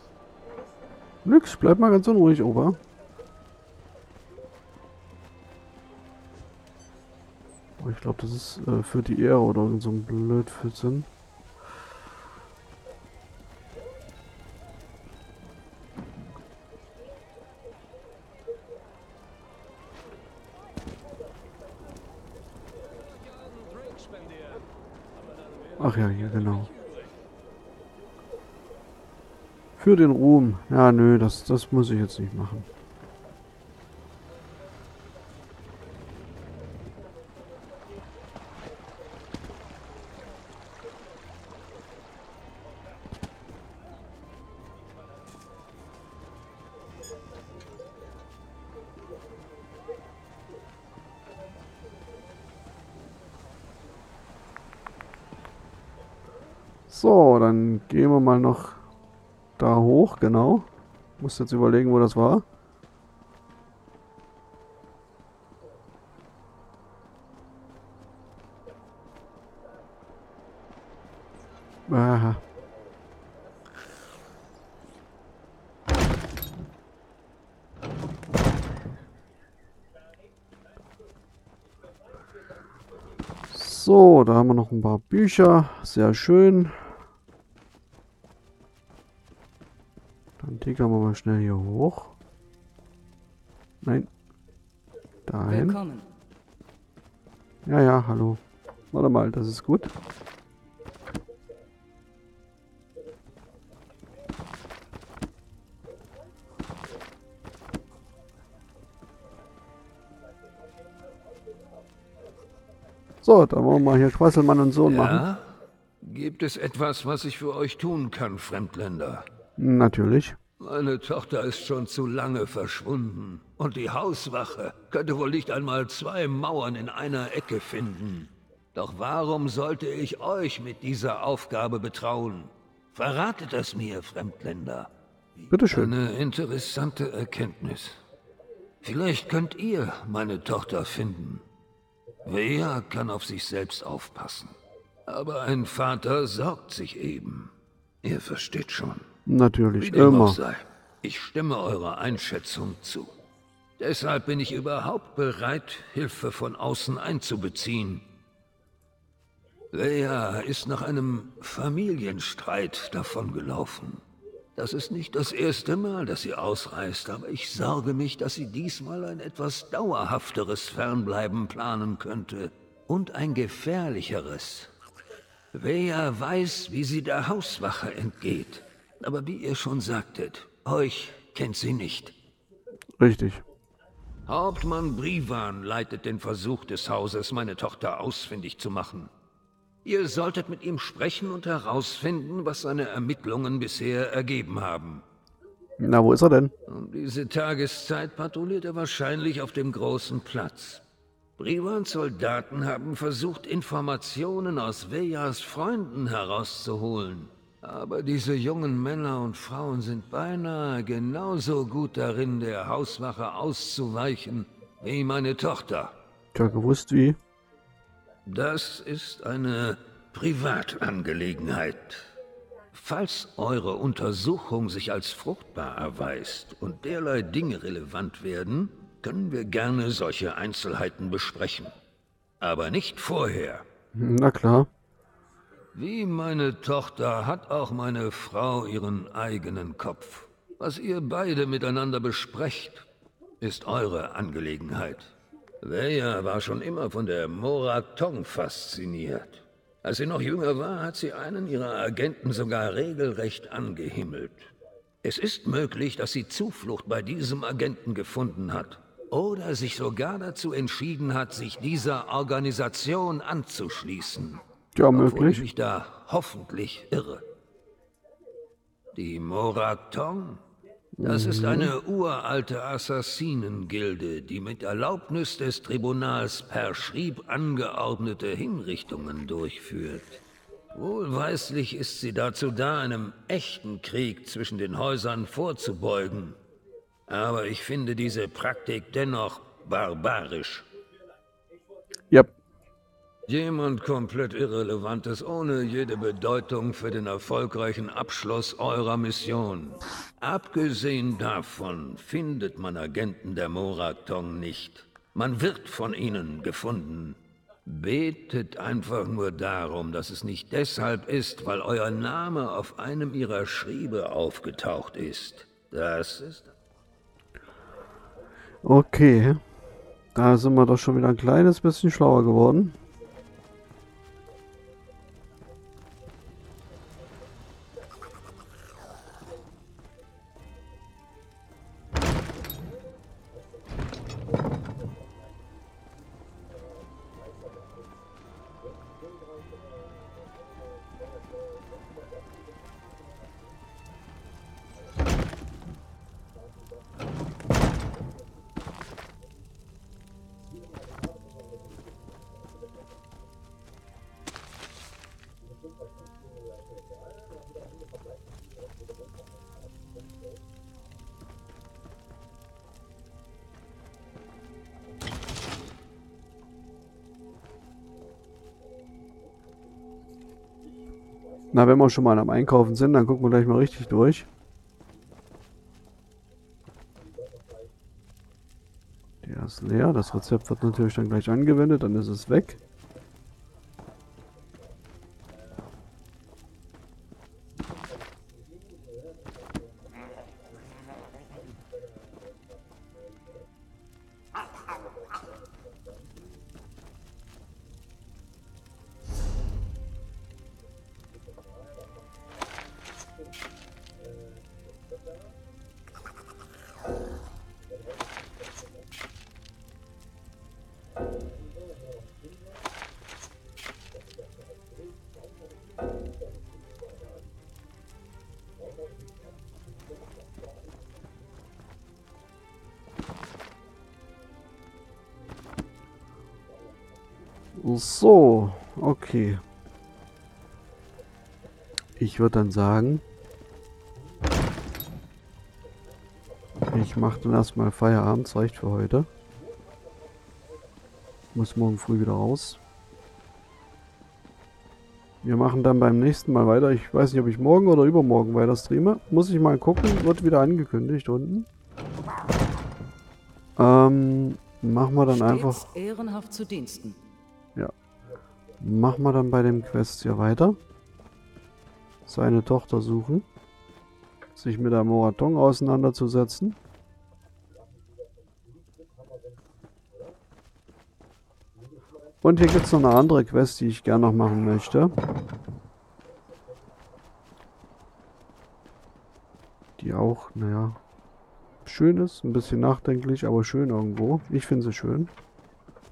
Nix, bleib mal ganz unruhig, Ober. Oh, ich glaube, das ist äh, für die Ehre oder irgend so ein Blödfilzen. Ach ja, hier, genau. Für den Ruhm. Ja, nö, das, das muss ich jetzt nicht machen. Muss jetzt überlegen, wo das war. Aha. So, da haben wir noch ein paar Bücher. Sehr schön. Gehen wir mal schnell hier hoch. Nein. Dahin. Willkommen. Ja, ja, hallo. Warte mal, das ist gut. So, dann wollen wir mal hier Quasselmann und Sohn machen. Ja? Gibt es etwas, was ich für euch tun kann, Fremdländer? Natürlich. Meine Tochter ist schon zu lange verschwunden. Und die Hauswache könnte wohl nicht einmal zwei Mauern in einer Ecke finden. Doch warum sollte ich euch mit dieser Aufgabe betrauen? Verratet es mir, Fremdländer. Bitteschön. Eine interessante Erkenntnis. Vielleicht könnt ihr meine Tochter finden. Wer kann auf sich selbst aufpassen? Aber ein Vater sorgt sich eben. Ihr versteht schon. Natürlich, Wie immer. sei, ich stimme eurer Einschätzung zu. Deshalb bin ich überhaupt bereit, Hilfe von außen einzubeziehen. Leia ist nach einem Familienstreit davongelaufen. Das ist nicht das erste Mal, dass sie ausreist, aber ich sorge mich, dass sie diesmal ein etwas dauerhafteres Fernbleiben planen könnte. Und ein gefährlicheres. Wer weiß, wie sie der Hauswache entgeht. Aber wie ihr schon sagtet, euch kennt sie nicht. Richtig. Hauptmann Brivan leitet den Versuch des Hauses, meine Tochter ausfindig zu machen. Ihr solltet mit ihm sprechen und herausfinden, was seine Ermittlungen bisher ergeben haben. Na, wo ist er denn? Um diese Tageszeit patrouilliert er wahrscheinlich auf dem großen Platz. Brivans Soldaten haben versucht, Informationen aus Vejas Freunden herauszuholen. Aber diese jungen Männer und Frauen sind beinahe genauso gut darin, der Hauswache auszuweichen, wie meine Tochter. Tja, gewusst wie. Das ist eine Privatangelegenheit. Falls eure Untersuchung sich als fruchtbar erweist und derlei Dinge relevant werden, können wir gerne solche Einzelheiten besprechen. Aber nicht vorher. Na klar. Wie meine Tochter hat auch meine Frau ihren eigenen Kopf. Was ihr beide miteinander besprecht, ist eure Angelegenheit. Leia war schon immer von der Morak Tong fasziniert. Als sie noch jünger war, hat sie einen ihrer Agenten sogar regelrecht angehimmelt. Es ist möglich, dass sie Zuflucht bei diesem Agenten gefunden hat. Oder sich sogar dazu entschieden hat, sich dieser Organisation anzuschließen. Ja, Obwohl ich möglich. mich da hoffentlich irre. Die Morak Tong? Das ist Mhm. eine uralte Assassinengilde, die mit Erlaubnis des Tribunals per Schrieb angeordnete Hinrichtungen durchführt. Wohlweislich ist sie dazu da, einem echten Krieg zwischen den Häusern vorzubeugen. Aber ich finde diese Praktik dennoch barbarisch. Jemand komplett Irrelevantes ohne jede Bedeutung für den erfolgreichen Abschluss eurer Mission. Abgesehen davon findet man Agenten der Moraktong nicht. Man wird von ihnen gefunden. Betet einfach nur darum, dass es nicht deshalb ist, weil euer Name auf einem ihrer Schriebe aufgetaucht ist. Das ist Okay. Da sind wir doch schon wieder ein kleines bisschen schlauer geworden. Wenn wir schon mal am Einkaufen sind, dann gucken wir gleich mal richtig durch. Der ist leer. Das Rezept wird natürlich dann gleich angewendet, dann ist es weg. Ich würde dann sagen, ich mache dann erstmal Feierabend, das reicht für heute. Muss morgen früh wieder raus. Wir machen dann beim nächsten Mal weiter. Ich weiß nicht, ob ich morgen oder übermorgen weiter streame. Muss ich mal gucken. Wird wieder angekündigt unten. Ähm, machen wir dann einfach... Stets ehrenhaft zu Diensten. Ja. Machen wir dann bei dem Quest hier weiter. Seine Tochter suchen. Sich mit der Moraton auseinanderzusetzen. Und hier gibt es noch eine andere Quest, die ich gerne noch machen möchte. Die auch, naja, schön ist. Ein bisschen nachdenklich, aber schön irgendwo. Ich finde sie schön.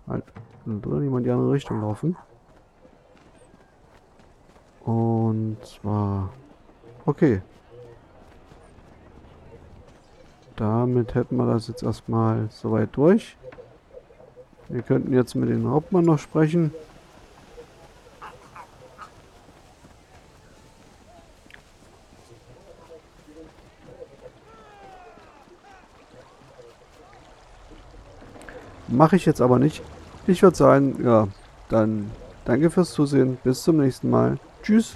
Halt, oder niemand in die andere Richtung laufen. Und zwar... Okay. Damit hätten wir das jetzt erstmal soweit durch. Wir könnten jetzt mit dem Hauptmann noch sprechen. Mache ich jetzt aber nicht. Ich würde sagen, ja, dann danke fürs Zusehen. Bis zum nächsten Mal. Tschüss.